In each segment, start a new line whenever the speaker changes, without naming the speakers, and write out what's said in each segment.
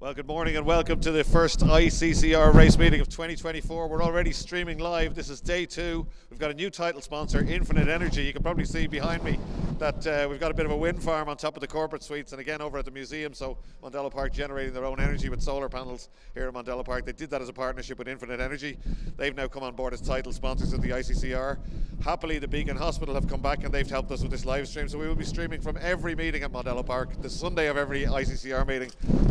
Well, good morning and welcome to the first ICCR race meeting of 2024. We're already streaming live. This is day two. We've got a new title sponsor, Infinite Energy. You can probably see behind me that uh, we've got a bit of a wind farm on top of the corporate suites and again over at the museum. So, Mondello Park generating their own energy with solar panels here in Mondello Park. They did that as a partnership with Infinite Energy. They've now come on board as title sponsors of the ICCR. Happily, the Beacon Hospital have come back and they've helped us with this live stream. So, we will be streaming from every meeting at Mondello Park, the Sunday of every ICCR meeting.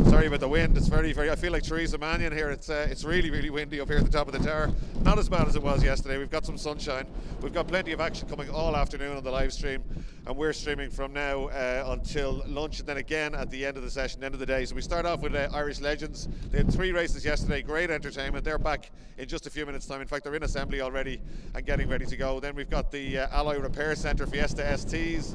Sorry about the wind. It's very, very. I feel like Theresa Mannion here. It's uh, it's really, really windy up here at the top of the tower. Not as bad as it was yesterday. We've got some sunshine. We've got plenty of action coming all afternoon on the live stream, and we're streaming from now uh, until lunch, and then again at the end of the session, end of the day. So we start off with uh, Irish Legends. They had three races yesterday. Great entertainment. They're back in just a few minutes' time. In fact, they're in assembly already and getting ready to go. Then we've got the uh, Alloy Repair Centre Fiesta STs.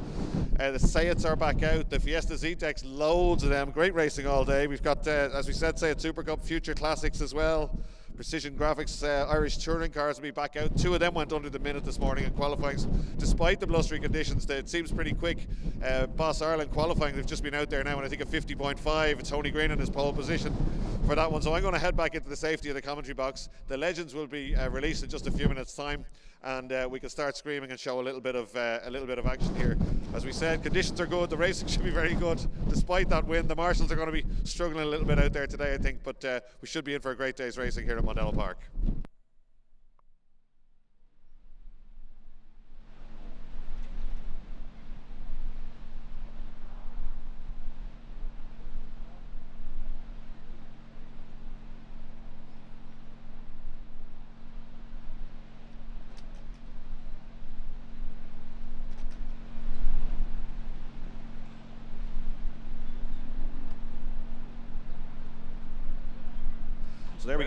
Uh, the Seats are back out. The Fiesta Zetec's loads of them. Great racing all day. We've got, uh, as we said, Seat Super Cup Future Classics as well. Precision Graphics uh, Irish touring cars will be back out. Two of them went under the minute this morning in qualifying. Despite the blustery conditions, it seems pretty quick. Uh, Boss Ireland qualifying, they've just been out there now, and I think a 50.5. Tony Green in his pole position for that one. So I'm going to head back into the safety of the commentary box. The legends will be uh, released in just a few minutes' time and uh, we can start screaming and show a little bit of uh, a little bit of action here. As we said, conditions are good. The racing should be very good, despite that wind. The marshals are going to be struggling a little bit out there today, I think, but uh, we should be in for a great day's racing here at Mondello Park.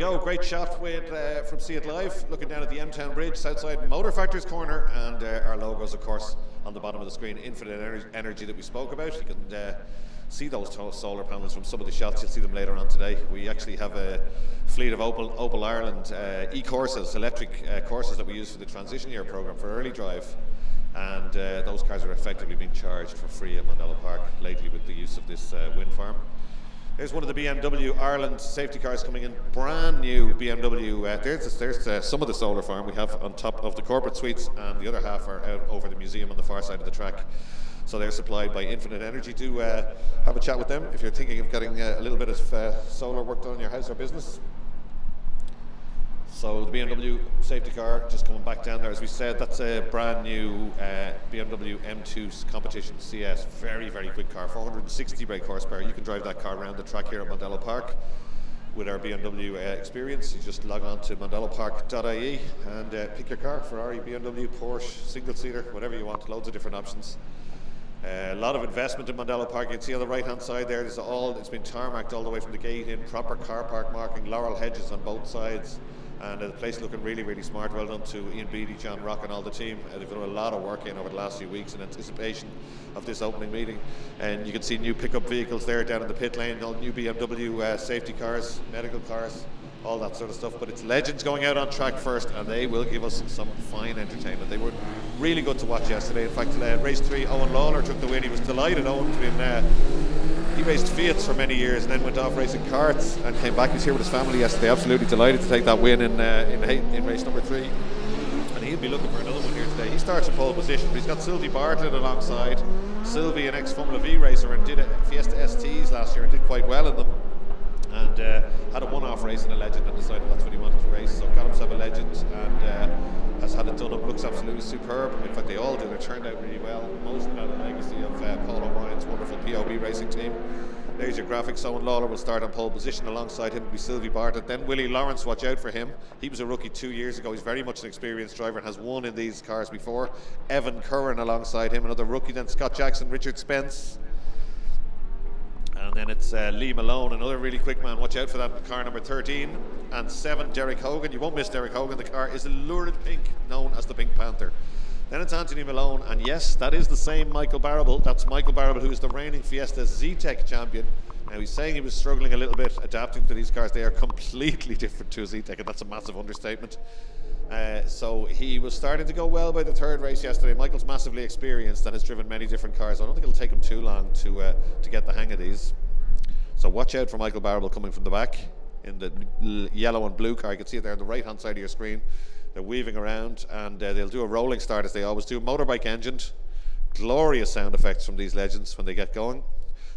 Go, great shot with uh, from See It Live, looking down at the M Town Bridge, Southside Motor Factors corner, and uh, our logos, of course, on the bottom of the screen. Infinite ener energy that we spoke about. You can uh, see those solar panels from some of the shots. You'll see them later on today. We actually have a fleet of Opel, Opel Ireland uh, e-Corsas, electric uh, courses that we use for the transition year program for early drive. And uh, those cars are effectively being charged for free at Mondello Park lately with the use of this wind farm. Here's one of the BMW Ireland safety cars coming in, brand new BMW. Uh, there's there's uh, some of the solar farm we have on top of the corporate suites, and the other half are out over the museum on the far side of the track. So they're supplied by Infinite Energy. Do uh, have a chat with them if you're thinking of getting uh, a little bit of uh, solar work done in your house or business. So the BMW safety car just coming back down there. As we said, that's a brand new uh, BMW M2 competition CS. Very, very quick car, 460 brake horsepower. You can drive that car around the track here at Mondello Park with our BMW uh, experience. You just log on to mondellopark.ie and uh, pick your car, Ferrari, BMW, Porsche, single seater, whatever you want, loads of different options. Uh, a lot of investment in Mondello Park. You can see on the right hand side there, there's all, it's been tarmacked all the way from the gate in, proper car park marking, laurel hedges on both sides and uh, the place looking really, really smart. Well done to Ian Beattie, John Rock, and all the team. Uh, they've done a lot of work in over the last few weeks in anticipation of this opening meeting. And you can see new pickup vehicles there down in the pit lane, all new BMW uh, safety cars, medical cars, all that sort of stuff. But it's legends going out on track first, and they will give us some fine entertainment. They were really good to watch yesterday. In fact, uh, race three, Owen Lawler took the win. He was delighted. Owen to been. Uh, he raced Fiats for many years and then went off racing karts and came back. He's here with his family yesterday. Absolutely delighted to take that win in uh, in, in race number three. And he'll be looking for another one here today. He starts in pole position, but he's got Sylvie Bartlett alongside. Sylvie, an ex Formula V racer, and did Fiesta STs last year and did quite well in them. And uh, had a one-off race in a legend and decided that's what he wanted to race. So got himself a legend and uh, has had it done up. Looks absolutely superb. In fact, they all do. It turned out really well. Most of that legacy of uh, Paul O'Brien's wonderful POB racing team. There's your graphics. Owen Lawler will start on pole position. Alongside him will be Sylvie Bartlett. Then Willie Lawrence, watch out for him. He was a rookie two years ago. He's very much an experienced driver and has won in these cars before. Evan Curran alongside him, another rookie. Then Scott Jackson, Richard Spence. And then it's uh, Lee Malone, another really quick man. Watch out for that car number 13 and 7, Derek Hogan. You won't miss Derek Hogan. The car is a lurid pink, known as the Pink Panther. Then it's Anthony Malone, and yes, that is the same Michael Barrable. That's Michael Barrable, who is the reigning Fiesta Zetec champion. Now he's saying he was struggling a little bit adapting to these cars. They are completely different to a Zetec, and that's a massive understatement. Uh, so he was starting to go well by the third race yesterday. Michael's massively experienced and has driven many different cars. I don't think it'll take him too long to uh, to get the hang of these. So watch out for Michael Barrable coming from the back in the yellow and blue car. You can see it there on the right hand side of your screen. They're weaving around and uh, they'll do a rolling start as they always do. Motorbike engine. Glorious sound effects from these legends when they get going.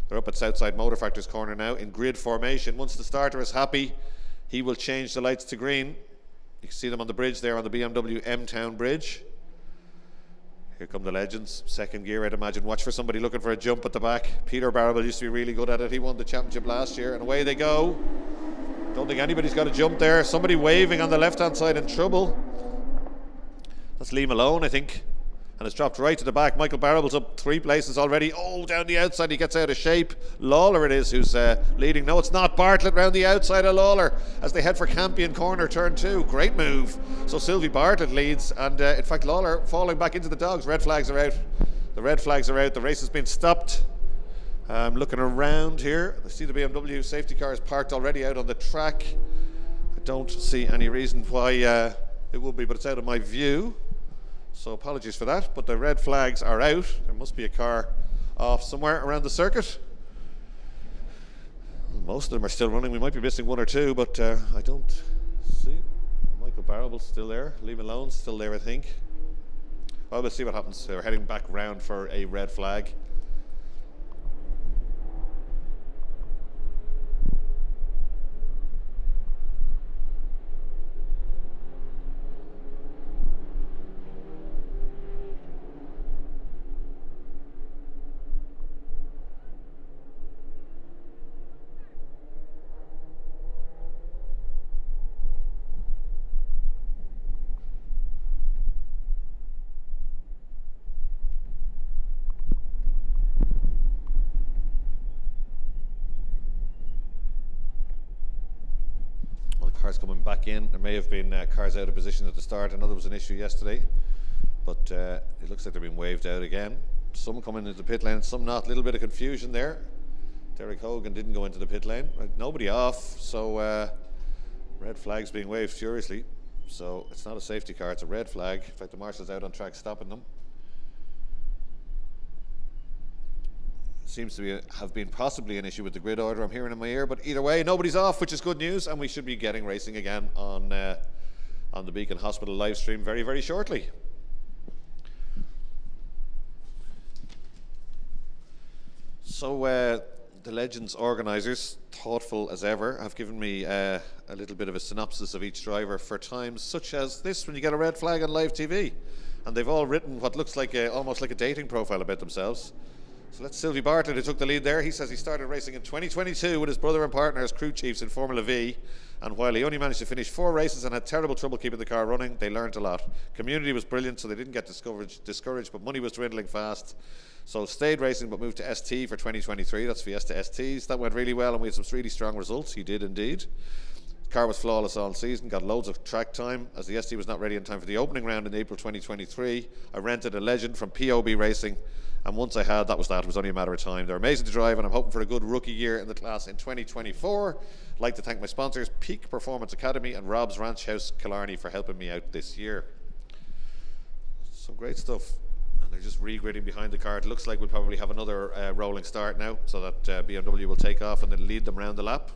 They're up at Southside Motor Factors corner now in grid formation. Once the starter is happy, he will change the lights to green. You can see them on the bridge there on the BMW M Town Bridge. Here come the legends. Second gear, I'd imagine. Watch for somebody looking for a jump at the back. Peter Barrable used to be really good at it. He won the championship last year, and away they go. Don't think anybody's got a jump there. Somebody waving on the left hand side in trouble. That's Lee Malone, I think and it's dropped right to the back. Michael Barrable's up three places already. Oh, down the outside, he gets out of shape. Lawler it is who's uh, leading. No, it's not. Bartlett round the outside of Lawler as they head for Campion Corner, turn two. Great move. So Sylvie Bartlett leads, and uh, in fact, Lawler falling back into the dogs. Red flags are out. The red flags are out. The race has been stopped. I'm looking around here. I see the BMW safety car is parked already out on the track. I don't see any reason why uh, it will be, but it's out of my view. So apologies for that, but the red flags are out. There must be a car off somewhere around the circuit. Most of them are still running. We might be missing one or two, but uh, I don't see. Michael Barrable's still there. Lee Malone's still there, I think. Well, we'll see what happens. They're heading back round for a red flag. Cars coming back in. There may have been uh, cars out of position at the start. I know there was an issue yesterday, but uh, it looks like they're being waved out again. Some coming into the pit lane, some not. A little bit of confusion there. Derek Hogan didn't go into the pit lane. Nobody off, so uh, red flags being waved furiously. So it's not a safety car, it's a red flag. In fact, the marshal's out on track stopping them. Seems to be, have been possibly an issue with the grid order I'm hearing in my ear. But either way, nobody's off, which is good news, and we should be getting racing again on uh, on the Beacon Hospital live stream very, very shortly. So uh, the Legends organisers, thoughtful as ever, have given me uh, a little bit of a synopsis of each driver for times such as this when you get a red flag on live TV. And they've all written what looks like a, almost like a dating profile about themselves. So that's Sylvie Bartlett who took the lead there. He says he started racing in 2022 with his brother and partner as crew chiefs in Formula V. And while he only managed to finish four races and had terrible trouble keeping the car running, they learned a lot. Community was brilliant, so they didn't get discouraged, discouraged but money was dwindling fast. So stayed racing but moved to ST for 2023. That's Fiesta STs. That went really well and we had some really strong results. He did indeed. Car was flawless all season, got loads of track time as the ST was not ready in time for the opening round in April 2023. I rented a legend from POB Racing and once I had, that was that. It was only a matter of time. They're amazing to drive, and I'm hoping for a good rookie year in the class in 2024. I'd like to thank my sponsors, Peak Performance Academy and Rob's Ranch House Killarney, for helping me out this year. Some great stuff. And they're just regridding behind the car. It looks like we'll probably have another uh, rolling start now, so that uh, BMW will take off and then lead them around the lap.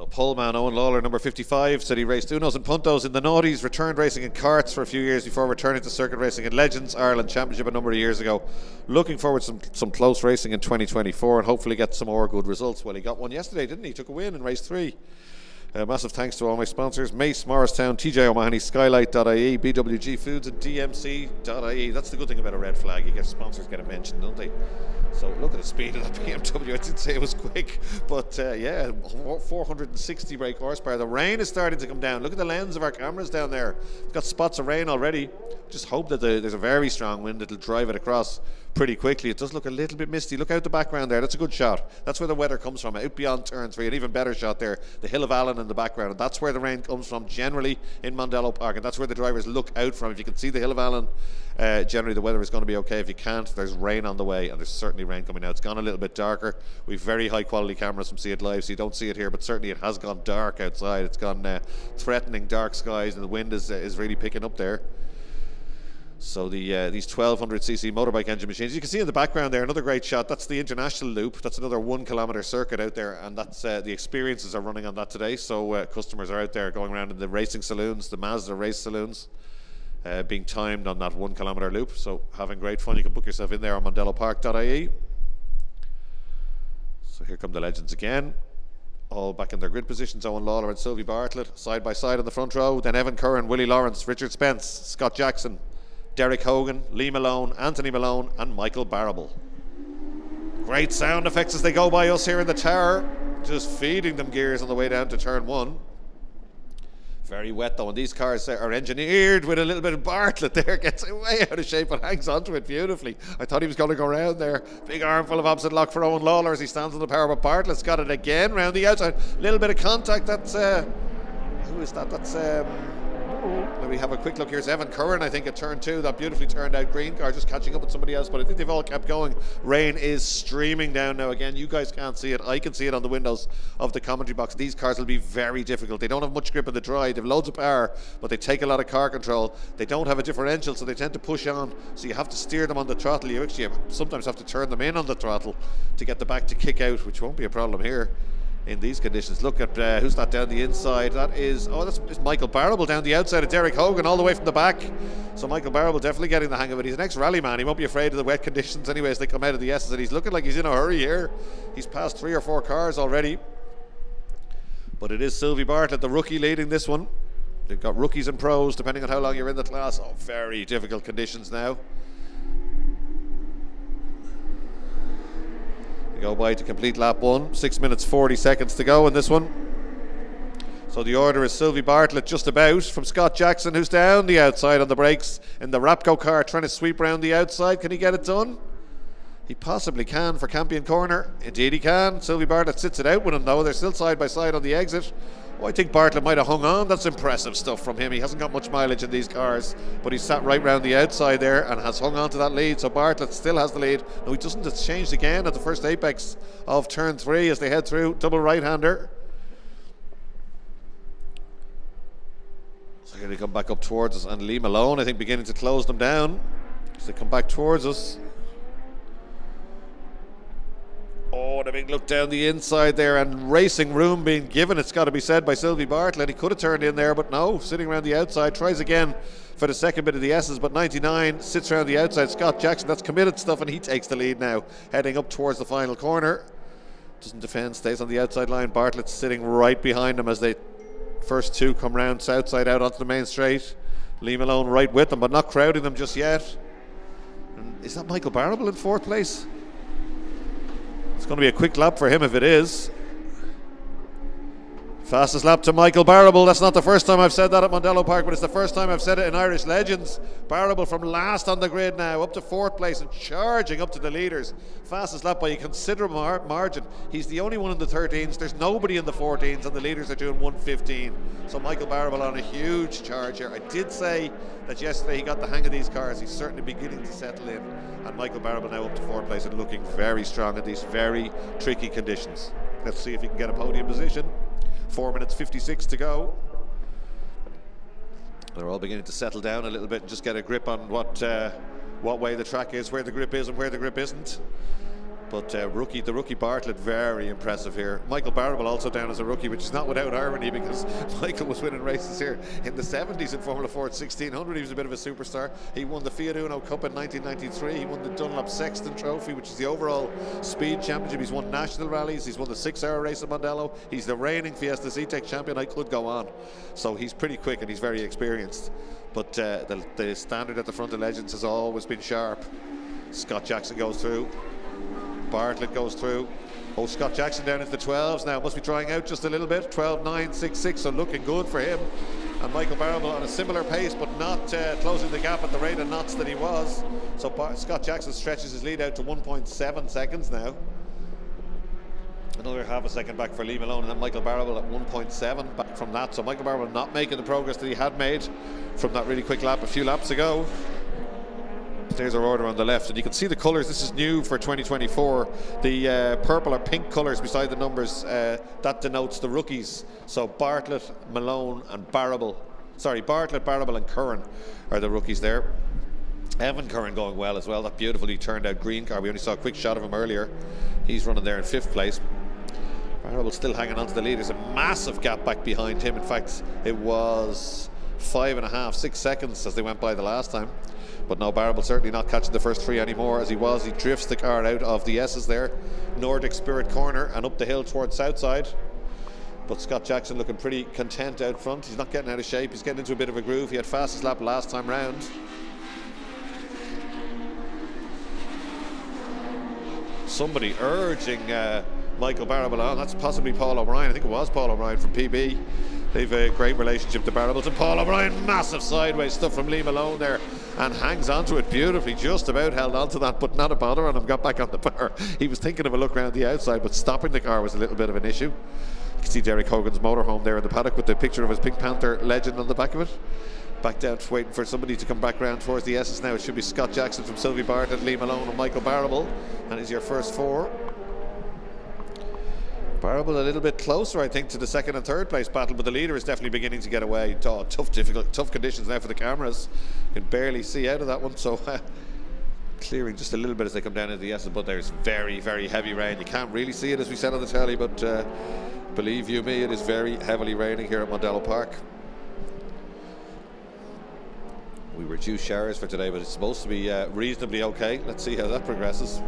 So poleman Owen Lawler, number 55, said he raced Unos and Puntos in the noughties, returned racing in carts for a few years before returning to circuit racing in Legends Ireland Championship a number of years ago. Looking forward to some, some close racing in 2024 and hopefully get some more good results. Well, he got one yesterday, didn't he? Took a win in race three. Uh, massive thanks to all my sponsors Mace, Morristown, TJ O'Mahony, Skylight.ie, BWG Foods, and DMC.ie. That's the good thing about a red flag. You get sponsors get a mention, don't they? So look at the speed of that BMW. I didn't say it was quick, but uh, yeah, 460 brake horsepower. The rain is starting to come down. Look at the lens of our cameras down there. We've got spots of rain already. Just hope that the, there's a very strong wind that'll drive it across. Pretty quickly. It does look a little bit misty. Look out the background there. That's a good shot. That's where the weather comes from. Out beyond turn three, an even better shot there. The Hill of Allen in the background. And that's where the rain comes from generally in Mondello Park. And that's where the drivers look out from. If you can see the Hill of Allen, uh, generally the weather is going to be okay. If you can't, there's rain on the way. And there's certainly rain coming out. It's gone a little bit darker. We've very high quality cameras from See It Live, so you don't see it here. But certainly it has gone dark outside. It's gone uh, threatening dark skies. And the wind is, uh, is really picking up there. So the uh, these 1200cc motorbike engine machines, you can see in the background there another great shot. That's the international loop. That's another one kilometer circuit out there, and that's uh, the experiences are running on that today. So uh, customers are out there going around in the racing saloons, the Mazda race saloons, uh, being timed on that one kilometer loop. So having great fun. You can book yourself in there on MondelloPark.ie. So here come the legends again all back in their grid positions. Owen Lawler and Sylvie Bartlett side by side on the front row. Then Evan Curran, Willie Lawrence, Richard Spence, Scott Jackson, Derek Hogan, Lee Malone, Anthony Malone, and Michael Barrable. Great sound effects as they go by us here in the tower, just feeding them gears on the way down to turn one. Very wet though, and these cars are engineered with a little bit of Bartlett there, gets way out of shape and hangs onto it beautifully. I thought he was going to go around there. Big armful of opposite lock for Owen Lawler as he stands on the power, but Bartlett's got it again round the outside. A Little bit of contact, that's, uh, who is that? That's, um, let me have a quick look. Here's Evan Curran, I think, at turn two. That beautifully turned out green car, just catching up with somebody else. But I think they've all kept going. Rain is streaming down now. Again, you guys can't see it. I can see it on the windows of the commentary box. These cars will be very difficult. They don't have much grip in the dry. They have loads of power, but they take a lot of car control. They don't have a differential, so they tend to push on. So you have to steer them on the throttle. You actually sometimes have to turn them in on the throttle to get the back to kick out, which won't be a problem here in these conditions. Look at uh, who's that down the inside. That is, oh, that's Michael Barrable down the outside of Derek Hogan all the way from the back. So Michael Barrable definitely getting the hang of it. He's an ex-rally man. He won't be afraid of the wet conditions anyway as they come out of the S's. And he's looking like he's in a hurry here. He's passed three or four cars already. But it is Sylvie Bartlett, the rookie, leading this one. They've got rookies and pros, depending on how long you're in the class. Oh, very difficult conditions now. Go by to complete lap one. Six minutes 40 seconds to go in this one. So the order is Sylvie Bartlett just about from Scott Jackson, who's down the outside on the brakes in the Rapco car, trying to sweep around the outside. Can he get it done? He possibly can for Campion Corner. Indeed, he can. Sylvie Bartlett sits it out with him, though. They're still side by side on the exit. Oh, I think Bartlett might have hung on. That's impressive stuff from him. He hasn't got much mileage in these cars, but he sat right round the outside there and has hung on to that lead. So Bartlett still has the lead. Now he doesn't. It's changed again at the first apex of turn three as they head through. Double right hander. So here they come back up towards us, and Lee Malone, I think, beginning to close them down as they come back towards us. Oh, the big look down the inside there and racing room being given, it's got to be said by Sylvie Bartlett. He could have turned in there, but no, sitting around the outside, tries again for the second bit of the S's, but 99 sits around the outside. Scott Jackson, that's committed stuff, and he takes the lead now, heading up towards the final corner. Doesn't defend, stays on the outside line. Bartlett's sitting right behind him as they first two come round south side out onto the main straight. Lee Malone right with them, but not crowding them just yet. And is that Michael Barrable in fourth place? Going to be a quick lap for him if it is. Fastest lap to Michael Barrable. That's not the first time I've said that at Mondello Park, but it's the first time I've said it in Irish Legends. Barrable from last on the grid now, up to fourth place and charging up to the leaders. Fastest lap by a considerable mar- margin. He's the only one in the 13s. There's nobody in the 14s, and the leaders are doing 115. So Michael Barrable on a huge charge here. I did say that yesterday he got the hang of these cars. He's certainly beginning to settle in. And Michael Barrable now up to fourth place and looking very strong in these very tricky conditions. Let's see if he can get a podium position. Four minutes 56 to go. They're all beginning to settle down a little bit and just get a grip on what uh, what way the track is, where the grip is, and where the grip isn't. But uh, rookie, the rookie Bartlett, very impressive here. Michael Barrable also down as a rookie, which is not without irony because Michael was winning races here in the 70s in Formula Ford 1600. He was a bit of a superstar. He won the Fiat Uno Cup in 1993. He won the Dunlop Sexton Trophy, which is the overall speed championship. He's won national rallies. He's won the six-hour race at Mondello. He's the reigning Fiesta Zetec champion. I could go on. So he's pretty quick and he's very experienced. But uh, the, the standard at the front of Legends has always been sharp. Scott Jackson goes through. Bartlett goes through. Oh, Scott Jackson down into the 12s now. Must be trying out just a little bit. 12 9 6 6. So looking good for him. and Michael Barrable on a similar pace, but not uh, closing the gap at the rate of knots that he was. So Bar Scott Jackson stretches his lead out to 1.7 seconds now. Another half a second back for Lee Malone, and then Michael Barrable at 1.7 back from that. So Michael Barrable not making the progress that he had made from that really quick lap a few laps ago. There's our order on the left, and you can see the colours. This is new for 2024. The uh, purple or pink colours beside the numbers uh, that denotes the rookies. So Bartlett, Malone, and Barrable. Sorry, Bartlett, Barrable, and Curran are the rookies there. Evan Curran going well as well. That beautifully turned out green car. We only saw a quick shot of him earlier. He's running there in fifth place. Barrable still hanging on to the lead. There's a massive gap back behind him. In fact, it was five and a half, six seconds as they went by the last time. But no, Barrable certainly not catching the first three anymore as he was. He drifts the car out of the S's there. Nordic Spirit corner and up the hill towards Southside. But Scott Jackson looking pretty content out front. He's not getting out of shape. He's getting into a bit of a groove. He had fastest lap last time round. Somebody urging uh, Michael Barrable on. That's possibly Paul O'Brien. I think it was Paul O'Brien from PB. They've a great relationship, to Barrables. And Paul O'Brien, massive sideways stuff from Lee Malone there and hangs onto it beautifully. Just about held onto that, but not a bother on him. Got back on the bar. He was thinking of a look around the outside, but stopping the car was a little bit of an issue. You can see Derek Hogan's motorhome there in the paddock with the picture of his Pink Panther legend on the back of it. Back down, waiting for somebody to come back round towards the S's now. It should be Scott Jackson from Sylvie Bartlett, Lee Malone, and Michael Barrable. And is your first four. Barrable a little bit closer, I think, to the second and third place battle, but the leader is definitely beginning to get away. Oh, tough, difficult, tough conditions now for the cameras. You can barely see out of that one, so uh, clearing just a little bit as they come down into the S's, but there's very, very heavy rain. You can't really see it as we said on the telly, but uh, believe you me, it is very heavily raining here at Mondello Park. We due showers for today, but it's supposed to be uh, reasonably okay. Let's see how that progresses.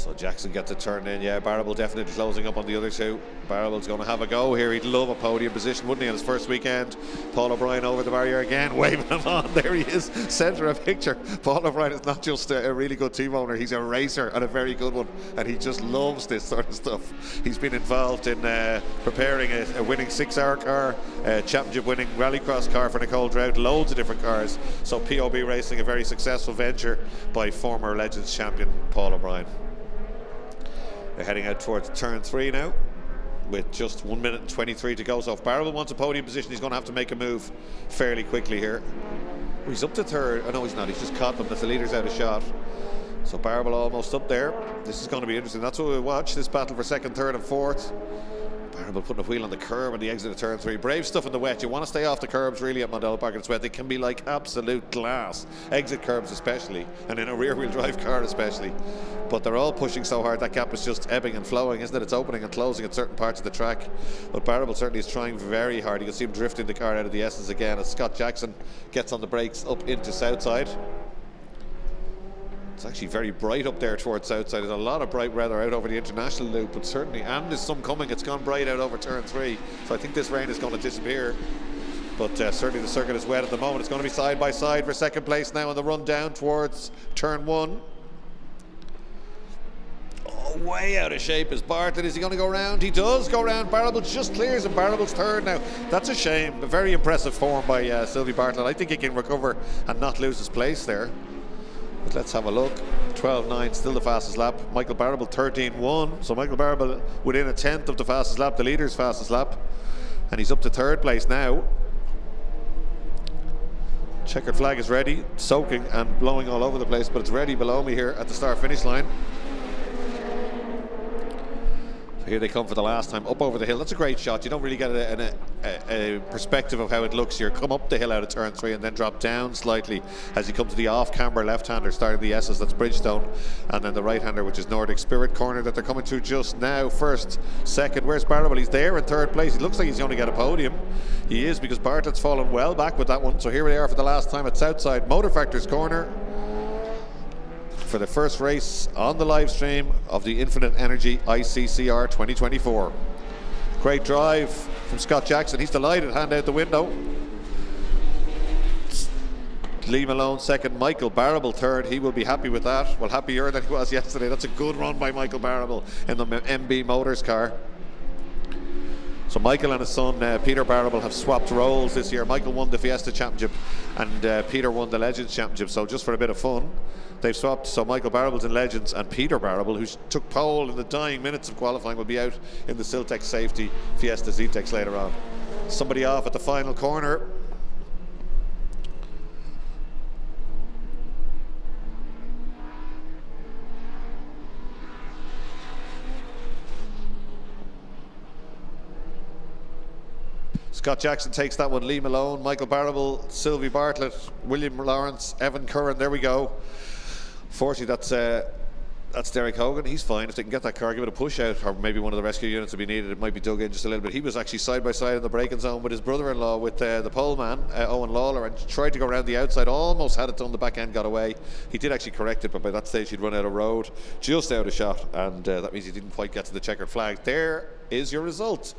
So Jackson gets a turn in. Yeah, Barrable definitely closing up on the other two. Barrable's going to have a go here. He'd love a podium position, wouldn't he, on his first weekend? Paul O'Brien over the barrier again, waving him on. There he is, centre of picture. Paul O'Brien is not just a, a, really good team owner, he's a racer and a very good one. And he just loves this sort of stuff. He's been involved in uh, preparing a, a, winning six hour car, a championship winning rallycross car for Nicole Drought, loads of different cars. So POB Racing, a very successful venture by former Legends champion Paul O'Brien. They're heading out towards turn three now with just 1 minute and 23 to go. So if wants a podium position, he's going to have to make a move fairly quickly here. He's up to third. Oh, no, he's not. He's just caught them as the leader's out of shot. So Barrable almost up there. This is going to be interesting. That's what we watch, this battle for second, third and fourth. Barrable putting a wheel on the curb and the exit of turn three. Brave stuff in the wet. You want to stay off the curbs really at Mondello Park in wet. They can be like absolute glass. Exit curbs especially, and in a rear wheel drive car especially. But they're all pushing so hard that gap is just ebbing and flowing, isn't it? It's opening and closing at certain parts of the track. But Barrable certainly is trying very hard. You can see him drifting the car out of the S's again as Scott Jackson gets on the brakes up into Southside. It's actually very bright up there towards Southside. There's a lot of bright weather out over the international loop, but certainly, and there's some coming. It's gone bright out over turn three. So I think this rain is going to disappear. But uh, certainly the circuit is wet at the moment. It's going to be side by side for second place now on the run down towards turn one. Oh, way out of shape is Bartlett. Is he going to go round? He does go round. Barrable just clears and Barrable's third now. That's a shame. A very impressive form by uh, Sylvie Bartlett. I think he can recover and not lose his place there. But let's have a look. 12.9, still the fastest lap. Michael Barrable 13.1. So Michael Barrable within a tenth of the fastest lap, the leader's fastest lap. And he's up to third place now. Checkered flag is ready, soaking and blowing all over the place, but it's ready below me here at the start finish line. Here they come for the last time, up over the hill. That's a great shot. You don't really get a, a, a, perspective of how it looks here. Come up the hill out of turn three and then drop down slightly as you come to the off-camber left-hander, starting the S's, that's Bridgestone, and then the right-hander, which is Nordic Spirit corner that they're coming to just now. First, second, where's Barrable? He's there in third place. He looks like he's to get a podium. He is because Bartlett's fallen well back with that one. So here we are for the last time at Southside Motor Factors corner for the first race on the live stream of the Infinite Energy ICCR 2024. Great drive from Scott Jackson. He's delighted, hand out the window. Lee Malone second, Michael Barrable third. He will be happy with that. Well, happier than he was yesterday. That's a good run by Michael Barrable in the MB Motors car. So Michael and his son uh, Peter Barrable have swapped roles this year. Michael won the Fiesta Championship, and uh, Peter won the Legends Championship. So just for a bit of fun, they've swapped. So Michael Barrable's in Legends, and Peter Barrable, who took pole in the dying minutes of qualifying, will be out in the Siltech Safety Fiesta Zetec later on. Somebody off at the final corner. Scott Jackson takes that one. Lee Malone, Michael Barrable, Sylvie Bartlett, William Lawrence, Evan Curran. There we go. Fortunately, that's uh, that's Derek Hogan. He's fine. If they can get that car, give it a push out, or maybe one of the rescue units will be needed. It might be dug in just a little bit. He was actually side by side in the braking zone with his brother-in-law, with uh, the pole man, uh, Owen Lawler, and tried to go around the outside. Almost had it done. The back end got away. He did actually correct it, but by that stage he'd run out of road, just out of shot, and uh, that means he didn't quite get to the checkered flag. There is your result.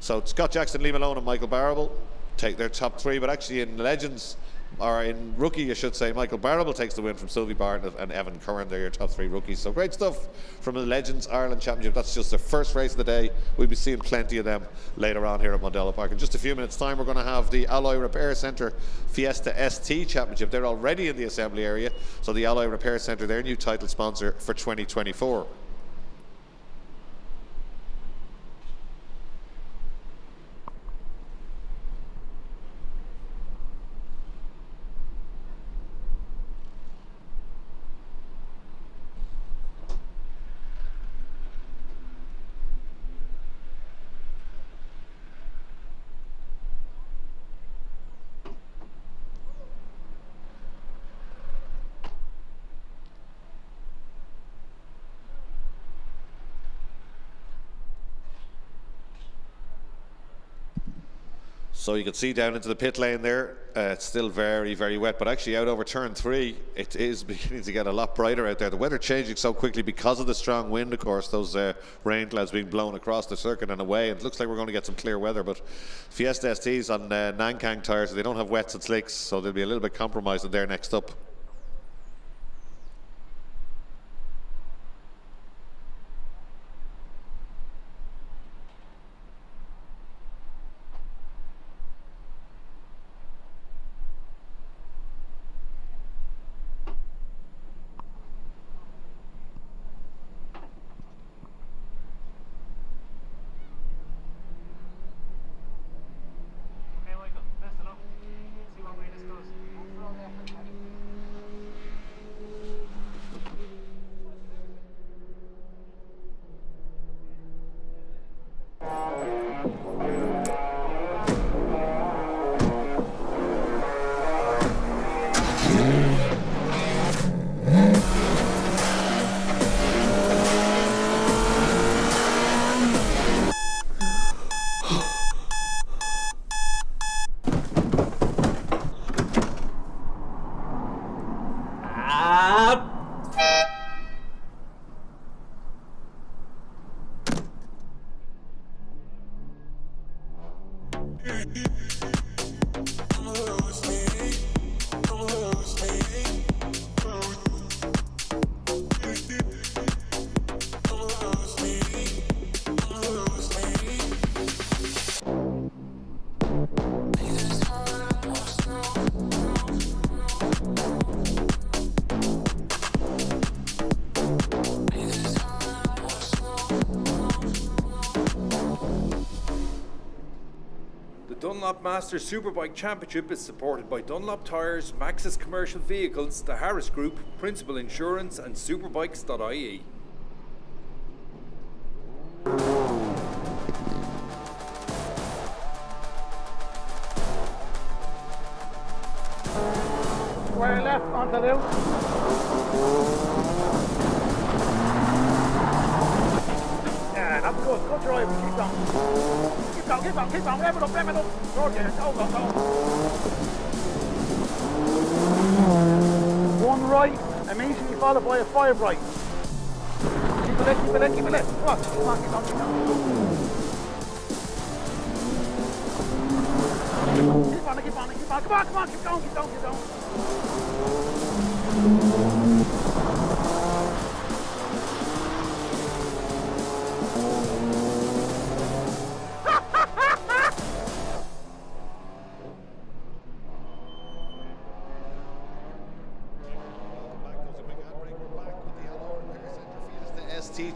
So Scott Jackson, Lee Malone, and Michael Barrable take their top three, but actually in Legends, or in rookie, I should say, Michael Barrable takes the win from Sylvie Bartlett and Evan Curran. They're your top three rookies. So great stuff from the Legends Ireland Championship. That's just the first race of the day. We'll be seeing plenty of them later on here at Mondello Park. In just a few minutes' time, we're going to have the Alloy Repair Centre Fiesta ST Championship. They're already in the assembly area. So the Alloy Repair Centre, their new title sponsor for 2024. So you can see down into the pit lane there, uh, it's still very, very wet, but actually out over turn three, it is beginning to get a lot brighter out there. The weather changing so quickly because of the strong wind, of course, those uh, rain clouds being blown across the circuit and away. And it looks like we're going to get some clear weather, but Fiesta STs on uh, Nankang tyres, they don't have wets and slicks, so they'll be a little bit compromised there next up.
Dunlop Master Superbike Championship is supported by Dunlop Tyres, Maxus Commercial Vehicles, the Harris Group, Principal Insurance and Superbikes.ie.
followed by a five right. Keep it left, keep it left, keep it left. Come on, come on, keep on, keep on. Keep on, keep on, keep on, come on, come on, keep going, keep going.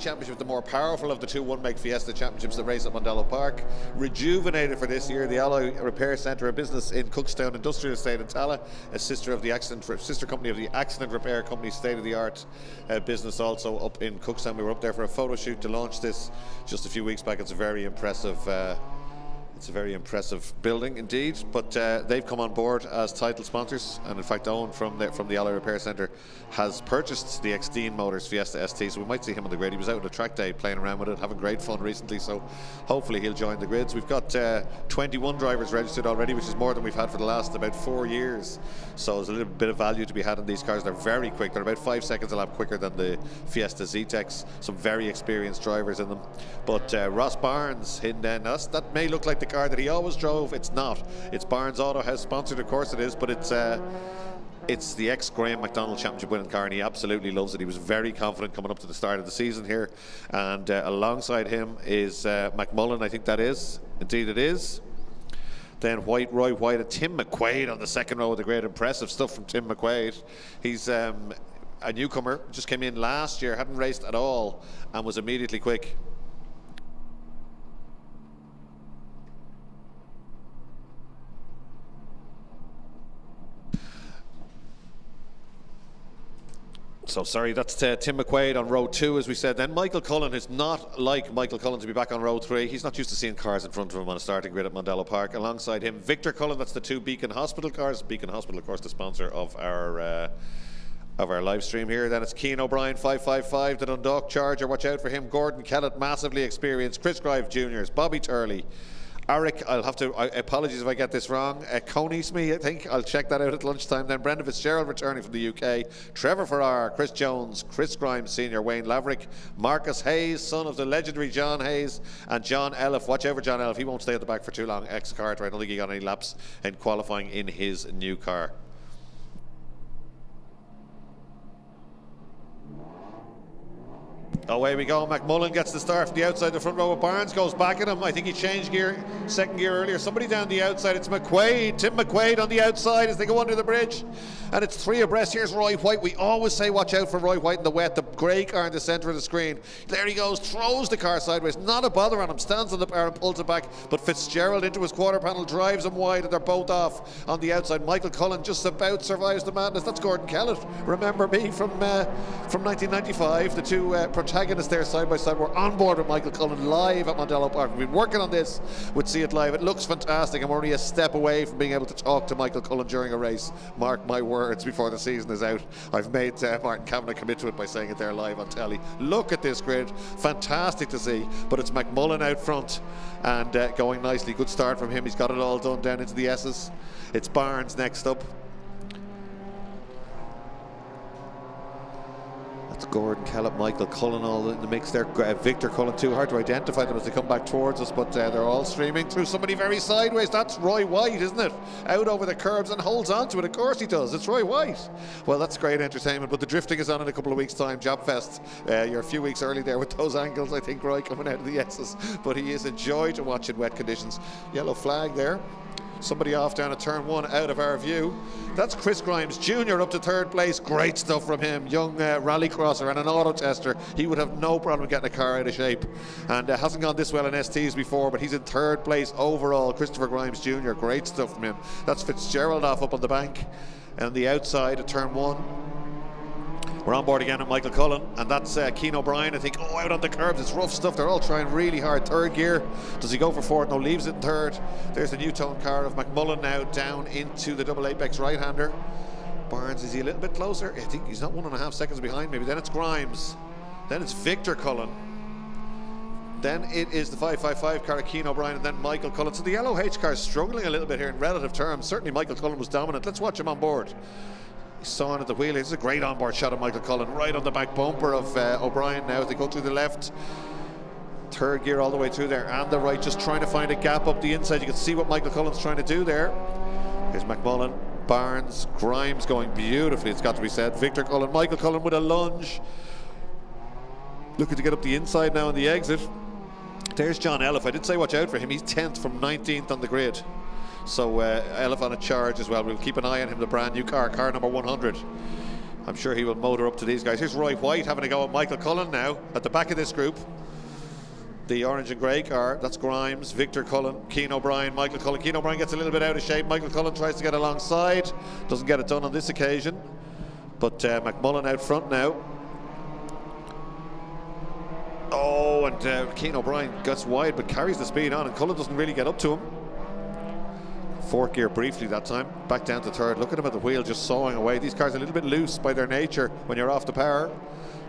Championship, the more powerful of the two one make Fiesta Championships that race at Mondello Park. Rejuvenated for this year, the Alloy Repair Centre, a business in Cookstown Industrial Estate in Tallaght, a sister of the accident sister company of the Accident Repair Company, state of the art uh, business also up in Cookstown. We were up there for a photo shoot to launch this just a few weeks back. It's a very impressive. Uh, it's a very impressive building indeed, but uh, they've come on board as title sponsors, and in fact, Owen from the from the Alloy Repair Centre has purchased the Extend Motors Fiesta ST, so we might see him on the grid. He was out on a track day playing around with it, having great fun recently, so hopefully he'll join the grids. We've got uh, 21 drivers registered already, which is more than we've had for the last about four years. So there's a little bit of value to be had in these cars. They're very quick. They're about five seconds a lap quicker than the Fiesta Zetec. Some very experienced drivers in them. But uh, Ross Barnes hidden in us. That may look like the car that he always drove. It's not. It's Barnes Auto has sponsored, of course it is, but it's. Uh, it's the ex Graham McDonald Championship winning car, and he absolutely loves it. He was very confident coming up to the start of the season here, and uh, alongside him is uh, McMullen, I think that is. Indeed, it is. Then White, Roy White, and Tim McQuaid on the second row with the great impressive stuff from Tim McQuaid. He's um, a newcomer, just came in last year, hadn't raced at all, and was immediately quick. So sorry, that's uh, Tim McQuaid on row two, as we said. Then Michael Cullen is not like Michael Cullen to be back on row three. He's not used to seeing cars in front of him on a starting grid at Mondello Park. Alongside him, Victor Cullen. That's the two Beacon Hospital cars. Beacon Hospital, of course, the sponsor of our. Uh, of our live stream here. Then it's Cian O'Brien 555, the Dundalk Charger. Watch out for him. Gordon Kellett, massively experienced. Chris Grimes Juniors, Bobby Turley, Eric, I'll have to, I, apologies if I get this wrong. Uh, Conisme, I think. I'll check that out at lunchtime. Then Brendan Fitzgerald returning from the UK. Trevor Farrar, Chris Jones, Chris Grimes Sr., Wayne Laverick, Marcus Hayes, son of the legendary John Hayes, and John Elliff. Watch for John Elliff. He won't stay at the back for too long. Ex car, I don't think he got any laps in qualifying in his new car. Away we go. McMullen gets the start from the outside. The front row of Barnes goes back at him. I think he changed gear, second gear earlier. Somebody down the outside. It's McQuaid. Tim McQuaid on the outside as they go under the bridge. And it's three abreast. Here's Roy White. We always say watch out for Roy White in the wet. The grey car in the centre of the screen. There he goes. Throws the car sideways. Not a bother on him. Stands on the bar and pulls it back. But Fitzgerald into his quarter panel drives him wide and they're both off on the outside. Michael Cullen just about survives the madness. That's Gordon Kellett. Remember me from uh, from 1995. The two uh, protagonists there side by side. We're on board with Michael Cullen live at Mondello Park. We've been working on this with See It Live. It looks fantastic, we're only a step away from being able to talk to Michael Cullen during a race. Mark my words before the season is out. I've made uh, Martin Kavanagh commit to it by saying it there live on telly. Look at this grid. Fantastic to see. But it's McMullen out front and uh, going nicely. Good start from him. He's got it all done down into the S's. It's Barnes next up. Gordon Kellett, Michael Cullen, all in the mix there. Uh, Victor Cullen, too hard to identify them as they come back towards us, but uh, they're all streaming through somebody very sideways. That's Roy White, isn't it? Out over the curbs and holds on to it. Of course he does. It's Roy White. Well, that's great entertainment, but the drifting is on in a couple of weeks' time. Jobfest, uh, you're a few weeks early there with those angles, I think, Roy, coming out of the S's. But he is a joy to watch in wet conditions. Yellow flag there. Somebody off down at turn one out of our view. That's Chris Grimes Jr. up to third place. Great stuff from him. Young uh, rally crosser and an auto tester. He would have no problem getting a car out of shape. And uh, hasn't gone this well in STs before, but he's in third place overall. Christopher Grimes Jr. Great stuff from him. That's Fitzgerald off up on the bank. And the outside at turn one. We're on board again with Michael Cullen, and that's uh, Cian O'Brien. I think, oh, out on the curbs, it's rough stuff. They're all trying really hard. Third gear. Does he go for fourth? No, leaves it in third. There's the new tone car of McMullen now down into the double apex right hander. Barnes, is he a little bit closer? I think he's not one and a half seconds behind, maybe. Then it's Grimes. Then it's Victor Cullen. Then it is the 555 car of Cian O'Brien and then Michael Cullen. So the yellow H car is struggling a little bit here in relative terms. Certainly Michael Cullen was dominant. Let's watch him on board. Sawing at the wheel. This is a great onboard shot of Michael Cullen right on the back bumper of uh, O'Brien now as they go to the left. Third gear all the way through there and the right, just trying to find a gap up the inside. You can see what Michael Cullen's trying to do there. Here's McMullen, Barnes, Grimes going beautifully, it's got to be said. Victor Cullen, Michael Cullen with a lunge. Looking to get up the inside now on the exit. There's John Elliff. I did say watch out for him. He's 10th from 19th on the grid. So uh, on a charge as well. We'll keep an eye on him, the brand new car, car number 100. I'm sure he will motor up to these guys. Here's Roy White having a go at Michael Cullen now at the back of this group. The orange and grey car, that's Grimes, Victor Cullen, Cian O'Brien, Michael Cullen. Cian O'Brien gets a little bit out of shape. Michael Cullen tries to get alongside, doesn't get it done on this occasion. But uh, McMullen out front now. Oh, and uh, Cian O'Brien gets wide but carries the speed on, and Cullen doesn't really get up to him. Fourth gear briefly that time, back down to third. Look at him at the wheel just sawing away. These cars are a little bit loose by their nature when you're off the power.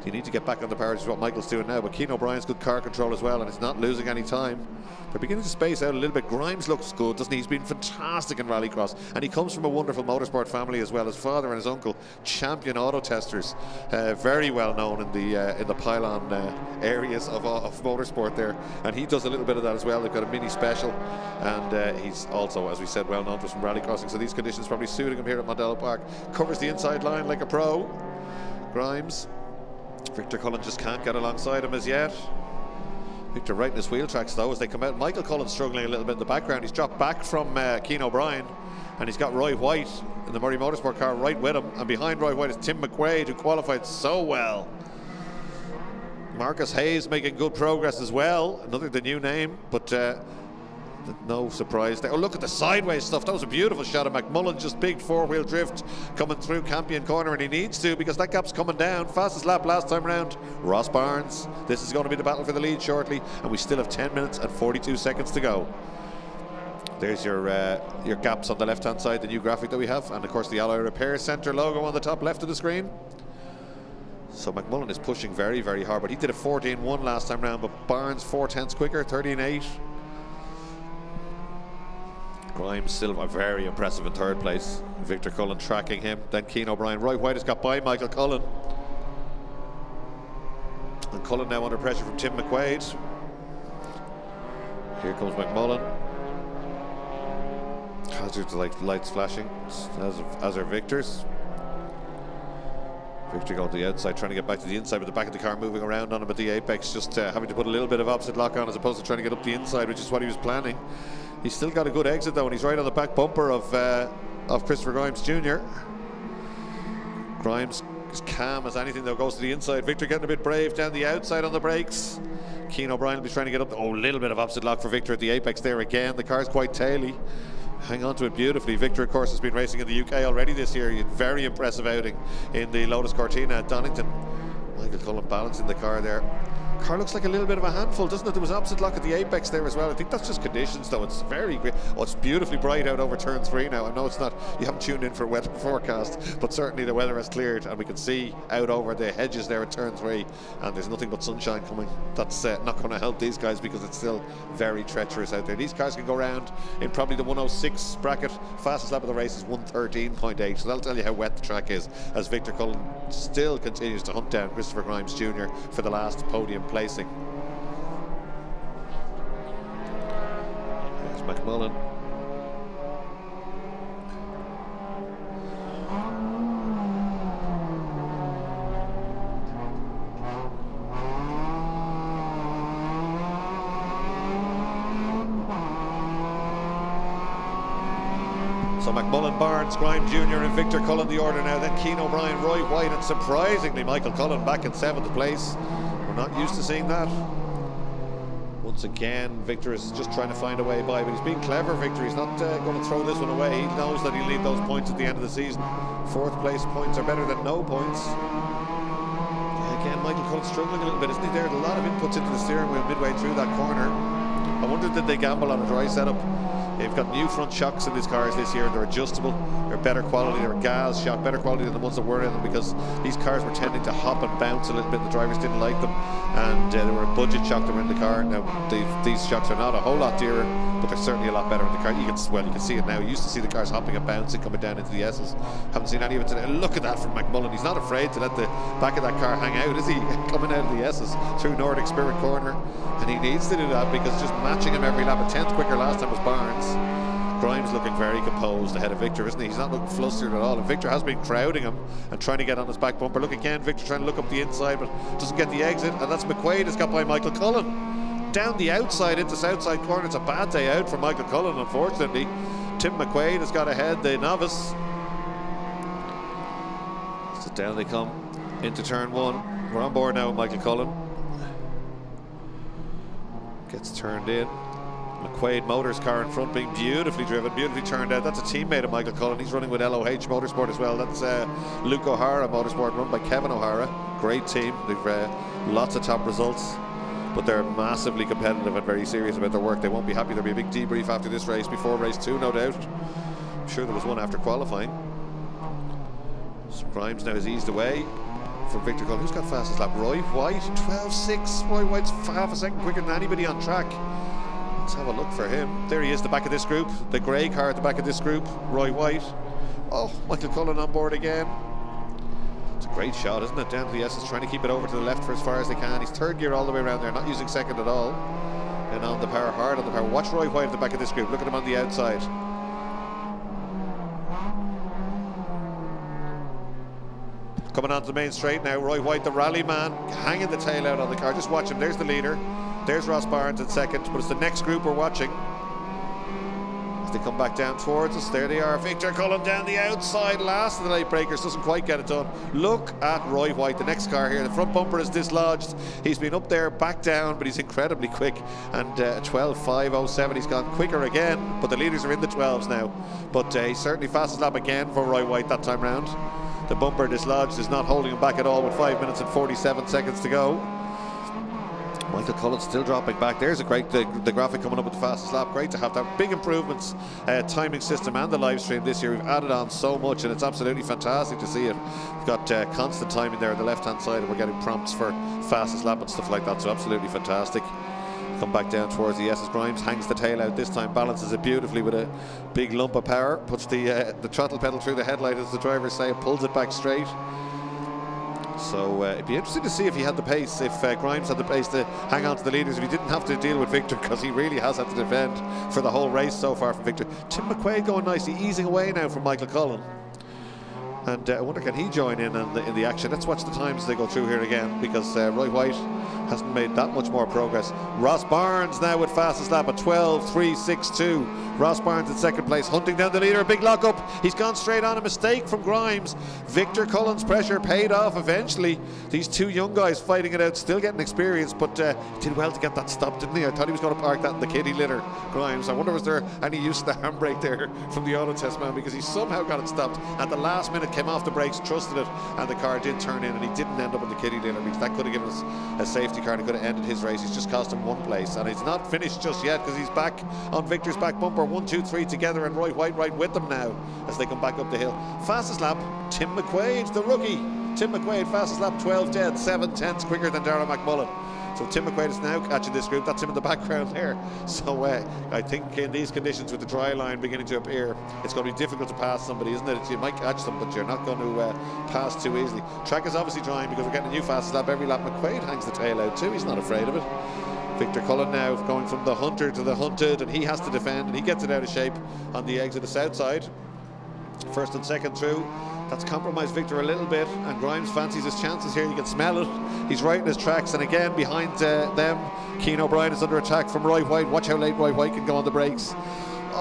You need to get back on the which is what Michael's doing now. But Cian O'Brien's good car control as well, and he's not losing any time. They're beginning to space out a little bit. Grimes looks good, doesn't he? He's been fantastic in Rallycross, and he comes from a wonderful motorsport family as well. His father and his uncle, champion auto testers, uh, very well known in the uh, in the pylon uh, areas of, uh, of motorsport there. And he does a little bit of that as well. They've got a mini special, and uh, he's also, as we said, well known for some rallycrossing. So these conditions probably suiting him here at Mondello Park. Covers the inside line like a pro. Grimes. Victor Cullen just can't get alongside him as yet. Victor right in his wheel tracks though as they come out. Michael Cullen struggling a little bit in the background. He's dropped back from uh, Cian O'Brien and he's got Roy White in the Murray Motorsport car right with him. And behind Roy White is Tim McQuaid who qualified so well. Marcus Hayes making good progress as well. Another the new name, but uh, no surprise there. Oh, look at the sideways stuff. That was a beautiful shot of McMullen. Just big four-wheel drift coming through Campion Corner, and he needs to because that gap's coming down. Fastest lap last time round, Ross Barnes. This is going to be the battle for the lead shortly, and we still have 10 minutes and 42 seconds to go. There's your uh, your gaps on the left-hand side, the new graphic that we have, and of course the Alloy Repair Centre logo on the top left of the screen. So McMullen is pushing very, very hard, but he did a 14-1 last time round, but Barnes four tenths quicker, 13-8. Grimes still very impressive in third place. Victor Cullen tracking him. Then Cian O'Brien. Roy White has got by Michael Cullen. And Cullen now under pressure from Tim McQuaid. Here comes McMullen. Hazards like lights flashing, as, as are Victor's. Victor going to the outside, trying to get back to the inside, but the back of the car moving around on him at the apex, just uh, having to put a little bit of opposite lock on as opposed to trying to get up the inside, which is what he was planning. He's still got a good exit though, and he's right on the back bumper of uh, of Christopher Grimes Jr. Grimes is calm as anything though, goes to the inside. Victor getting a bit brave down the outside on the brakes. Cian O'Brien will be trying to get up. Oh, a little bit of opposite lock for Victor at the apex there again. The car's quite taily. Hang on to it beautifully. Victor, of course, has been racing in the UK already this year. Very impressive outing in the Lotus Cortina at Donington. Michael Cullen balancing the car there. Car looks like a little bit of a handful, doesn't it? There was opposite lock at the apex there as well. I think that's just conditions, though. It's very great. Oh, it's beautifully bright out over turn three now. I know it's not, you haven't tuned in for weather forecast, but certainly the weather has cleared and we can see out over the hedges there at turn three, and there's nothing but sunshine coming. That's uh, not going to help these guys because it's still very treacherous out there. These cars can go around in probably the 106 bracket. Fastest lap of the race is 113.8, so that'll tell you how wet the track is as Victor Cullen still continues to hunt down Christopher Grimes Jr. for the last podium placing. There's McMullen. So McMullen, Barnes, Grimes Jr. and Victor Cullen the order now. Then Cian O'Brien, Roy White and surprisingly Michael Cullen back in seventh place. Not used to seeing that. Once again, Victor is just trying to find a way by, but he's being clever, Victor. He's not uh, going to throw this one away. He knows that he'll need those points at the end of the season. Fourth place points are better than no points. Again, Michael Cullen struggling a little bit, isn't he? There a lot of inputs into the steering wheel midway through that corner. I wonder did they gamble on a dry setup? They've got new front shocks in these cars this year. They're adjustable. They're better quality. They're gas shock, better quality than the ones that were in them because these cars were tending to hop and bounce a little bit. The drivers didn't like them, and uh, they were a budget shock that were in the car. Now these shocks are not a whole lot dearer, but they're certainly a lot better in the car. You can well, you can see it now. You used to see the cars hopping and bouncing coming down into the S's. Haven't seen any of it today. Look at that from McMullen. He's not afraid to let the back of that car hang out, is he? coming out of the S's through Nordic Spirit Corner, and he needs to do that because just matching him every lap. A tenth quicker last time was Barnes. Grimes looking very composed ahead of Victor, isn't he? He's not looking flustered at all. And Victor has been crowding him and trying to get on his back bumper. Look again, Victor trying to look up the inside, but doesn't get the exit. And that's McQuaid has got by Michael Cullen. Down the outside into Southside corner. It's a bad day out for Michael Cullen, unfortunately. Tim McQuaid has got ahead, the novice. So down they come into turn one. We're on board now with Michael Cullen. Gets turned in. McQuaid Motors car in front being beautifully driven, beautifully turned out. That's a teammate of Michael Cullen. He's running with LOH Motorsport as well. That's uh, Luke O'Hara Motorsport run by Kevin O'Hara. Great team. They've uh, lots of top results, but they're massively competitive and very serious about their work. They won't be happy. There'll be a big debrief after this race, before race two, no doubt. I'm sure there was one after qualifying. So Grimes now has eased away from Victor Cullen. Who's got fastest lap? Roy White, 12.6. Roy White's half a second quicker than anybody on track. Let's have a look for him. There he is, the back of this group. The grey car at the back of this group. Roy White. Oh, Michael Cullen on board again. It's a great shot, isn't it? Down to the trying to keep it over to the left for as far as they can. He's third gear all the way around there, not using second at all. And on the power, hard on the power. Watch Roy White at the back of this group. Look at him on the outside. Coming onto the main straight now, Roy White, the rally man, hanging the tail out on the car. Just watch him. There's the leader. There's Ross Barnes in second, but it's the next group we're watching. As they come back down towards us, there they are. Victor Cullen down the outside, last of the late breakers, doesn't quite get it done. Look at Roy White, the next car here. The front bumper is dislodged. He's been up there, back down, but he's incredibly quick. And uh, 12.507, he's gone quicker again, but the leaders are in the 12s now. But uh, he's certainly fastest lap again for Roy White that time round. The bumper dislodged is not holding him back at all with 5 minutes and 47 seconds to go. Michael Cullen still dropping back. There's a great the, the, graphic coming up with the fastest lap. Great to have that big improvements, uh, timing system and the live stream this year. We've added on so much, and it's absolutely fantastic to see it. We've got uh, constant timing there on the left hand side, and we're getting prompts for fastest lap and stuff like that. So absolutely fantastic. Come back down towards the SS Grimes, hangs the tail out this time, balances it beautifully with a big lump of power, puts the uh, the throttle pedal through the headlight as the drivers say, pulls it back straight. So uh, it'd be interesting to see if he had the pace, if uh, Grimes had the pace to hang on to the leaders, if he didn't have to deal with Victor, because he really has had to defend for the whole race so far from Victor. Tim McQuaid going nicely, easing away now from Michael Cullen. And uh, I wonder can he join in in the, in the, action. Let's watch the times they go through here again because uh, Roy White hasn't made that much more progress. Ross Barnes now with fastest lap at 12.362. Ross Barnes in second place, hunting down the leader. Big lockup. He's gone straight on a mistake from Grimes. Victor Cullen's pressure paid off eventually. These two young guys fighting it out, still getting experience, but uh, did well to get that stopped, didn't he? I thought he was going to park that in the kitty litter, Grimes. I wonder was there any use of the handbrake there from the auto test man because he somehow got it stopped at the last minute, came off the brakes, trusted it, and the car did turn in, and he didn't end up in the kitty litter because that could have given us a safety car and it could have ended his race. He's just cost him one place, and he's not finished just yet because he's back on Victor's back bumper. One, two, three together, and Roy White right with them now as they come back up the hill. Fastest lap, Tim McQuaid, the rookie. Tim McQuaid, fastest lap, 12 dead, 7 tenths quicker than Darragh McMullen. So Tim McQuaid is now catching this group. That's him in the background there. So uh, I think in these conditions with the dry line beginning to appear, it's going to be difficult to pass somebody, isn't it? You might catch them, but you're not going to uh, pass too easily. Track is obviously drying because we're getting a new fastest lap every lap. McQuaid hangs the tail out too. He's not afraid of it. Victor Cullen now going from the hunter to the hunted, and he has to defend, and he gets it out of shape on the exit of the south side. First and second through. That's compromised Victor a little bit, and Grimes fancies his chances here. You can smell it. He's right in his tracks, and again behind uh, them, Cian O'Brien is under attack from Roy White. Watch how late Roy White can go on the brakes.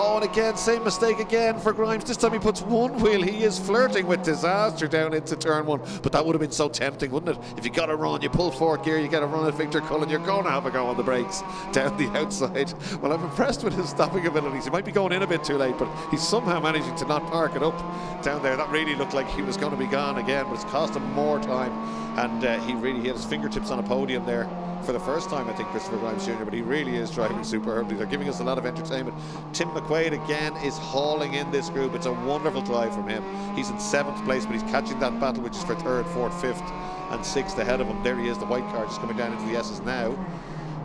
Oh, and again, same mistake again for Grimes. This time he puts one wheel. He is flirting with disaster down into turn one. But that would have been so tempting, wouldn't it? If you got a run, you pull fourth gear, you get a run at Victor Cullen, you're going to have a go on the brakes down the outside. Well, I'm impressed with his stopping abilities. He might be going in a bit too late, but he's somehow managing to not park it up down there. That really looked like he was going to be gone again, but it's cost him more time. And uh, he really he had his fingertips on a podium there for the first time, I think, Christopher Grimes Jr., but he really is driving superbly. They're giving us a lot of entertainment. Tim McQuaid again is hauling in this group. It's a wonderful drive from him. He's in seventh place, but he's catching that battle, which is for third, fourth, fifth, and sixth ahead of him. There he is, the white car just coming down into the S's now.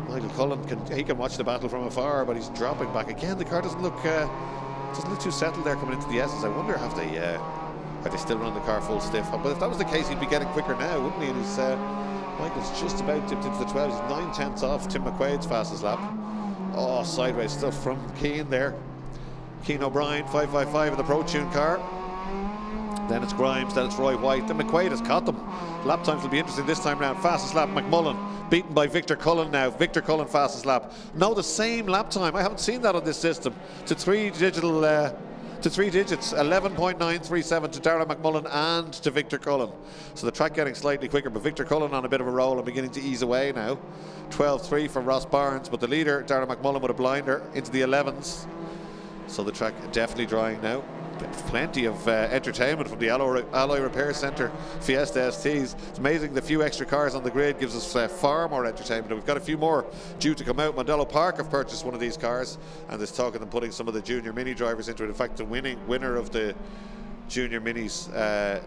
Michael Cullen can he can watch the battle from afar, but he's dropping back again. The car doesn't look uh, doesn't look too settled there coming into the S's. I wonder have they uh, are they still running the car full stiff? But if that was the case, he'd be getting quicker now, wouldn't he? Uh, Michael's just about dipped into the 12s. Nine tenths off Tim McQuaid's fastest lap. Oh, sideways stuff from Cian there. Cian O'Brien, 555 in the Pro Tune car. Then it's Grimes, then it's Roy White. Then McQuaid has caught them. Lap times will be interesting this time round. Fastest lap, McMullen, beaten by Victor Cullen now. Victor Cullen, fastest lap. No, the same lap time. I haven't seen that on this system. To three digital. Uh, to three digits 11.937 to Darragh McMullen and to Victor Cullen. So the track getting slightly quicker, but Victor Cullen on a bit of a roll and beginning to ease away now. 12 3 for Ross Barnes, but the leader, Darragh McMullen, with a blinder into the 11s. So the track definitely drying now plenty of uh, entertainment from the Alloy, Alloy Repair Centre Fiesta STs. It's amazing the few extra cars on the grid gives us uh, far more entertainment. we've got a few more due to come out. Mondello Park have purchased one of these cars, and there's talk of them putting some of the junior mini drivers into it. In fact, the winning winner of the junior minis. Uh,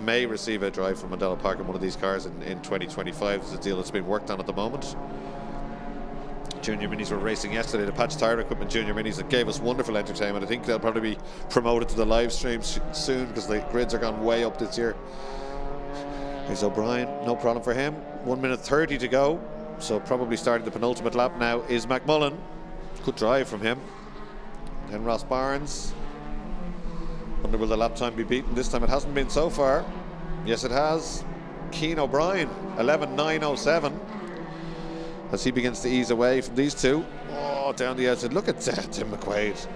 may receive a drive from Mondello Park in one of these cars in, in 2025. It's a deal that's being worked on at the moment. Junior Minis were racing yesterday, the Patch Tire Equipment Junior Minis that gave us wonderful entertainment. I think they'll probably be promoted to the live stream soon because the grids are gone way up this year. Here's O'Brien, no problem for him. One minute 30 to go, so probably starting the penultimate lap now is McMullen. Good drive from him. Then Ross Barnes. Wonder will the lap time be beaten this time? It hasn't been so far. Yes, it has. Cian O'Brien, 11.907 as he begins to ease away from these two. Oh, down the outside. Look at that, Tim McQuaid.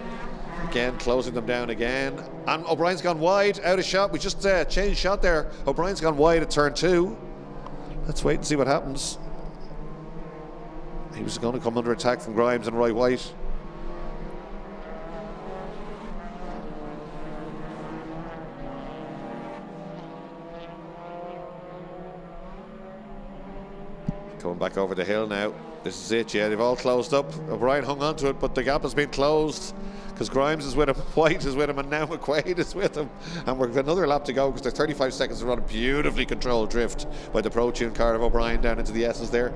Again, closing them down again. And O'Brien's gone wide, out of shot. We just uh, changed shot there. O'Brien's gone wide at turn two. Let's wait and see what happens. He was going to come under attack from Grimes and Roy White. Coming back over the hill now. This is it, yeah. They've all closed up. O'Brien hung on to it, but the gap has been closed because Grimes is with him, White is with him, and now McQuaid is with him. And we've got another lap to go because there's 35 seconds to run a beautifully controlled drift by the Pro Tune car of O'Brien down into the S's there.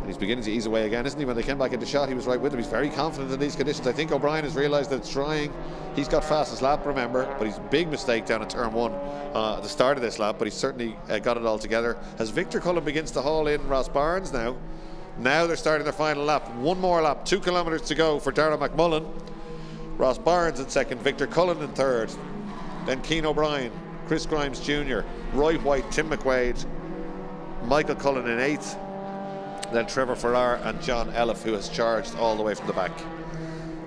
And he's beginning to ease away again, isn't he? When they came back into the shot, he was right with him. He's very confident in these conditions. I think O'Brien has realised that it's trying. He's got fastest lap, remember, but he's a big mistake down at turn one uh, at the start of this lap, but he's certainly uh, got it all together. As Victor Cullen begins to haul in Ross Barnes now, now they're starting their final lap. One more lap, two kilometres to go for Darragh McMullen. Ross Barnes in second, Victor Cullen in third, then Cian O'Brien, Chris Grimes Jr., Roy White, Tim McQuaid, Michael Cullen in eighth, then Trevor Farrar and John Elliff, who has charged all the way from the back.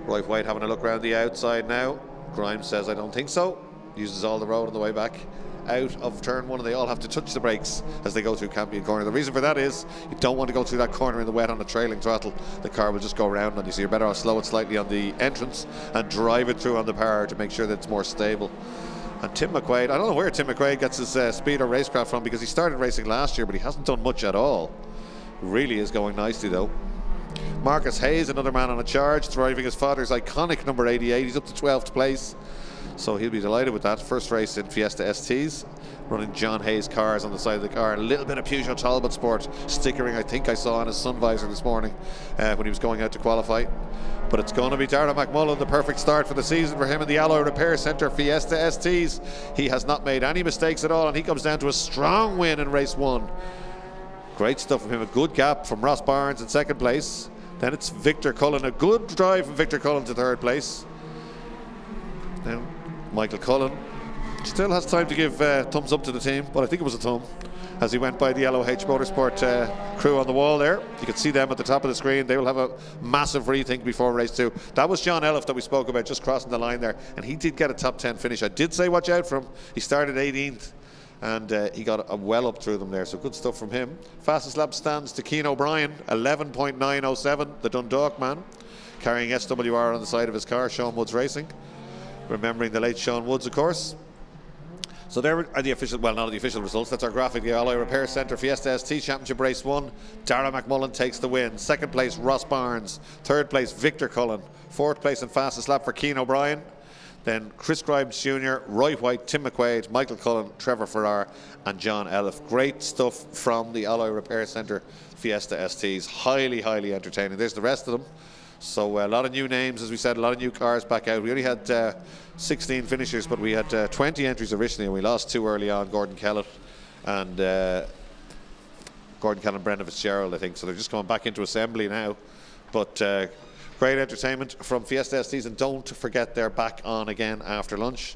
Roy White having a look around the outside now. Grimes says, I don't think so. Uses all the road on the way back out of turn one and they all have to touch the brakes as they go through Campion Corner. The reason for that is you don't want to go through that corner in the wet on a trailing throttle. The car will just go around on you, so you're better off slow it slightly on the entrance and drive it through on the power to make sure that it's more stable. And Tim McQuaid, I don't know where Tim McQuaid gets his uh, speed or racecraft from because he started racing last year, but he hasn't done much at all. Really is going nicely though. Marcus Hayes, another man on a charge, driving his father's iconic number 88. He's up to 12th place. So he'll be delighted with that. First race in Fiesta STs, running John Hayes cars on the side of the car. A little bit of Peugeot Talbot Sport stickering, I think I saw on his sun visor this morning uh, when he was going out to qualify. But it's going to be Darragh McMullen, the perfect start for the season for him in the Alloy Repair Centre Fiesta STs. He has not made any mistakes at all, and he comes down to a strong win in race one. Great stuff from him. A good gap from Ross Barnes in second place. Then it's Victor Cullen. A good drive from Victor Cullen to third place. Then Michael Cullen still has time to give uh, thumbs up to the team, but I think it was a thumb as he went by the LOH Motorsport uh, crew on the wall there. You can see them at the top of the screen. They will have a massive rethink before race two. That was John Elliff that we spoke about just crossing the line there, and he did get a top 10 finish. I did say watch out for him. He started 18th and uh, he got a well up through them there. So good stuff from him. Fastest lap stands to Cian O'Brien, 11.907, the Dundalk man, carrying SWR on the side of his car, Sean Woods Racing. Remembering the late Sean Woods, of course. So there are the official, well, not the official results. That's our graphic. The Alloy Repair Centre Fiesta ST Championship Race 1. Darragh McMullen takes the win. Second place, Ross Barnes. Third place, Victor Cullen. Fourth place and fastest lap for Cian O'Brien. Then Chris Grimes Jr., Roy White, Tim McQuaid, Michael Cullen, Trevor Farrar, and John Elliff. Great stuff from the Alloy Repair Centre Fiesta STs. Highly, highly entertaining. There's the rest of them. So uh, a lot of new names, as we said, a lot of new cars back out. We only had uh, 16 finishers, but we had uh, 20 entries originally, and we lost two early on. Gordon Kellett and uh, Gordon Kellett and Brendan Fitzgerald, I think. So they're just coming back into assembly now. But uh, Great entertainment from Fiesta and don't forget they're back on again after lunch.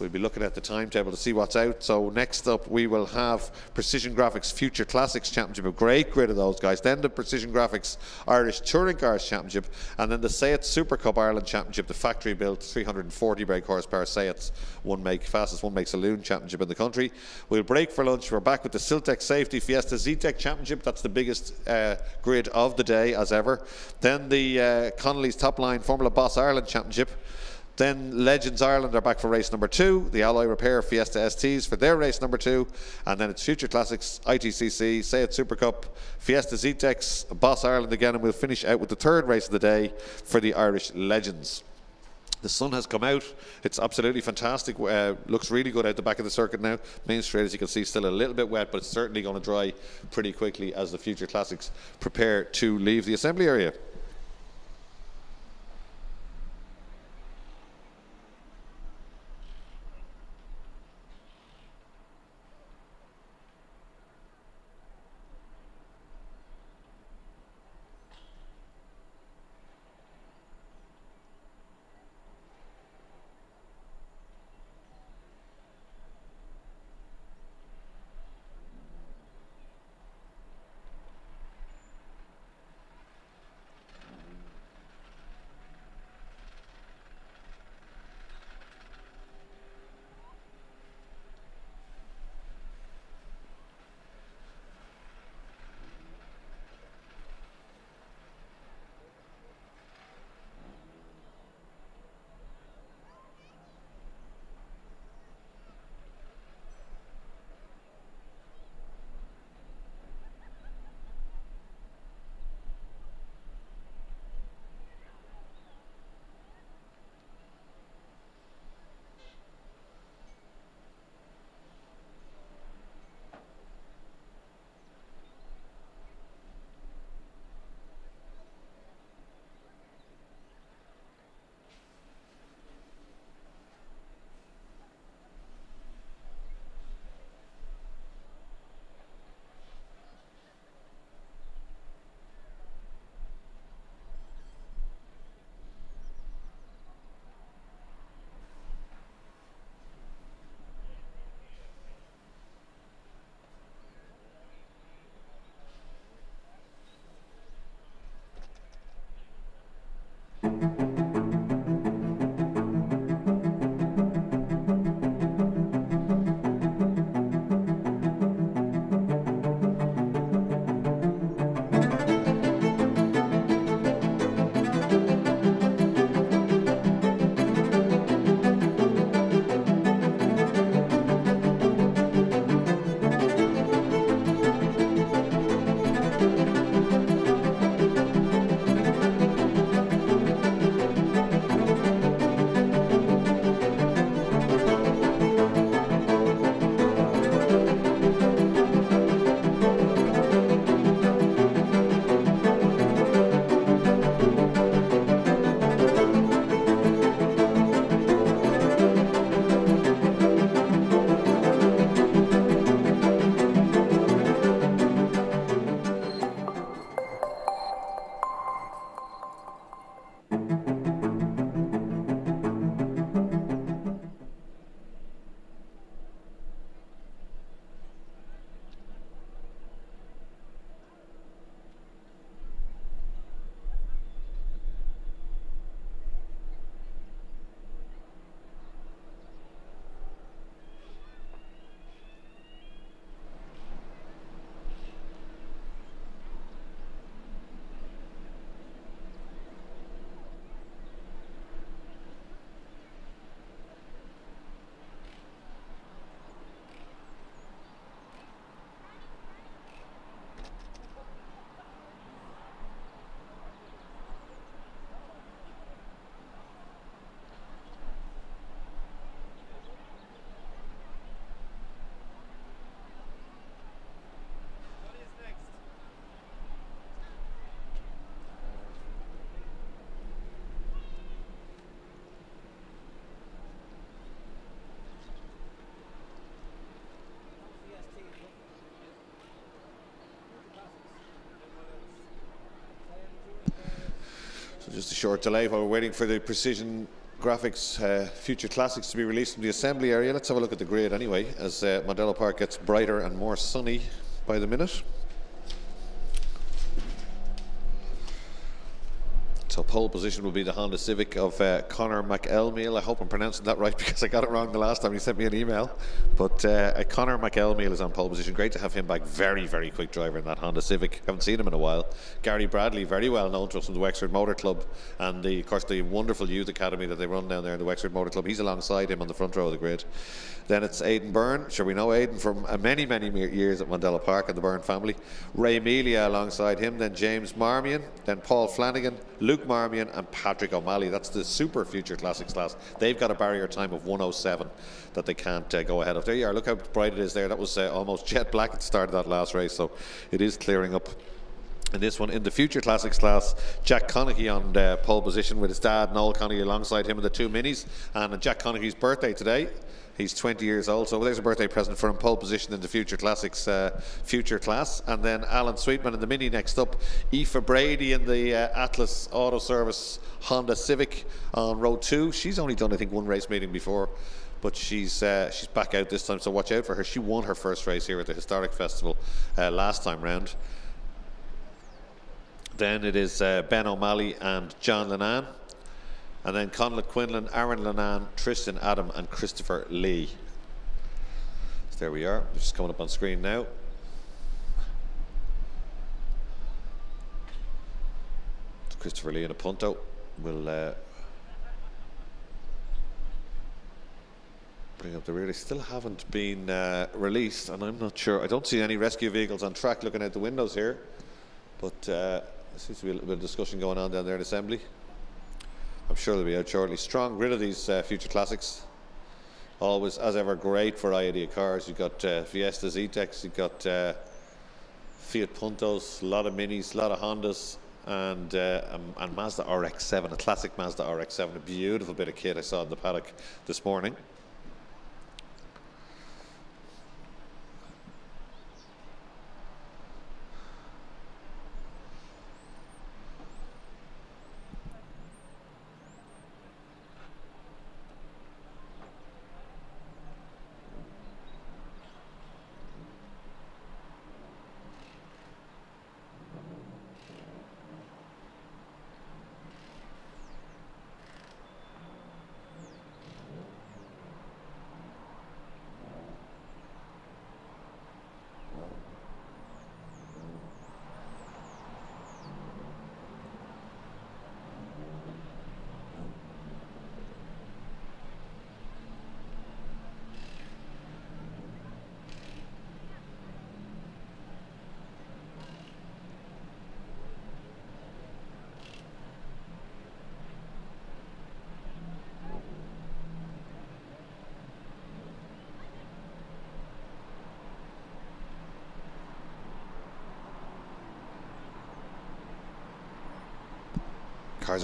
We'll be looking at the timetable to see what's out. So next up, we will have Precision Graphics Future Classics Championship. A great grid of those guys. Then the Precision Graphics Irish Touring Cars Championship, and then the Seat Super Cup Ireland Championship, the factory-built 340 brake horsepower Seats one make fastest one make saloon championship in the country. We'll break for lunch. We're back with the Siltech Safety Fiesta Zetec Championship. That's the biggest uh, grid of the day as ever. Then the uh, Connolly's Top Line Formula Boss Ireland Championship. Then Legends Ireland are back for race number two. The Alloy Repair Fiesta STs for their race number two. And then it's Future Classics, ITCC, Seat Super Cup, Fiesta Zetecs, Boss Ireland again. And we'll finish out with the third race of the day for the Irish Legends. The sun has come out. It's absolutely fantastic. Uh, looks really good out the back of the circuit now. Main Straight, as you can see, still a little bit wet, but it's certainly going to dry pretty quickly as the Future Classics prepare to leave the assembly area. Just a short delay while we're waiting for the precision graphics, uh, future classics to be released from the assembly area. Let's have a look at the grid anyway, as uh, Park gets brighter and more sunny by the minute. So pole position will be the Honda Civic of uh, Connor McElmeal. I hope I'm pronouncing that right because I got it wrong the last time he sent me an email. But uh, Connor McElmeal is on pole position. Great to have him back. Very, very quick driver in that Honda Civic. Haven't seen him in a while. Gary Bradley, very well known to us from the Wexford Motor Club and the, of course the wonderful youth academy that they run down there in the Wexford Motor Club. He's alongside him on the front row of the grid. Then it's Aidan Byrne. Sure, we know Aidan from uh, many, many years at Mondello Park and the Byrne family. Ray Melia alongside him. Then James Marmion. Then Paul Flanagan, Luke Marmion, and Patrick O'Malley. That's the Super Future Classics class. They've got a barrier time of 107 that they can't uh, go ahead of. There you are. Look how bright it is there. That was uh, almost jet black at the start of that last race, so it is clearing up. In this one, in the Future Classics class, Jack Conaghy on uh, pole position with his dad, Noel Conaghy, alongside him in the two minis. And Jack Conaghy's birthday today. He's 20 years old, so there's a birthday present for him. Pole position in the Future Classics uh, Future class, and then Alan Sweetman in the Mini next up. Aoife Brady in the uh, Atlas Auto Service Honda Civic on row two. She's only done, I think, one race meeting before, but she's uh, she's back out this time, so watch out for her. She won her first race here at the Historic Festival uh, last time round. Then it is uh, Ben O'Malley and John Lennon. And then Conleth Quinlan, Aaron Lennon, Tristan Adam, and Christopher Lee. So there we are. Just coming up on screen now. It's Christopher Lee and a Punto will uh, bring up the rear. They still haven't been uh, released, and I'm not sure. I don't see any rescue vehicles on track looking out the windows here, but uh, there seems to be a little bit of discussion going on down there in assembly. I'm sure they'll be out shortly. Strong grid of these uh, future classics. Always, as ever, great variety of cars. You've got uh, Fiesta Zetecs, you've got uh, Fiat Puntos, a lot of Minis, a lot of Hondas, and uh, and Mazda RX-7, a classic Mazda RX-7, a beautiful bit of kit I saw in the paddock this morning.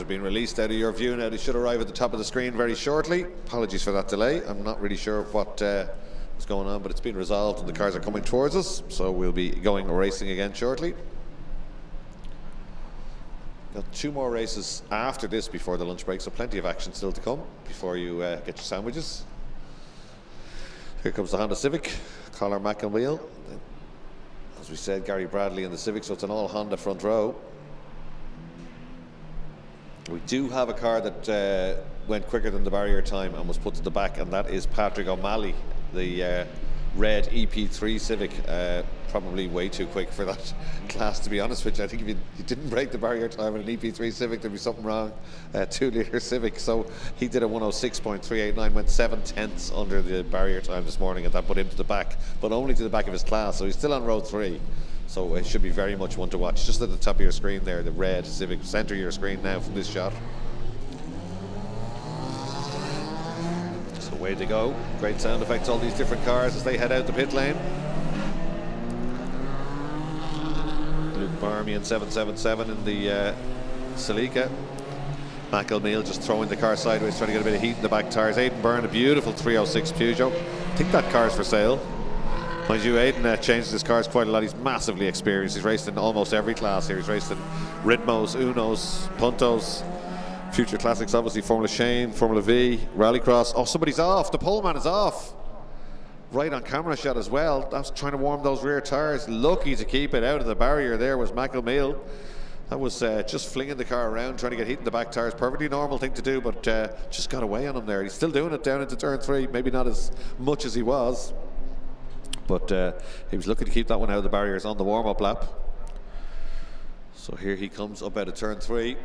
Are being released out of your view now. They should arrive at the top of the screen very shortly. Apologies for that delay. I'm not really sure what uh, is going on, but it's been resolved and the cars are coming towards us. So we'll be going racing again shortly. Got two more races after this before the lunch break, so plenty of action still to come before you uh, get your sandwiches. Here comes the Honda Civic, Connor McElmeal. As we said, Gary Bradley in the Civic, so it's an all Honda front row. We do have a car that uh, went quicker than the barrier time and was put to the back, and that is Patrick O'Malley, the uh, red EP3 Civic. Uh, probably way too quick for that class, to be honest you. I think if you, you didn't break the barrier time in an EP3 Civic, there'd be something wrong. Uh, two litre Civic. So he did a 106.389, went seven tenths under the barrier time this morning, and that put him to the back, but only to the back of his class. So he's still on row three. So it should be very much one to watch. Just at the top of your screen there, the red Civic, center your screen now from this shot. So way to go. Great sound effects, all these different cars as they head out the pit lane. Luke Marmion 777 in the uh, Celica. McElmeal just throwing the car sideways, trying to get a bit of heat in the back tires. Aidan Byrne, a beautiful 306 Peugeot. I think that car's for sale. Mind you, Aiden uh, changes his cars quite a lot. He's massively experienced. He's raced in almost every class here. He's raced in Ritmos, Unos, Puntos, Future Classics, obviously Formula Sheane, Formula V, Rallycross. Oh, somebody's off. The pole man is off. Right on camera shot as well. That's trying to warm those rear tyres. Lucky to keep it out of the barrier there was Michael McElmeal. That was uh, just flinging the car around, trying to get heat in the back tyres. Perfectly normal thing to do, but uh, just got away on him there. He's still doing it down into turn three. Maybe not as much as he was. But uh, he was looking to keep that one out of the barriers on the warm-up lap. So here he comes up out of turn three.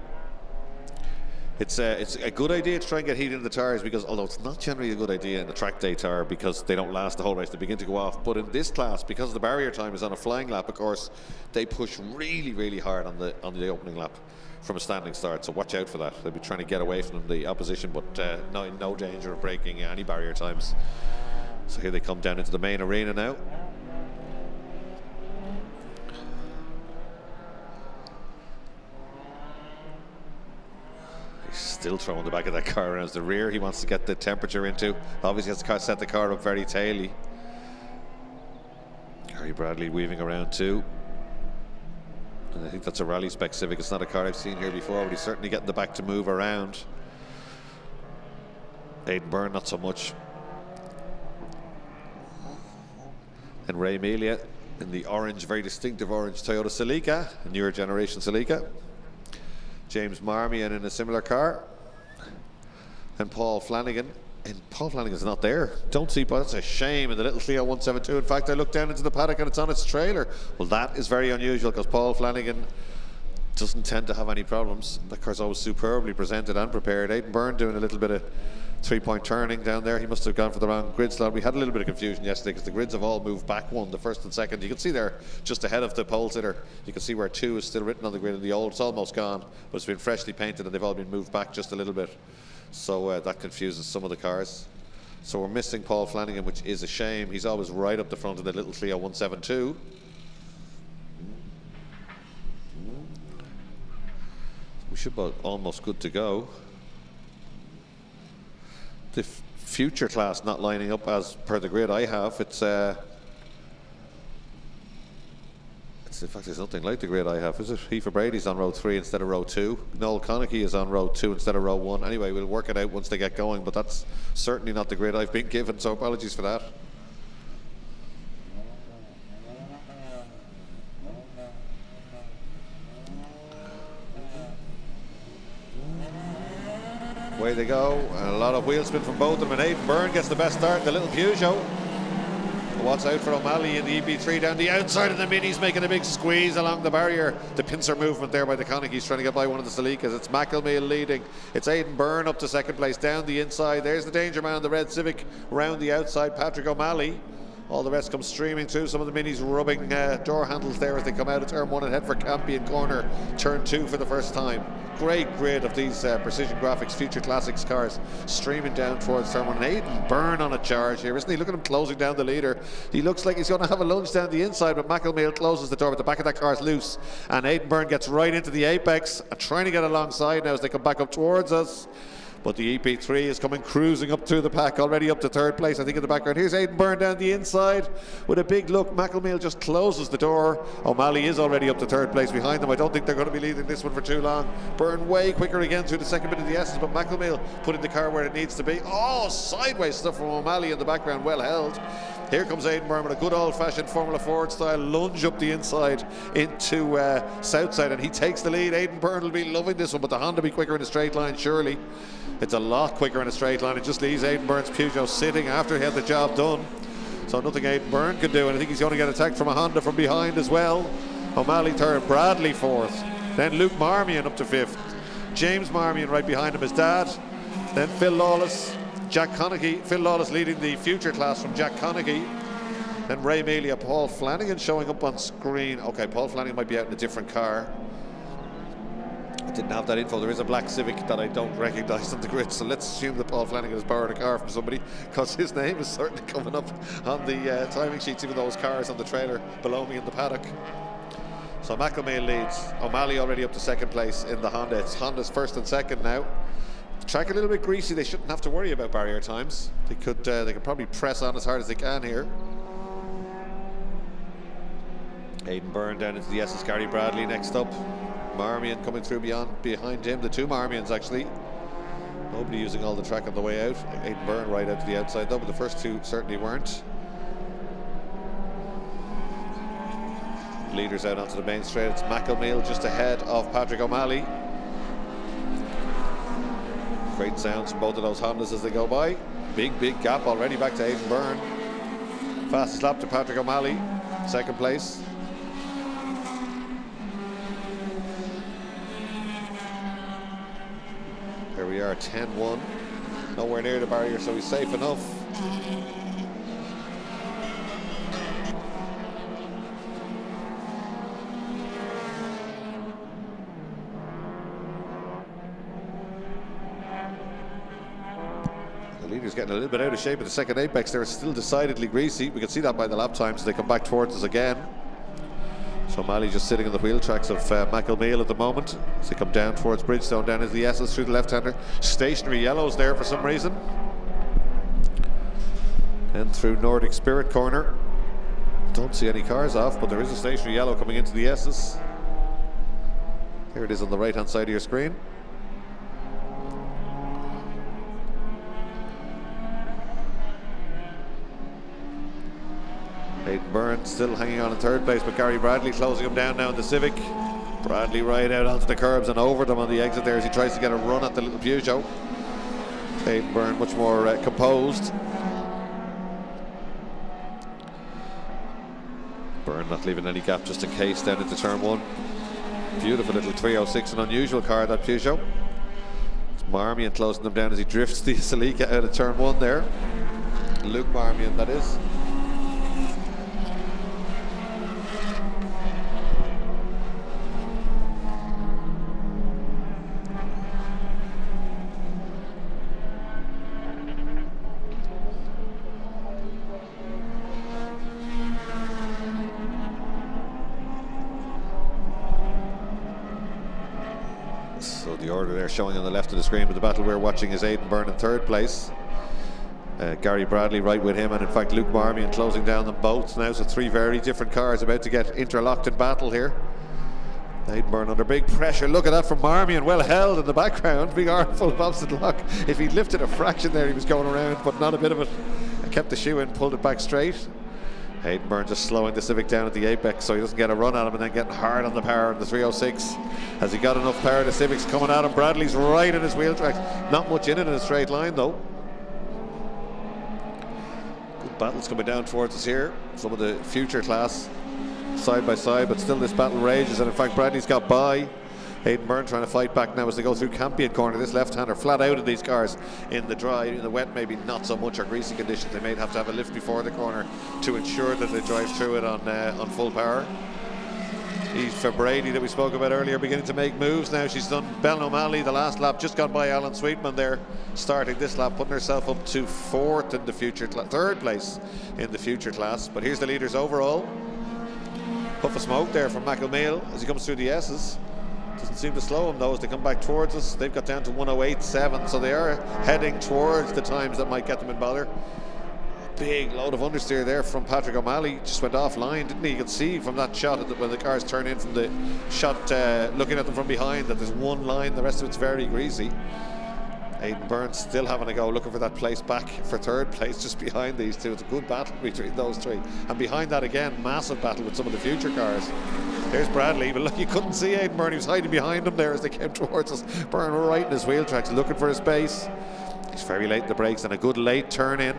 It's a, uh, it's a good idea to try and get heat in the tyres because although it's not generally a good idea in the track day tyre because they don't last the whole race, they begin to go off. But in this class, because the barrier time is on a flying lap, of course, they push really, really hard on the on the opening lap from a standing start. So watch out for that. They'll be trying to get away from the opposition, but uh, no, no danger of breaking any barrier times. So here they come down into the main arena now. He's still throwing the back of that car around the rear. He wants to get the temperature into. Obviously has to set the car up very taily. Harry Bradley weaving around too. And I think that's a rally spec Civic. It's not a car I've seen here before, but he's certainly getting the back to move around. Aiden Byrne, not so much. And Ray Melia in the orange, very distinctive orange Toyota Celica, a newer generation Celica. James Marmion in a similar car. And Paul Flanagan. And Paul Flanagan's not there. Don't see, but that's a shame in the little Clio 172. In fact, I looked down into the paddock and it's on its trailer. Well, that is very unusual because Paul Flanagan doesn't tend to have any problems. The car's always superbly presented and prepared. Aidan Byrne doing a little bit of three-point turning down there. He must have gone for the wrong grid slot. We had a little bit of confusion yesterday because the grids have all moved back one, the first and second. You can see there just ahead of the pole sitter. You can see where two is still written on the grid and the old, it's almost gone, but it's been freshly painted and they've all been moved back just a little bit. So uh, that confuses some of the cars. So we're missing Paul Flanagan, which is a shame. He's always right up the front of the little Clio 172. We should be almost good to go the future class not lining up as per the grid I have. It's uh, it's in fact it's nothing like the grid I have, is it? Brady's on row three instead of row two. Noel Conaghy is on row two instead of row one. Anyway, we'll work it out once they get going, but that's certainly not the grid I've been given, so apologies for that. Away they go. A lot of wheel spin from both of them. And Aidan Byrne gets the best start. The little Peugeot. What's out for O'Malley in the EP3 down the outside of the Minis, making a big squeeze along the barrier. The pincer movement there by the Conaghys trying to get by one of the Celicas. It's McElmeal leading. It's Aidan Byrne up to second place down the inside. There's the danger man, the red Civic, round the outside. Patrick O'Malley. All the rest come streaming through. Some of the minis rubbing uh, door handles there as they come out of turn one and head for Campion corner, turn two for the first time. Great grid of these uh, precision graphics future classics cars streaming down towards turn one. And Aidan Byrne on a charge here, isn't he? Look at him closing down the leader. He looks like he's going to have a lunge down the inside, but McElmeal closes the door, but the back of that car is loose. And Aiden Byrne gets right into the apex, trying to get alongside now as they come back up towards us. But the EP3 is coming cruising up through the pack, already up to third place, I think, in the background. Here's Aidan Byrne down the inside with a big look. McElmeal just closes the door. O'Malley is already up to third place behind them. I don't think they're going to be leading this one for too long. Byrne way quicker again through the second bit of the S's, but McElmeal putting the car where it needs to be. Oh, sideways stuff from O'Malley in the background, well held. Here comes Aidan Byrne with a good old-fashioned Formula Ford style lunge up the inside into uh, Southside, and he takes the lead. Aidan Byrne will be loving this one, but the Honda will be quicker in a straight line, surely. It's a lot quicker in a straight line. It just leaves Aidan Byrne's Peugeot sitting after he had the job done. So nothing Aidan Byrne can do, and I think he's going to get attacked from a Honda from behind as well. O'Malley third, Bradley fourth. Then Luke Marmion up to fifth. James Marmion right behind him, his dad. Then Phil Lawless, Jack Conaghy. Phil Lawless leading the future class from Jack Conaghy. Then Ray Melia, Paul Flanagan showing up on screen. Okay, Paul Flanagan might be out in a different car. Didn't have that info. There is a black Civic that I don't recognise on the grid, so let's assume that Paul Flanagan has borrowed a car from somebody because his name is certainly coming up on the uh, timing sheets, even those cars on the trailer below me in the paddock. So McElmeal leads. O'Malley already up to second place in the Honda. It's Honda's first and second now. The track a little bit greasy. They shouldn't have to worry about barrier times. They could uh, they could probably press on as hard as they can here. Aidan Byrne down into the SS Gary Bradley next up. Marmion coming through beyond behind him. The two Marmions actually. Nobody using all the track on the way out. Aidan Byrne right out to the outside though, but the first two certainly weren't. Leaders out onto the main straight. It's McElmeal just ahead of Patrick O'Malley. Great sounds from both of those Hondas as they go by. Big, big gap already back to Aidan Byrne. Fastest lap to Patrick O'Malley, second place. Here we are, 10-1. Nowhere near the barrier, so he's safe enough. The leader's getting a little bit out of shape at the second apex. They're still decidedly greasy. We can see that by the lap times. They come back towards us again. So O'Malley just sitting in the wheel tracks of uh, McElmeal at the moment as they come down towards Bridgestone, down into the S's through the left-hander. Stationary yellows there for some reason. And through Nordic Spirit corner. Don't see any cars off, but there is a stationary yellow coming into the S's. Here it is on the right-hand side of your screen. Byrne still hanging on in third place, but Gary Bradley closing him down now in the Civic. Bradley right out onto the curbs and over them on the exit there as he tries to get a run at the little Peugeot. Aidan Byrne much more uh, composed. Byrne not leaving any gap just in case down into turn one. Beautiful little 306, an unusual car that Peugeot. It's Marmion closing them down as he drifts the Celica out of turn one there. Luke Marmion, that is. So the order there showing on the left of the screen, but the battle we're watching is Aidan Byrne in third place. Uh, Gary Bradley right with him, and in fact Luke Marmion closing down them both now. So three very different cars about to get interlocked in battle here. Aidan Byrne under big pressure. Look at that from Marmion, well held in the background. Big arm full of opposite lock. If he'd lifted a fraction there, he was going around, but not a bit of it. Kept the shoe in, pulled it back straight. Aidan Byrne just slowing the Civic down at the apex so he doesn't get a run at him and then getting hard on the power in the 306. Has he got enough power? The Civic's coming at him. Bradley's right in his wheel tracks. Not much in it in a straight line though. Good battles coming down towards us here. Some of the future class side by side, but still this battle rages. And in fact, Bradley's got by. Aidan Byrne trying to fight back now as they go through Campion corner. This left-hander flat out of these cars in the dry, in the wet, maybe not so much or greasy conditions. They may have to have a lift before the corner to ensure that they drive through it on uh, on full power. Aoife Brady that we spoke about earlier beginning to make moves now. She's done Belen O'Malley the last lap, just gone by Alan Sweetman there, starting this lap, putting herself up to fourth in the future, third place in the future class. But here's the leaders overall. Puff of smoke there from McElmeal as he comes through the S's. Doesn't seem to slow them though as they come back towards us. They've got down to 108.7, so they are heading towards the times that might get them in bother. Big load of understeer there from Patrick O'Malley. Just went offline, didn't he? You can see from that shot when the cars turn in from the shot, uh, looking at them from behind, that there's one line, the rest of it's very greasy. Aidan Byrne's still having a go, looking for that place back for third place, just behind these two. It's a good battle between those three. And behind that again, massive battle with some of the future cars. There's Bradley, but look, you couldn't see Aidan Byrne. He was hiding behind him there as they came towards us. Byrne right in his wheel tracks, looking for a space. He's very late in the brakes and a good late turn in.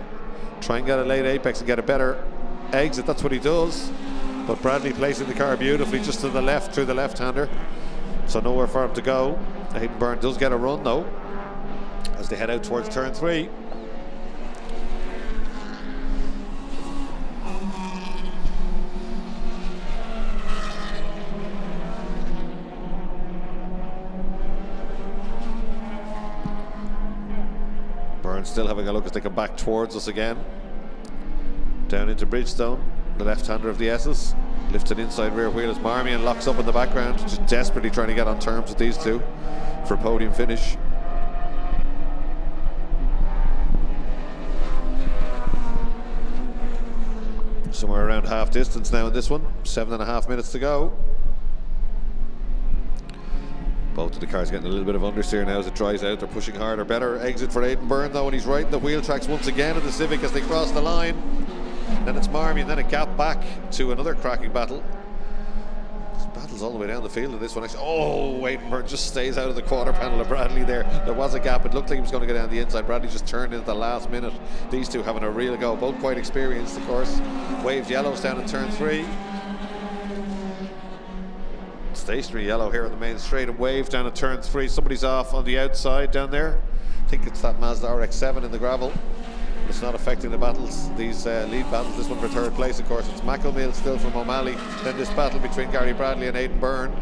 Try and get a late apex and get a better exit. That's what he does. But Bradley placing the car beautifully just to the left through the left-hander. So nowhere for him to go. Aidan Byrne does get a run though as they head out towards turn three. Byrne's still having a look as they come back towards us again. Down into Bridgestone, the left-hander of the S's. Lifted inside rear wheel as Marmion locks up in the background, just desperately trying to get on terms with these two for a podium finish. Somewhere around half distance now in this one. Seven and a half minutes to go. Both of the cars getting a little bit of understeer now as it dries out. They're pushing harder. Better exit for Aidan Byrne though, and he's right in the wheel tracks once again in the Civic as they cross the line. Then it's Marmy, and then a gap back to another cracking battle. Battle's all the way down the field in this one. Actually, oh, Aidan just stays out of the quarter panel of Bradley there. There was a gap. It looked like he was going to go down the inside. Bradley just turned in at the last minute. These two having a real go. Both quite experienced, of course. Waved yellows down in turn three stationary yellow here on the main straight and wave down at turn three. Somebody's off on the outside down there. I think it's that Mazda RX-7 in the gravel. It's not affecting the battles, these uh, lead battles. This one for third place, of course. It's McElmeal still from O'Malley. Then this battle between Gary Bradley and Aidan Byrne.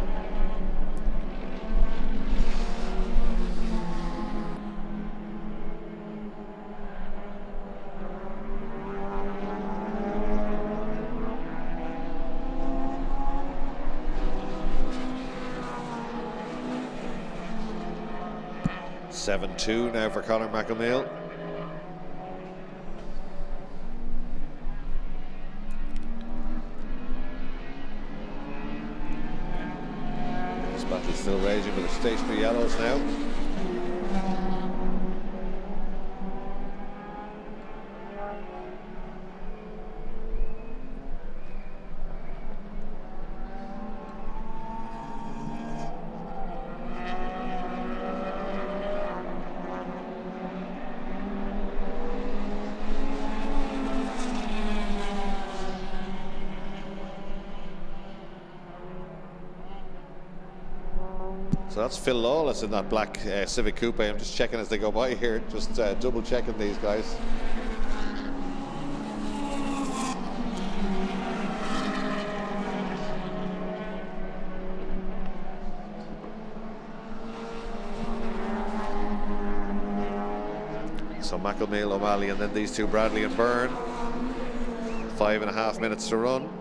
Seven two now for Connor McElmeal. Still raging with the stationary yellows now. That's Phil Lawless in that black uh, Civic Coupe. I'm just checking as they go by here, just uh, double checking these guys. So McElmeal, O'Malley, and then these two, Bradley and Byrne. Five and a half minutes to run.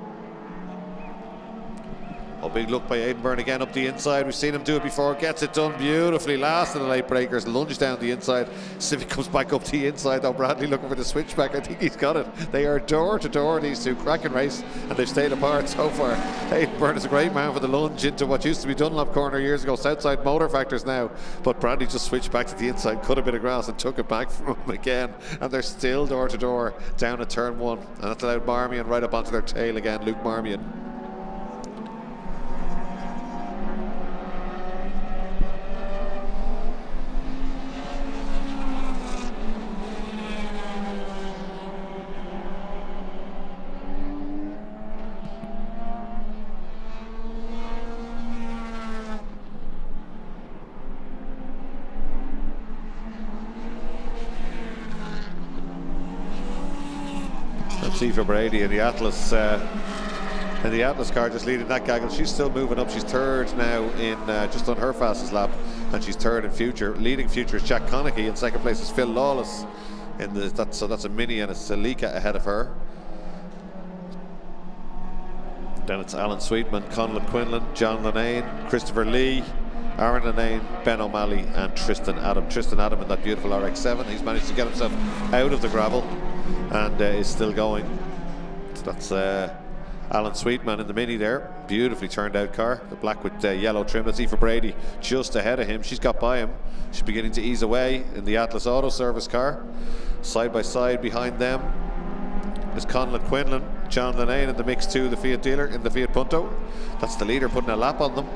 A big look by Aidan Byrne again up the inside. We've seen him do it before. Gets it done beautifully. Last of the late breakers. Lunge down the inside. Civic comes back up the inside. Though Bradley looking for the switchback. I think he's got it. They are door to door, these two. Cracking race. And they've stayed apart so far. Aidan Byrne is a great man for the lunge into what used to be Dunlop corner years ago. Southside motor factors now. But Bradley just switched back to the inside, cut a bit of grass and took it back from him again. And they're still door to door down at turn one. And that's allowed Marmion right up onto their tail again. Luke Marmion. That's Aoife Brady in the Atlas. Uh, in the Atlas car, just leading that gaggle. She's still moving up. She's third now in uh, just on her fastest lap, and she's third in future. Leading future is Jack Conaghy. In second place is Phil Lawless. In the that, so that's a mini and a Celica ahead of her. Then it's Alan Sweetman, Conlon Quinlan, John Lenane, Christopher Lee, Aaron Lenane, Ben O'Malley, and Tristan Adam. Tristan Adam in that beautiful RX-7. He's managed to get himself out of the gravel and uh, is still going. That's uh, Alan Sweetman in the mini there. Beautifully turned out car. The black with uh, yellow trim. That's Aoife Brady just ahead of him. She's got by him. She's beginning to ease away in the Atlas Auto Service car. Side by side behind them is Conlon Quinlan, John Lenane in the mix two, the Fiat dealer in the Fiat Punto. That's the leader putting a lap on them.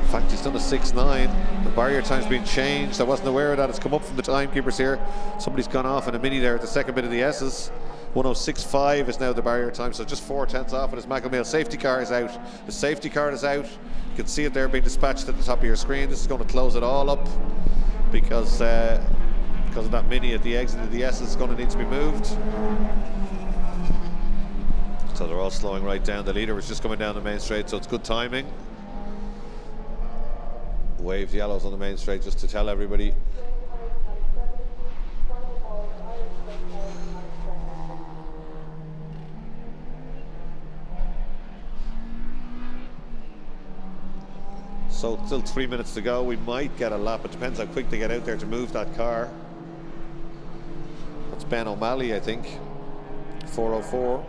In fact, he's done a 6-9. The barrier time's been changed. I wasn't aware of that. It's come up from the timekeepers here. Somebody's gone off in a mini there at the second bit of the S's. 106.5 is now the barrier time, so just four tenths off. And his McElmeal safety car is out. The safety car is out. You can see it there being dispatched at the top of your screen. This is going to close it all up because uh, because of that mini at the exit of the S is going to need to be moved. So they're all slowing right down. The leader is just coming down the main straight, so it's good timing. Waved yellows on the main straight just to tell everybody. So still three minutes to go. We might get a lap. It depends how quick they get out there to move that car. That's Ben O'Malley, I think. 404.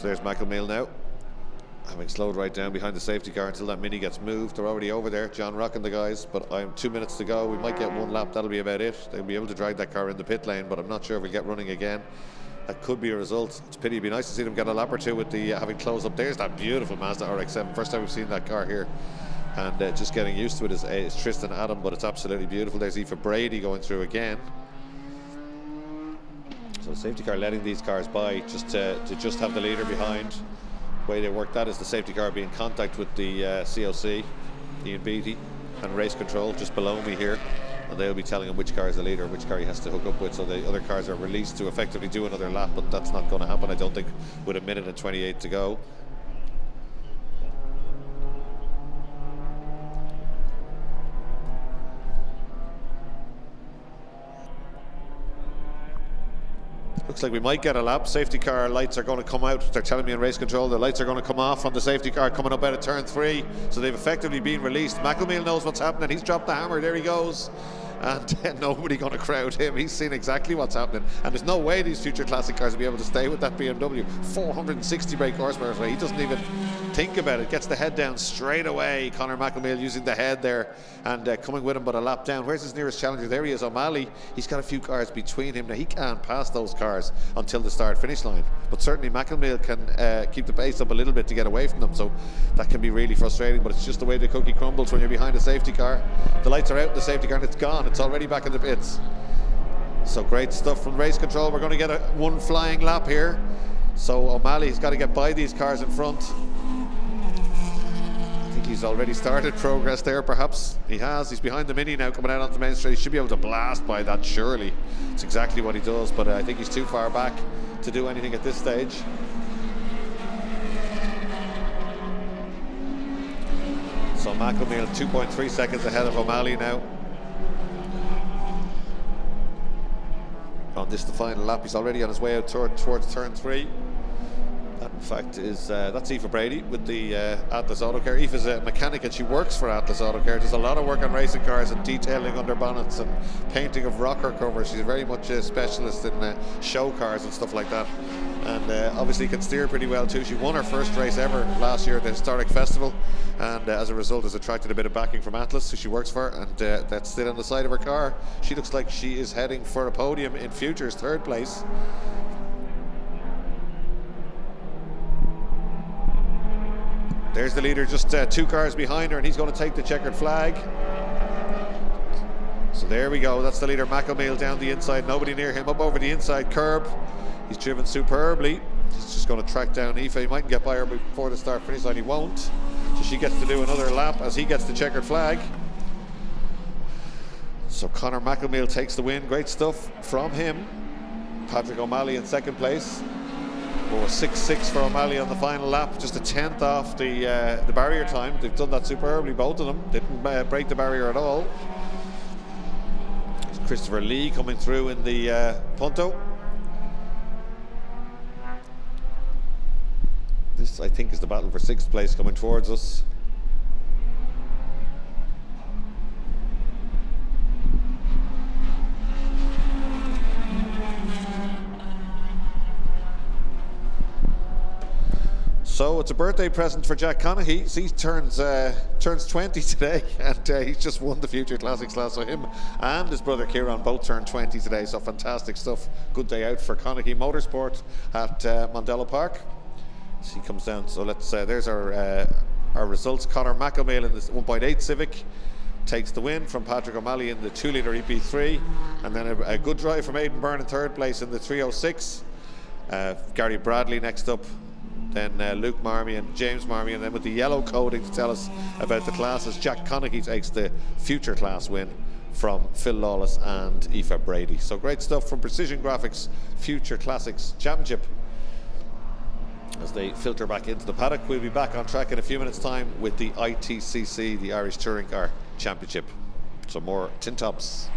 So there's Michael McElmeal now. Having slowed right down behind the safety car until that mini gets moved. They're already over there, John Rock and the guys, but I'm two minutes to go. We might get one lap, that'll be about it. They'll be able to drag that car in the pit lane, but I'm not sure if we'll get running again. That could be a result. It's a pity. It'd be nice to see them get a lap or two with the uh, having closed up. There's that beautiful Mazda RX-7. First time we've seen that car here, and uh, just getting used to it is, uh, is Tristan Adam. But it's absolutely beautiful. There's Aoife Brady going through again. So the safety car letting these cars by just to, to just have the leader behind. The way they work that is the safety car being in contact with the uh, COC, Ian Beattie, and race control just below me here and they'll be telling him which car is the leader, which car he has to hook up with. So the other cars are released to effectively do another lap, but that's not going to happen, I don't think, with a minute and 28 to go. Looks like we might get a lap. Safety car lights are going to come out. They're telling me in race control the lights are going to come off on the safety car coming up out of turn three. So they've effectively been released. McElmeal knows what's happening. He's dropped the hammer. There he goes and nobody going to crowd him. He's seen exactly what's happening, and there's no way these future classic cars will be able to stay with that BMW. 460 brake horsepower, so he doesn't even think about it. Gets the head down straight away. Connor McElmeal using the head there and uh, coming with him, but a lap down. Where's his nearest challenger? There he is, O'Malley. He's got a few cars between him now. He can't pass those cars until the start-finish line, but certainly McElmeal can uh, keep the pace up a little bit to get away from them. So that can be really frustrating. But it's just the way the cookie crumbles when you're behind a safety car. The lights are out, the safety car, and it's gone. It's already back in the pits. So great stuff from race control. We're going to get a one flying lap here. So O'Malley's got to get by these cars in front. I think he's already started progress there, perhaps. He has. He's behind the Mini now, coming out onto the main straight. He should be able to blast by that, surely. It's exactly what he does, but uh, I think he's too far back to do anything at this stage. So McElmeal 2.3 seconds ahead of O'Malley now. On this the final lap. He's already on his way out toward, towards turn three. That, in fact, is uh, that's Aoife Brady with the uh, Atlas Auto Care. Aoife's a mechanic and she works for Atlas Auto Care. Does a lot of work on racing cars and detailing under bonnets and painting of rocker covers. She's very much a specialist in uh, show cars and stuff like that. And uh, obviously can steer pretty well too. She won her first race ever last year at the Historic Festival, and uh, as a result, has attracted a bit of backing from Atlas, who she works for, and uh, that's still on the side of her car. She looks like she is heading for a podium in futures, third place. There's the leader, just uh, two cars behind her, and he's going to take the checkered flag. So there we go. That's the leader, McElmeal, down the inside. Nobody near him. Up over the inside curb. He's driven superbly. He's just going to track down Aoife. He might get by her before the start finish line. He won't. So she gets to do another lap as he gets the checkered flag. So Connor McElmeal takes the win. Great stuff from him. Patrick O'Malley in second place. Oh, 6-6 for O'Malley on the final lap, just a tenth off the uh, the barrier time. They've done that superbly, both of them. Didn't uh, break the barrier at all. Christopher Lee coming through in the uh, Punto. This, I think, is the battle for sixth place coming towards us. So it's a birthday present for Jack Conaghy. He turns uh, turns 20 today, and uh, he's just won the Future Classics class. So him and his brother Kieran both turned 20 today. So fantastic stuff. Good day out for Conaghy Motorsport at uh, Mondello Park. So he comes down. So let's. Uh, there's our uh, our results. Connor McElmeal in the 1.8 Civic takes the win from Patrick O'Malley in the 2 litre EP3, and then a, a, good drive from Aidan Byrne in third place in the 306. Uh, Gary Bradley next up then uh, Luke Marmion, James Marmion, and then with the yellow coding to tell us about the classes, Jack Conaghy takes the future class win from Phil Lawless and Aoife Brady. So great stuff from Precision Graphics Future Classics Championship. As they filter back into the paddock, we'll be back on track in a few minutes' time with the ITCC, the Irish Touring Car Championship. So more tin tops.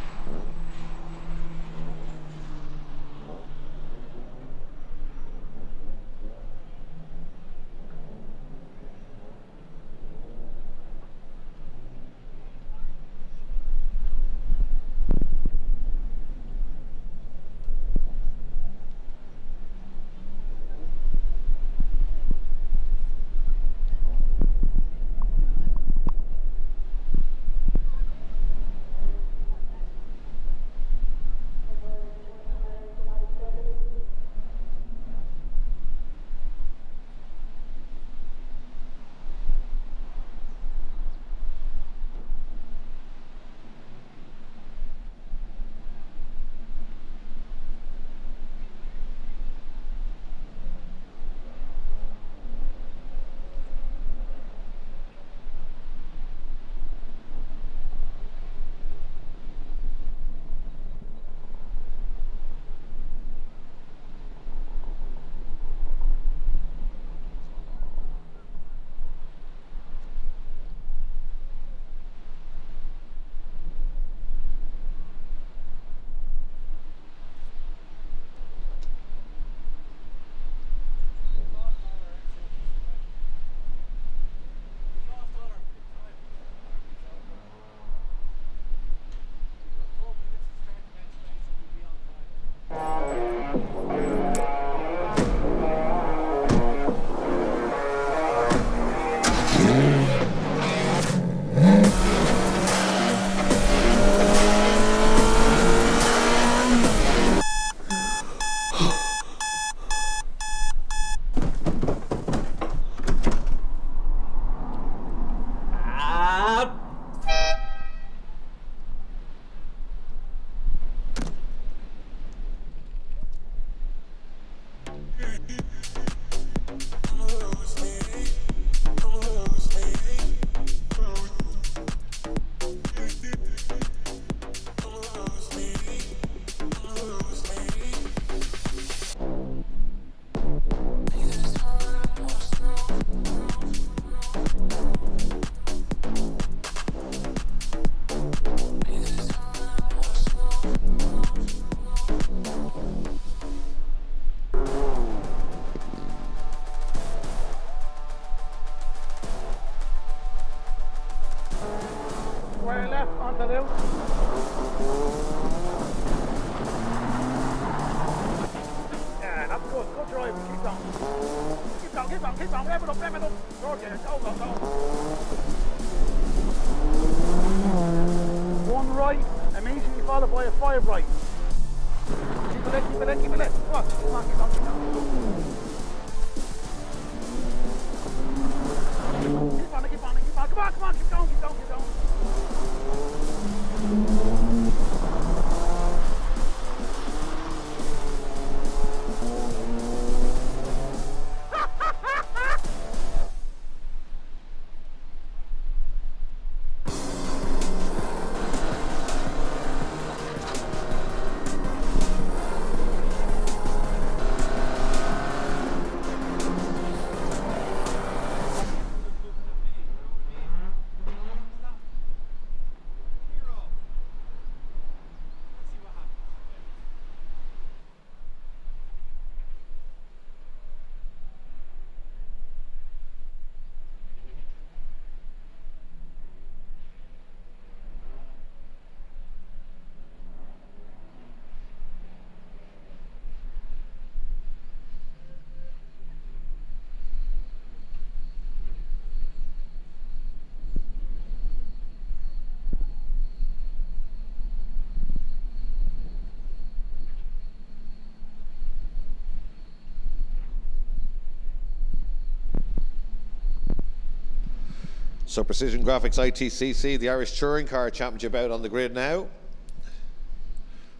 So Precision Graphics ITCC, the Irish Touring Car Championship out on the grid now.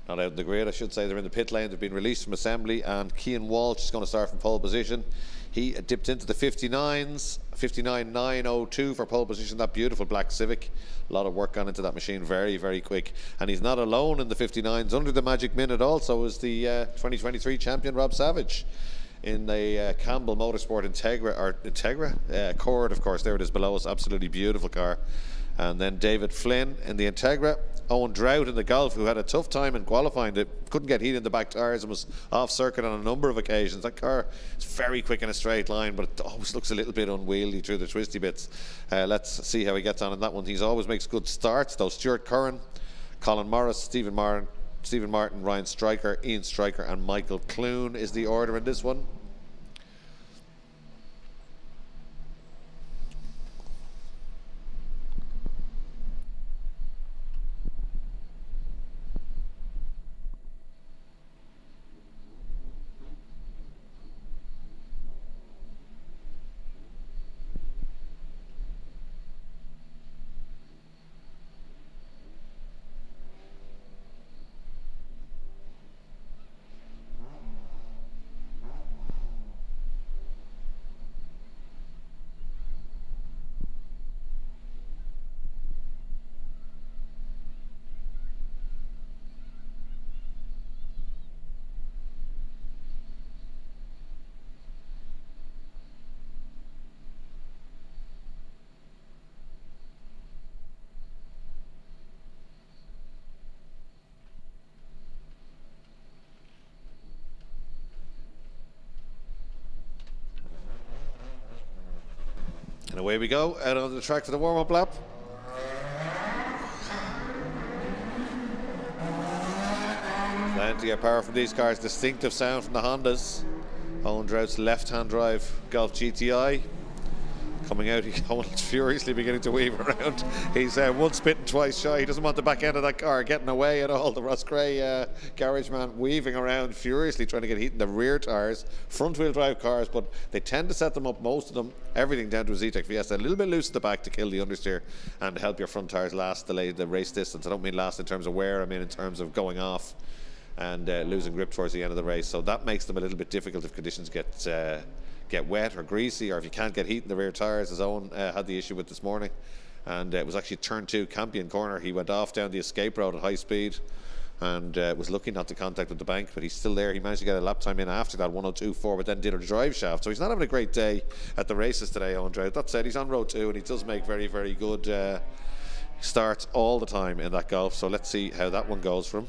Not out in the grid, I should say. They're in the pit lane. They've been released from assembly, and Cian Walsh is going to start from pole position. He dipped into the 59s, 59.902 for pole position. That beautiful black Civic. A lot of work gone into that machine. Very, very quick. And he's not alone in the 59s. Under the magic minute also is the uh, 2023 champion Rob Savage in the uh, Campbell Motorsport Integra or Integra uh, Accord, of course. There it is below us. Absolutely beautiful car. And then David Flynn in the Integra. Owen Drought in the Golf, who had a tough time in qualifying. It couldn't get heat in the back tyres and was off circuit on a number of occasions. That car is very quick in a straight line, but it always looks a little bit unwieldy through the twisty bits. Uh, let's see how he gets on in that one. He's always makes good starts, though. Stuart Curran, Colin Morris, Stephen Martin, Stephen Martin, Ryan Stryker, Ian Stryker, and Michael Clune is the order in this one. And away we go, out on the track for the warm up lap. Plenty of power from these cars, distinctive sound from the Hondas. Owen Drought's left hand drive Golf GTI. Coming out, he's furiously beginning to weave around. He's uh, once bitten, twice shy. He doesn't want the back end of that car getting away at all. The Ross Gray uh, garage man weaving around furiously, trying to get heat in the rear tyres. Front wheel drive cars, but they tend to set them up, most of them, everything down to a Zetec Fiesta. A little bit loose at the back to kill the understeer and help your front tyres last the, the race distance. I don't mean last in terms of wear, I mean in terms of going off and uh, losing grip towards the end of the race. So that makes them a little bit difficult if conditions get uh, get wet or greasy, or if you can't get heat in the rear tyres, as Owen uh, had the issue with this morning. And uh, it was actually turn two, Campion corner. He went off down the escape road at high speed and uh, was lucky not to contact with the bank, but he's still there. He managed to get a lap time in after that 102.4, but then did a drive shaft. So he's not having a great day at the races today, Drought. That said, he's on road two and he does make very, very good uh, starts all the time in that golf. So let's see how that one goes for him.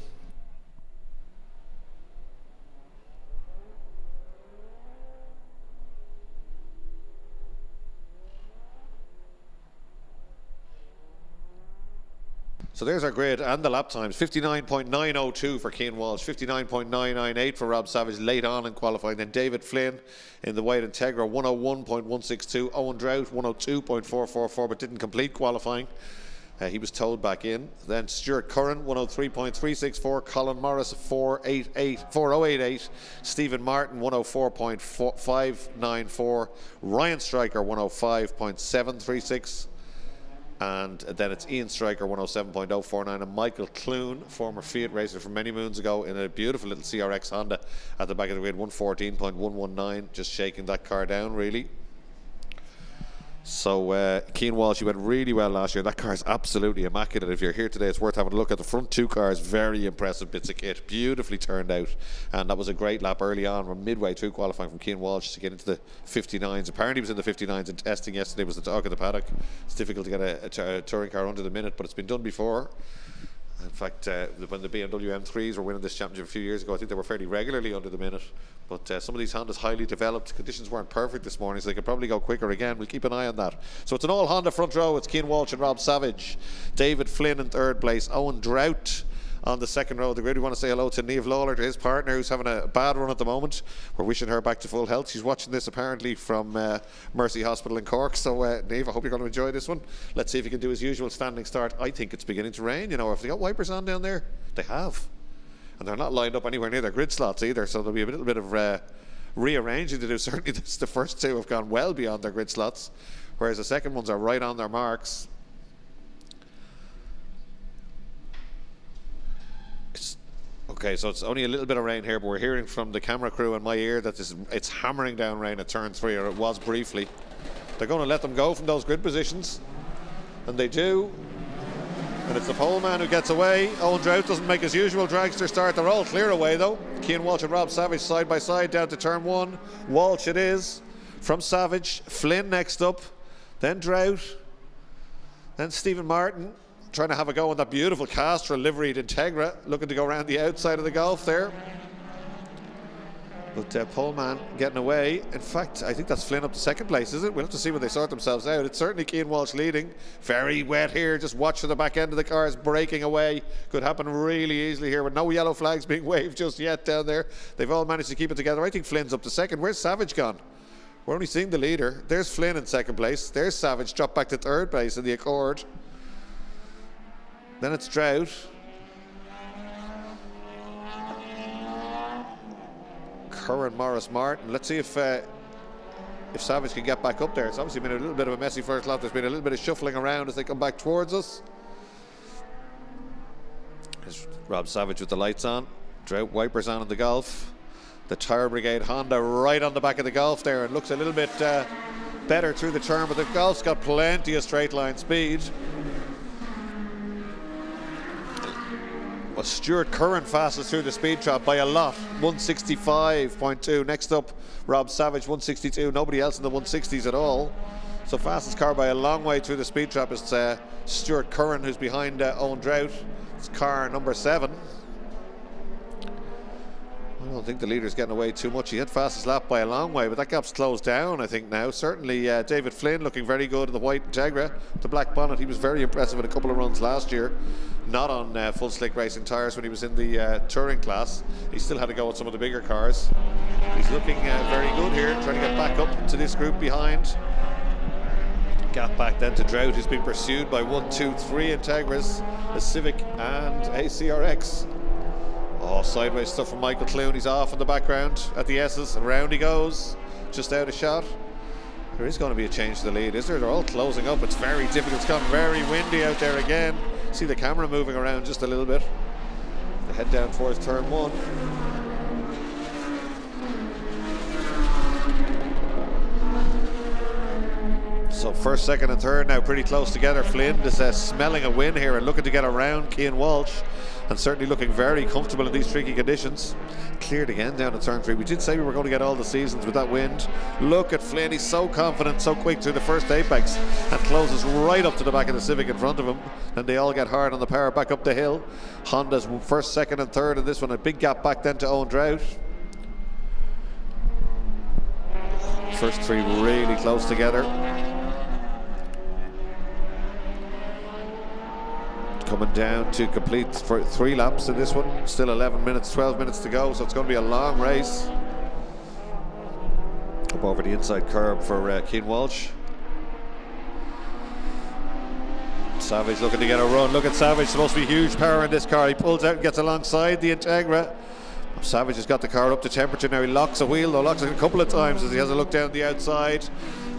So there's our grid and the lap times 59.902 for Cian Walsh, 59.998 for Rob Savage late on in qualifying. Then David Flynn in the white Integra 101.162, Owen Drought 102.444 but didn't complete qualifying. Uh, he was towed back in. Then Stuart Curran 103.364, Colin Morris 488, 4088, Stephen Martin 104.594, Ryan Striker 105.736 and then it's Ian Striker 107.049 and Michael Clune, former Fiat racer from many moons ago, in a beautiful little CRX Honda at the back of the grid 114.119, just shaking that car down really. So uh, Cian Walsh, you went really well last year. That car is absolutely immaculate. If you're here today, it's worth having a look at the front two cars. Very impressive bits of kit, beautifully turned out, and that was a great lap early on. We're midway through qualifying from Cian Walsh to get into the 59s. Apparently, he was in the 59s in testing yesterday. Was the talk of the paddock. It's difficult to get a, a touring car under the minute, but it's been done before. In fact, uh, when the BMW M3s were winning this championship a few years ago, I think they were fairly regularly under the minute. But uh, some of these Hondas highly developed. Conditions weren't perfect this morning, so they could probably go quicker again. We'll keep an eye on that. So it's an all Honda front row. It's Cian Walsh and Rob Savage. David Flynn in third place. Owen Drought on the second row of the grid. We want to say hello to Niamh Lawler, to his partner, who's having a bad run at the moment. We're wishing her back to full health. She's watching this apparently from uh, Mercy Hospital in Cork. So, uh, Niamh, I hope you're going to enjoy this one. Let's see if you can do his usual standing start. I think it's beginning to rain. You know, if they got wipers on down there, they have. And they're not lined up anywhere near their grid slots either. So there'll be a little bit of uh, rearranging to do. Certainly, this, the first two have gone well beyond their grid slots, whereas the second ones are right on their marks. Okay, so it's only a little bit of rain here, but we're hearing from the camera crew in my ear that this, it's hammering down rain at turn three, or it was briefly. They're going to let them go from those grid positions, and they do. And it's the pole man who gets away. Owen Drought doesn't make his usual dragster start. They're all clear away, though. Cian Walsh and Rob Savage side by side down to turn one. Walsh it is from Savage. Flynn next up. Then Drought. Then Stephen Martin trying to have a go on that beautiful Castrol liveried Integra, looking to go around the outside of the Golf there. But uh, Poleman getting away. In fact, I think that's Flynn up to second place, is it? We'll have to see when they sort themselves out. It's certainly Cian Walsh leading. Very wet here. Just watch for the back end of the cars breaking away. Could happen really easily here with no yellow flags being waved just yet down there. They've all managed to keep it together. I think Flynn's up to second. Where's Savage gone? We're only seeing the leader. There's Flynn in second place. There's Savage dropped back to third place in the Accord. Then it's Drought. Curran Morris Martin. Let's see if uh, if Savage can get back up there. It's obviously been a little bit of a messy first lap. There's been a little bit of shuffling around as they come back towards us. There's Rob Savage with the lights on. Drought wipers on in the Golf. The Tire Brigade Honda right on the back of the Golf there and looks a little bit uh, better through the turn, but the Golf's got plenty of straight line speed. Well, Stuart Curran fastest through the speed trap by a lot, 165.2. Next up, Rob Savage, 162. Nobody else in the 160s at all. So fastest car by a long way through the speed trap is uh, Stuart Curran, who's behind uh, Owen Drought. It's car number seven. I don't think the leader's getting away too much. He had fastest lap by a long way, but that gap's closed down, I think, now. Certainly, uh, David Flynn looking very good in the white Integra. The black bonnet, he was very impressive in a couple of runs last year. Not on uh, full slick racing tyres when he was in the uh, touring class. He still had to go with some of the bigger cars. He's looking uh, very good here, trying to get back up to this group behind. Gap back then to Drought, who's been pursued by one, two, three Integras, a Civic and a CRX. Oh, sideways stuff from Michael Clune. He's off in the background at the S's. Around he goes. Just out of shot. There is going to be a change to the lead, is there? They're all closing up. It's very difficult. It's gotten very windy out there again. See the camera moving around just a little bit. They head down towards turn one. So first, second and third now pretty close together. Flynn is uh, smelling a win here and looking to get around Cian Walsh and certainly looking very comfortable in these tricky conditions. Cleared again down to turn three. We did say we were going to get all the seasons with that wind. Look at Flynn, he's so confident, so quick through the first apex and closes right up to the back of the Civic in front of him. And they all get hard on the power back up the hill. Honda's first, second, and third in this one. A big gap back then to Owen Drought. First three really close together. Coming down to complete for three laps in this one. Still 11 minutes, 12 minutes to go, so it's going to be a long race. Up over the inside curb for uh, Cian Walsh. Savage looking to get a run. Look at Savage, supposed to be huge power in this car. He pulls out and gets alongside the Integra. Savage has got the car up to temperature now. He locks a wheel, though, locks it a couple of times as he has a look down the outside.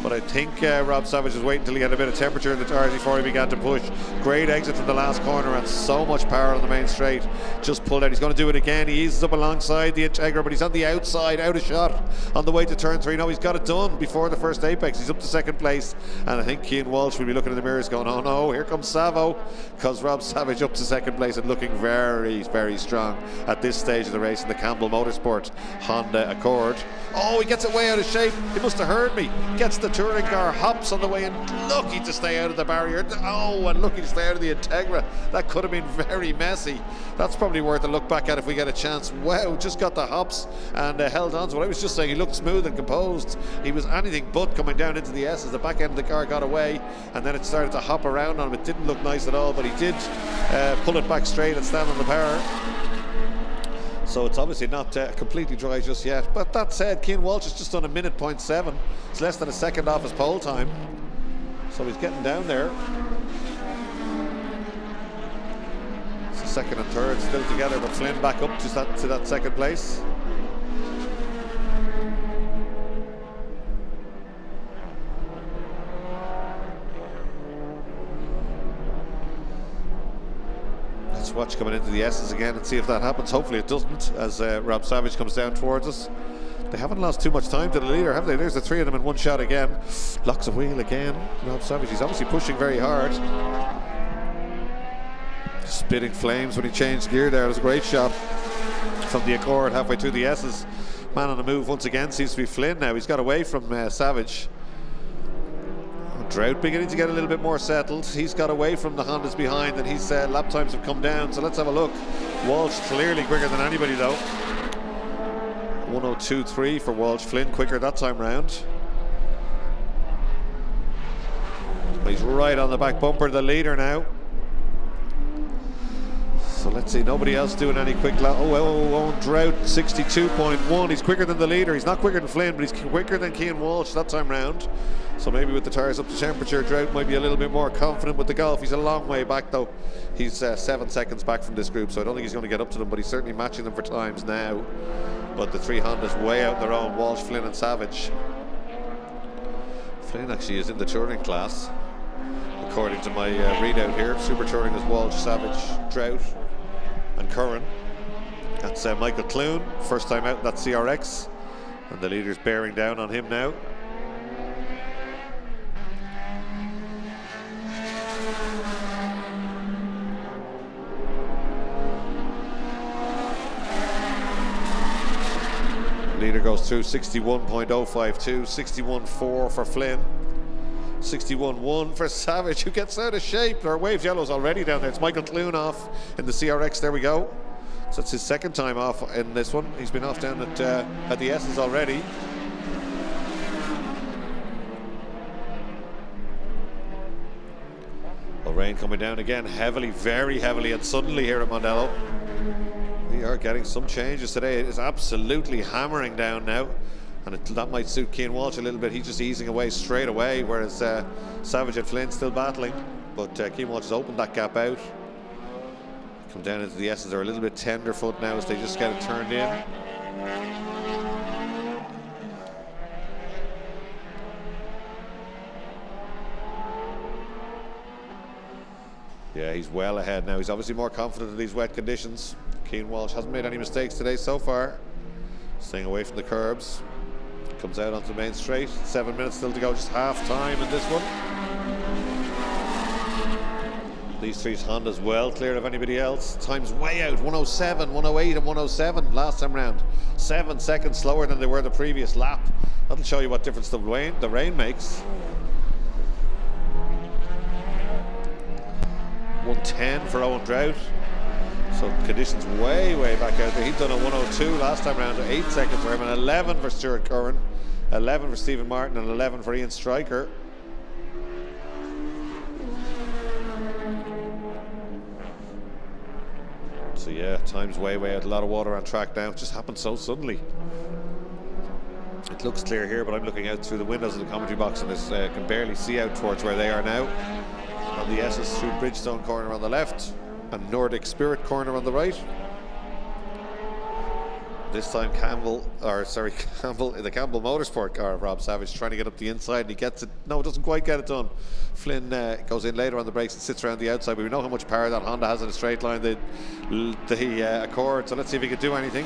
But I think uh, Rob Savage was waiting until he had a bit of temperature in the tires before he began to push. Great exit from the last corner and so much power on the main straight. Just pulled out. He's going to do it again. He eases up alongside the Integra, but he's on the outside, out of shot on the way to turn three. No, he's got it done before the first apex. He's up to second place. And I think Cian Walsh will be looking in the mirrors going, oh no, here comes Savo. Because Rob Savage up to second place and looking very, very strong at this stage of the race in the Campbell Motorsport Honda Accord. Oh, he gets it way out of shape. He must have heard me. Gets the touring car, hops on the way and Lucky to stay out of the barrier. Oh, and lucky to stay out of the Integra. That could have been very messy. That's probably worth a look back at if we get a chance. Wow, just got the hops and uh, held on to what I was just saying. He looked smooth and composed. He was anything but coming down into the S as the back end of the car got away and then it started to hop around on him. It didn't look nice at all, but he did uh, pull it back straight and stand on the power. So it's obviously not uh, completely dry just yet. But that said, Cian Walsh has just done a minute point seven. It's less than a second off his pole time. So he's getting down there. It's So second and third still together, but Flynn back up to that, to that second place. Let's watch coming into the S's again and see if that happens. Hopefully it doesn't as uh, Rob Savage comes down towards us. They haven't lost too much time to the leader, have they? There's the three of them in one shot again. Locks a wheel again. Rob Savage, he's obviously pushing very hard. Spitting flames when he changed gear there. It was a great shot from the Accord halfway through the S's. Man on the move once again seems to be Flynn now. He's got away from uh, Savage. Drought beginning to get a little bit more settled. He's got away from the Hondas behind and his uh, lap times have come down. So let's have a look. Walsh clearly quicker than anybody though. 102.3 for Walsh. Flynn quicker that time round. He's right on the back bumper, the leader now. So let's see, nobody else doing any quick lap. Oh, oh, oh, Drought 62.1. He's quicker than the leader. He's not quicker than Flynn, but he's quicker than Cian Walsh that time round. So maybe with the tyres up to temperature, Drought might be a little bit more confident with the golf. He's a long way back though. He's uh, seven seconds back from this group, so I don't think he's going to get up to them, but he's certainly matching them for times now. But the three Hondas way out their own, Walsh, Flynn and Savage. Flynn actually is in the touring class, according to my uh, readout here. Super touring is Walsh, Savage, Drought and Curran. That's uh, Michael Clune, first time out in that CRX. And the leader's bearing down on him now. Leader goes through 61.052, 61.4 for Flynn. 61-1 for Savage, who gets out of shape. Our waves yellow's already down there. It's Michael Clune off in the CRX. There we go. So it's his second time off in this one. He's been off down at uh, at the S's already. Rain coming down again heavily, very heavily, and suddenly here at Mondello. We are getting some changes today. It is absolutely hammering down now and it, that might suit Cian Walsh a little bit. He's just easing away straight away, whereas uh, Savage and Flynn still battling. But uh, Cian Walsh has opened that gap out. Come down into the S's. They're a little bit tenderfoot now as they just get it turned in. Yeah, he's well ahead now. He's obviously more confident in these wet conditions. Cian Walsh hasn't made any mistakes today so far. Staying away from the curbs. Comes out onto the main straight. Seven minutes still to go, just half time in this one. These three Hondas well clear of anybody else. Time's way out 107, 108, and 107 last time round. Seven seconds slower than they were the previous lap. That'll show you what difference the rain, the rain makes. 110 for Owen Drought. So conditions way, way back out there. He'd done a 102 last time round, eight seconds for him, and 11 for Stuart Curran, 11 for Stephen Martin, and 11 for Ian Striker. So yeah, time's way, way out. A lot of water on track now. It just happened so suddenly. It looks clear here, but I'm looking out through the windows of the commentary box and I uh, can barely see out towards where they are now. On the S's through Bridgestone corner on the left and Nordic Spirit corner on the right. This time Campbell, or sorry, Campbell, the Campbell Motorsport car Rob Savage trying to get up the inside and he gets it. No, it doesn't quite get it done. Flynn uh, goes in later on the brakes and sits around the outside, but we know how much power that Honda has in a straight line, the, the uh, Accord, so let's see if he can do anything.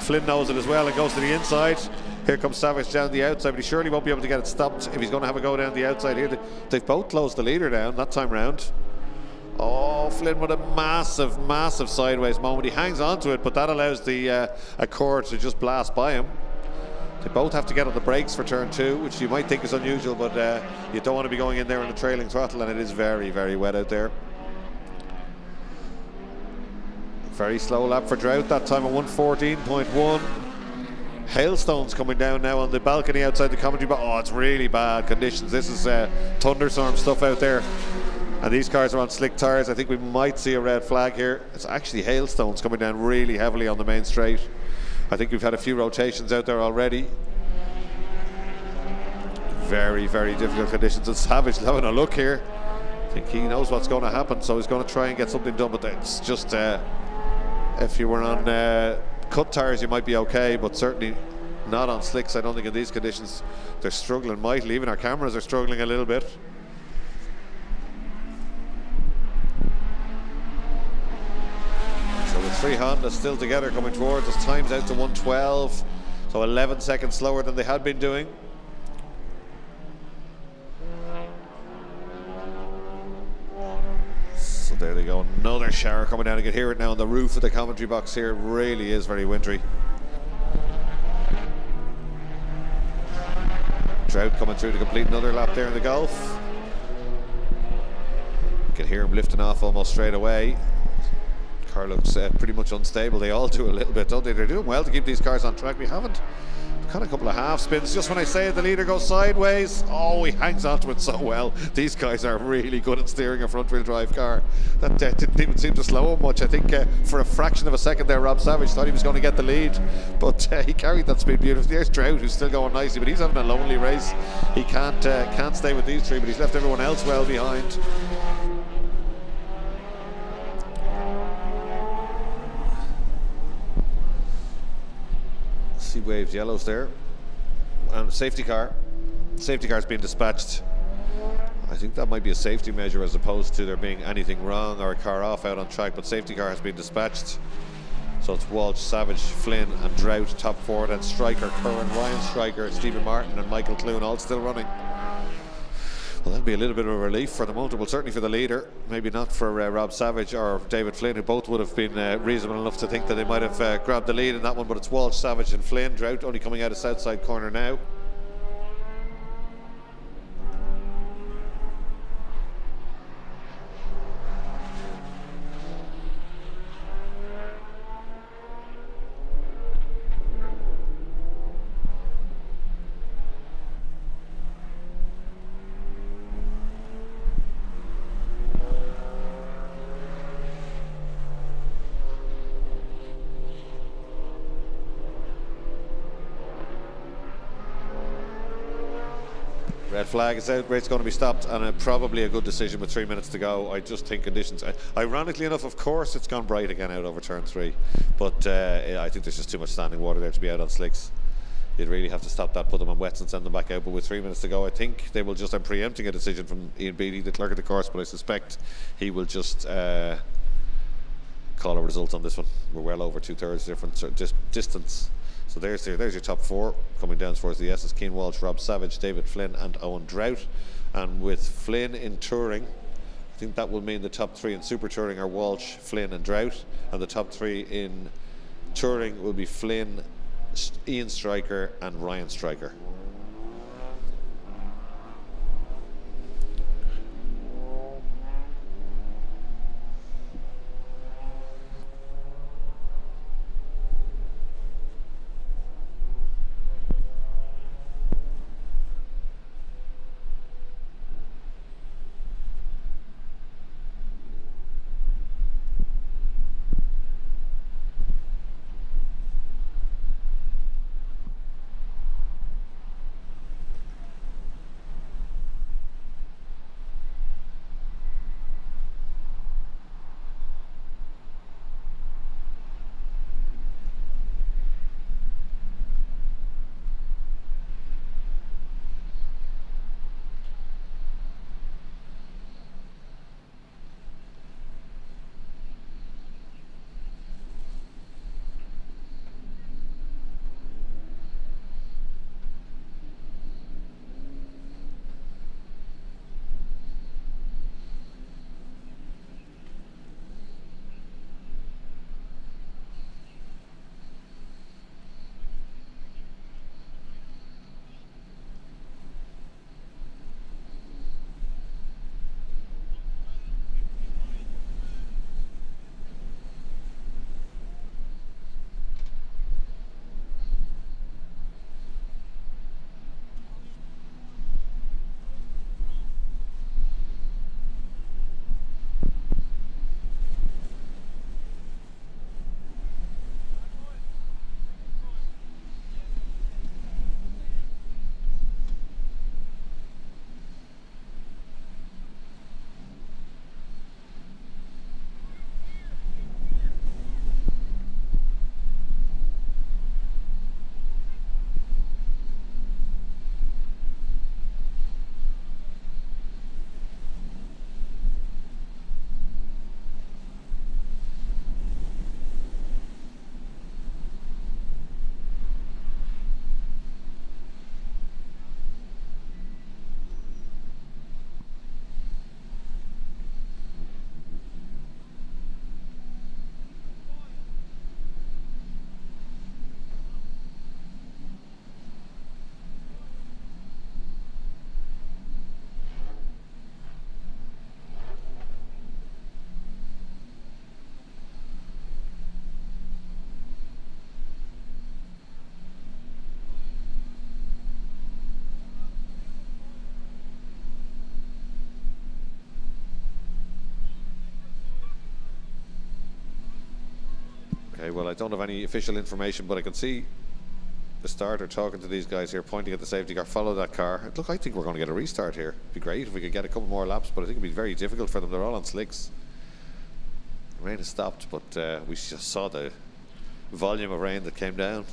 Flynn knows it as well and goes to the inside. Here comes Savage down the outside, but he surely won't be able to get it stopped if he's going to have a go down the outside here. They've both closed the leader down that time round. Oh, Flynn with a massive, massive sideways moment. He hangs on to it, but that allows the uh, Accord to just blast by him. They both have to get on the brakes for turn two, which you might think is unusual, but uh, you don't want to be going in there on a trailing throttle, and it is very, very wet out there. Very slow lap for Drought, that time at 114.1. Hailstones coming down now on the balcony outside the commentary box. Oh, it's really bad conditions. This is uh, thunderstorm stuff out there. And these cars are on slick tyres. I think we might see a red flag here. It's actually hailstones coming down really heavily on the main straight. I think we've had a few rotations out there already. Very, very difficult conditions. And Savage having a look here. I think he knows what's going to happen, so he's going to try and get something done. But it's just, uh, if you were on uh, cut tires, you might be okay, but certainly not on slicks. I don't think in these conditions they're struggling mightily. Even our cameras are struggling a little bit. So the three Hondas still together coming towards us. Time's out to 112, so 11 seconds slower than they had been doing. So there they go. Another shower coming down. You can hear it now on the roof of the commentary box here. Really is very wintry. Drought coming through to complete another lap there in the Golf. You can hear him lifting off almost straight away. Car looks uh, pretty much unstable. They all do a little bit, don't they? They're doing well to keep these cars on track. We haven't of a couple of half spins. Just when I say it, the leader goes sideways. Oh, he hangs onto it so well. These guys are really good at steering a front wheel drive car. That uh, didn't even seem to slow him much. I think uh, for a fraction of a second there, Rob Savage thought he was going to get the lead, but uh, he carried that speed beautifully. There's Drought, who's still going nicely, but he's having a lonely race. He can't uh, can't stay with these three, but he's left everyone else well behind. See waves yellows there. And safety car. Safety car is being dispatched. I think that might be a safety measure as opposed to there being anything wrong or a car off out on track, but safety car has been dispatched. So it's Walsh, Savage, Flynn and Drought, top four, then Striker, Curran, Ryan Striker, Stephen Martin and Michael Clune all still running. Well, that'll be a little bit of a relief for the multiple, certainly for the leader, maybe not for uh, Rob Savage or David Flynn, who both would have been uh, reasonable enough to think that they might have uh, grabbed the lead in that one. But it's Walsh, Savage, and Flynn. Drought only coming out of Southside corner now. Red flag is out, race going to be stopped, and uh, probably a good decision with three minutes to go. I just think conditions, uh, ironically enough, of course, it's gone bright again out over turn three, but uh, I think there's just too much standing water there to be out on slicks. You'd really have to stop that, put them on wets, and send them back out. But with three minutes to go, I think they will just. I'm preempting a decision from Ian Beattie, the clerk of the course, but I suspect he will just uh, call a result on this one. We're well over two thirds difference, dis- distance so there's your, there's your top four coming down towards the S's. Cian Walsh, Rob Savage, David Flynn and Owen Drought. And with Flynn in touring, I think that will mean the top three in Super Touring are Walsh, Flynn and Drought. And the top three in touring will be Flynn, Ian Striker and Ryan Striker. Okay, well, I don't have any official information, but I can see the starter talking to these guys here, pointing at the safety car. Follow that car. Look, I think we're going to get a restart here. It'd be great if we could get a couple more laps, but I think it'd be very difficult for them. They're all on slicks. The rain has stopped, but uh, we just saw the volume of rain that came down.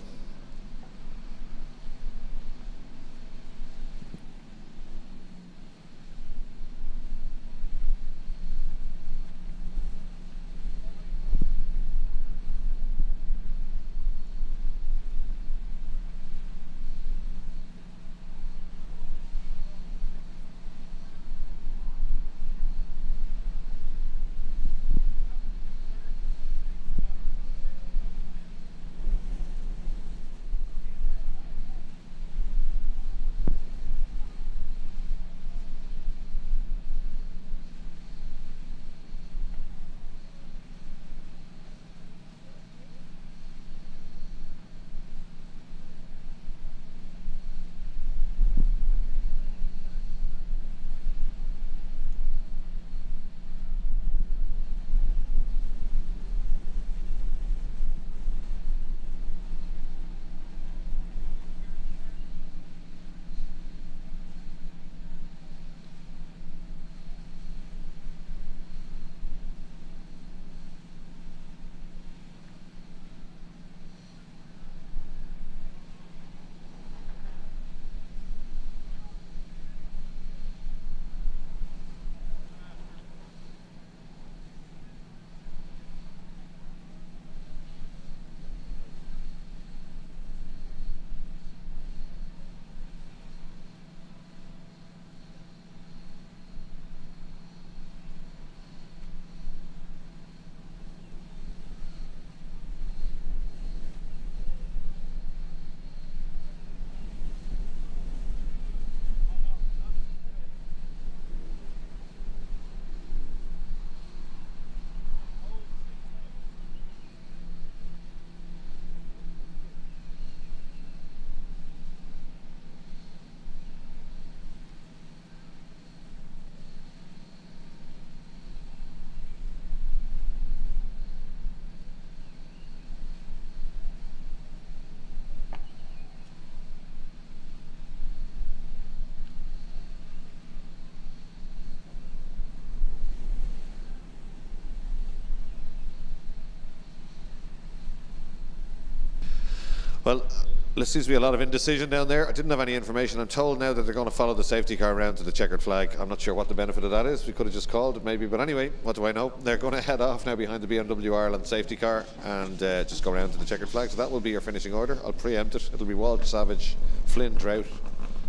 Well, there seems to be a lot of indecision down there. I didn't have any information. I'm told now that they're going to follow the safety car around to the checkered flag. I'm not sure what the benefit of that is. We could have just called it maybe. But anyway, what do I know? They're going to head off now behind the BMW Ireland safety car and uh, just go around to the checkered flag. So that will be your finishing order. I'll preempt it. It'll be Walsh Savage, Flynn Drought,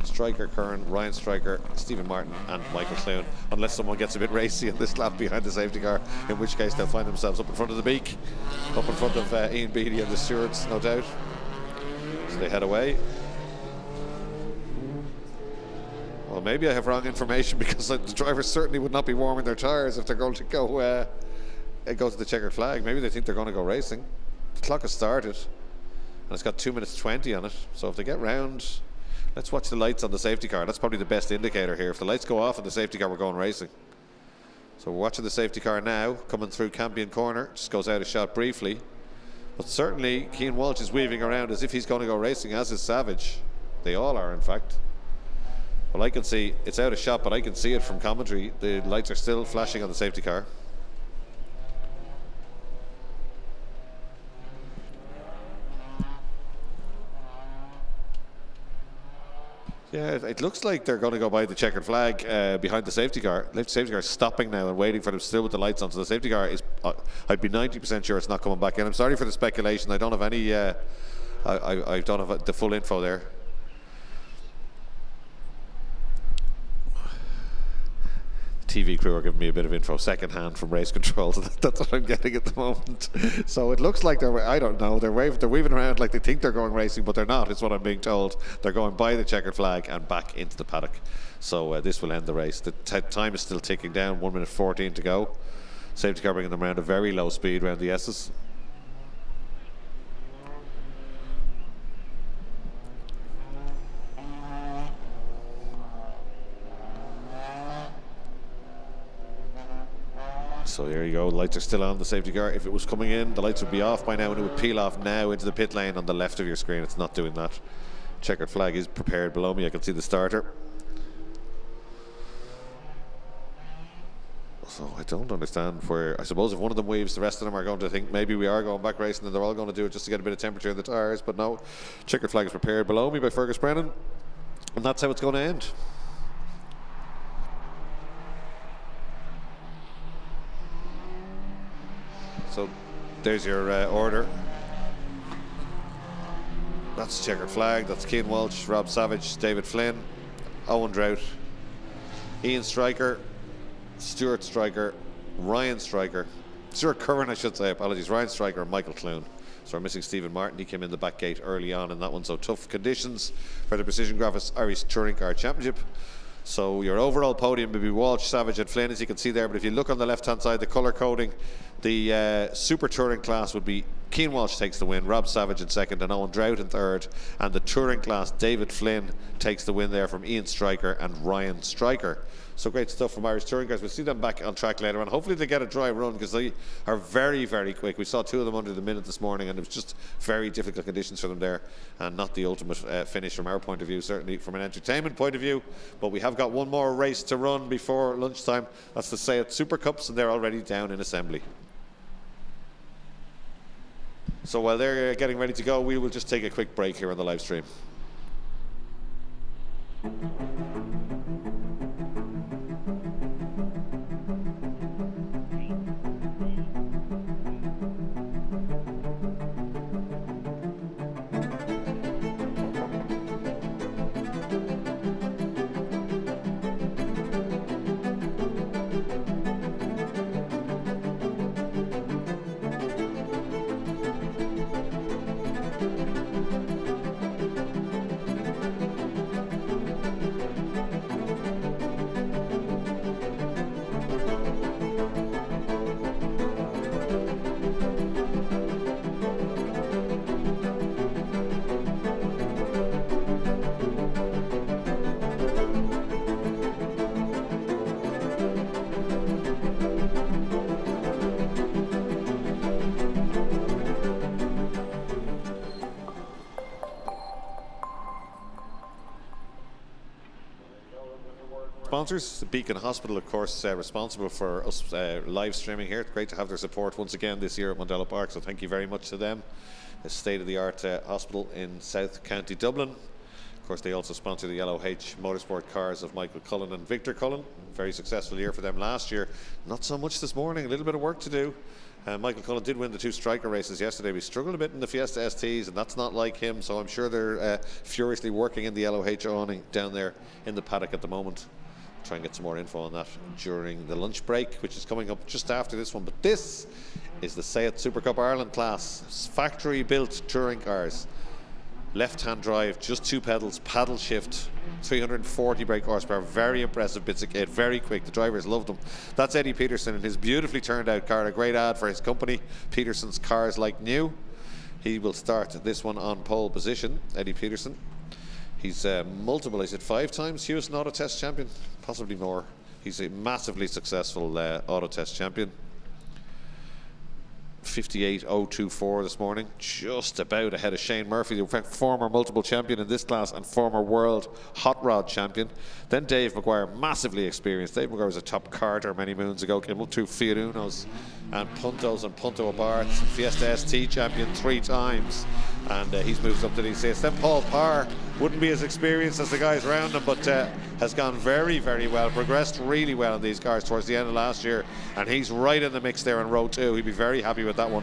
Striker Curran, Ryan Striker, Stephen Martin, and Michael Clune. Unless someone gets a bit racy in this lap behind the safety car, in which case they'll find themselves up in front of the beak, up in front of uh, Ian Beattie and the stewards, no doubt. They head away. Well, maybe I have wrong information because the drivers certainly would not be warming their tyres if they're going to go uh, go to the checkered flag. Maybe they think they're going to go racing. The clock has started, and it's got two minutes twenty on it. So if they get round, let's watch the lights on the safety car. That's probably the best indicator here. If the lights go off on the safety car, we're going racing. So we're watching the safety car now coming through Campion Corner. Just goes out of shot briefly. But certainly, Cian Walsh is weaving around as if he's going to go racing, as is Savage. They all are, in fact. Well, I can see it's out of shot, but I can see it from commentary. The lights are still flashing on the safety car. Yeah, it, looks like they're going to go by the checkered flag uh, behind the safety car. The safety car is stopping now and waiting for them still with the lights on. So the safety car is, uh, I'd be 90% sure it's not coming back in. I'm sorry for the speculation. I don't have any, uh, I, I, I don't have the full info there. TV crew are giving me a bit of info second hand from race control. So that's what I'm getting at the moment. So it looks like they're, I don't know, they're, waving, they're weaving around like they think they're going racing, but they're not, is what I'm being told. They're going by the checkered flag and back into the paddock. So uh, this will end the race. The time is still ticking down, 1 minute 14 to go. Safety car bringing them around a very low speed around the S's. So there you go. The Lights are still on the safety car. If it was coming in, the lights would be off by now and it would peel off now into the pit lane on the left of your screen. It's not doing that. Checkered flag is prepared below me. I can see the starter. So I don't understand where. I suppose if one of them waves, the rest of them are going to think maybe we are going back racing and they're all going to do it just to get a bit of temperature in the tyres. But no, checkered flag is prepared below me by Fergus Brennan. And that's how it's going to end. So there's your uh, order. That's checkered flag. That's Cian Walsh, Rob Savage, David Flynn, Owen Drought, Ian Striker, Stuart Striker, Ryan Striker, Stuart Curran, I should say. Apologies. Ryan Striker, Michael Clune. So we're missing Stephen Martin. He came in the back gate early on in that one. So tough conditions for the Precision Graphics Irish Touring Car Championship. So your overall podium would be Walsh, Savage, and Flynn, as you can see there. But if you look on the left-hand side, the colour coding, the uh, Super Touring class would be Cian Walsh takes the win, Rob Savage in second, and Owen Drought in third. And the Touring class, David Flynn takes the win there from Ian Striker and Ryan Striker. So great stuff from Irish Touring Cars. We'll see them back on track later on. Hopefully they get a dry run because they are very, very quick. We saw two of them under the minute this morning and it was just very difficult conditions for them there and not the ultimate uh, finish from our point of view, certainly from an entertainment point of view. But we have got one more race to run before lunchtime. That's the Seat Super Cups and they're already down in assembly. So while they're getting ready to go, we will just take a quick break here on the live stream. Sponsors. Beacon Hospital, of course, uh, responsible for us uh, live streaming here. Great to have their support once again this year at Mondello Park, so thank you very much to them. A state of the art uh, hospital in South County Dublin. Of course, they also sponsor the LOH Motorsport cars of Michael Cullen and Victor Cullen. Very successful year for them last year. Not so much this morning, a little bit of work to do. Uh, Michael Cullen did win the two striker races yesterday. We struggled a bit in the Fiesta STs, and that's not like him. So I'm sure they're uh, furiously working in the LOH awning down there in the paddock at the moment try and get some more info on that during the lunch break, which is coming up just after this one. But this is the Seat Super Cup Ireland class, factory built touring cars. Left hand drive, just two pedals, paddle shift, 340 brake horsepower, very impressive bits of kit, very quick. The drivers loved them. That's Eddie Peterson and his beautifully turned out car. A great ad for his company, Peterson's Cars Like New. He will start this one on pole position, Eddie Peterson. He's uh, multiple, I said five times Houston Auto Test champion, possibly more. He's a massively successful uh, Auto Test champion. 58.024 this morning, just about ahead of Shane Murphy, the former multiple champion in this class and former world hot rod champion. Then Dave McGuire, massively experienced. Dave McGuire was a top karter many moons ago, came up to Fiat Unos and Puntos and Punto Abarth, Fiesta ST champion three times, and uh, he's moved up to these Seats. Then Paul Parr wouldn't be as experienced as the guys around him, but uh, has gone very, very well, progressed really well in these cars towards the end of last year, and he's right in the mix there in row two. He'd be very happy with that one.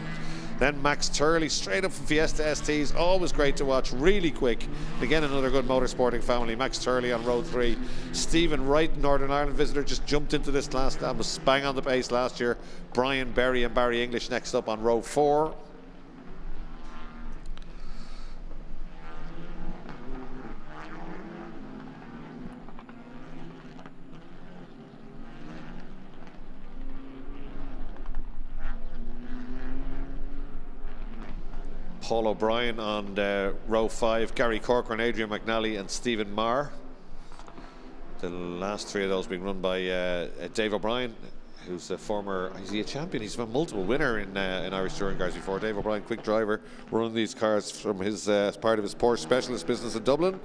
Then Max Turley, straight up from Fiesta STs, always great to watch, really quick. Again, another good motorsporting family. Max Turley on row three. Stephen Wright, Northern Ireland visitor, just jumped into this class. That was bang on the pace last year. Brian Berry and Barry English next up on row four. Paul O'Brien on uh, row five, Gary Corcoran, Adrian McNally, and Stephen Marr. The last three of those being run by uh, Dave O'Brien. who's a former, is he a champion? He's a multiple winner in, uh, in Irish touring cars before. Dave O'Brien, quick driver, running these cars from his uh, part of his Porsche specialist business in Dublin.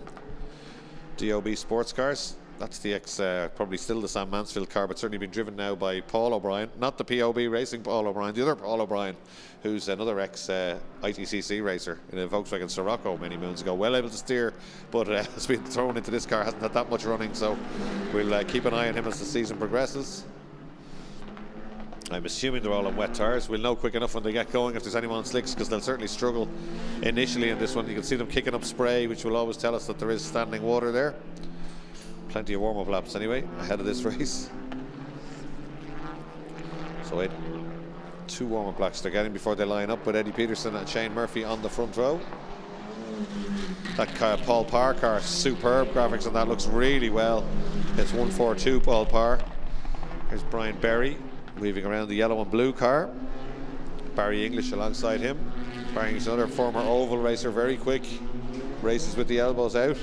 DOB Sports Cars. That's the ex, uh, probably still the Sam Mansfield car, but certainly been driven now by Paul O'Brien, not the POB Racing Paul O'Brien, the other Paul O'Brien, who's another ex uh, ITCC racer in a Volkswagen Scirocco many moons ago. Well able to steer, but uh, has been thrown into this car, hasn't had that much running, so we'll uh, keep an eye on him as the season progresses. I'm assuming they're all on wet tyres. We'll know quick enough when they get going if there's anyone on slicks because they'll certainly struggle initially in this one. You can see them kicking up spray, which will always tell us that there is standing water there. Plenty of warm-up laps anyway ahead of this race. So wait, two warm-up laps they're getting before they line up with Eddie Peterson and Shane Murphy on the front row. That car, Paul Parr car, superb graphics on that, looks really well. It's 142 Paul Parr. Here's Brian Berry weaving around the yellow and blue car. Barry English alongside him. Barry English, another former oval racer, very quick. Races with the elbows out.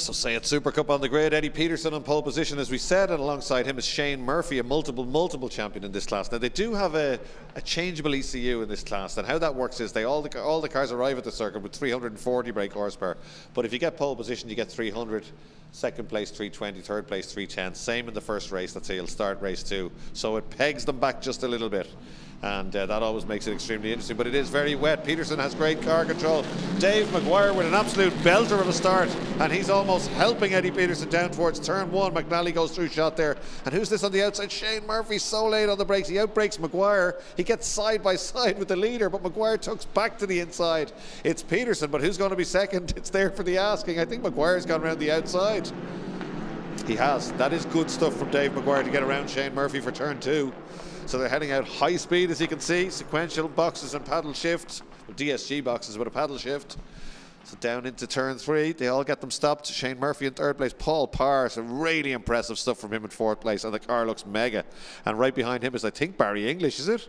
So Seat Super Cup on the grid. Eddie Peterson on pole position, as we said, and alongside him is Shane Murphy, a multiple, multiple champion in this class. Now they do have a, a changeable ECU in this class, and how that works is they all the all the cars arrive at the circuit with 340 brake horsepower. But if you get pole position, you get 300. Second place 320, third place 310. Same in the first race. That's how you'll start race two. So it pegs them back just a little bit and uh, that always makes it extremely interesting. But it is very wet. Peterson has great car control. Dave McGuire with an absolute belter of a start, and he's almost helping Eddie Peterson down towards turn one. McNally goes through shot there, and who's this on the outside? Shane Murphy so late on the brakes. He outbrakes McGuire. He gets side by side with the leader, but McGuire tucks back to the inside. It's Peterson, but who's going to be second? It's there for the asking. I think McGuire's gone around the outside. He has. That is good stuff from Dave McGuire to get around Shane Murphy for turn two. So they're heading out high speed, as you can see, sequential boxes and paddle shifts, well, DSG boxes with a paddle shift. So down into turn three, they all get them stopped. Shane Murphy in third place, Paul Parr, some really impressive stuff from him in fourth place, and the car looks mega. And right behind him is, I think, Barry English, is it?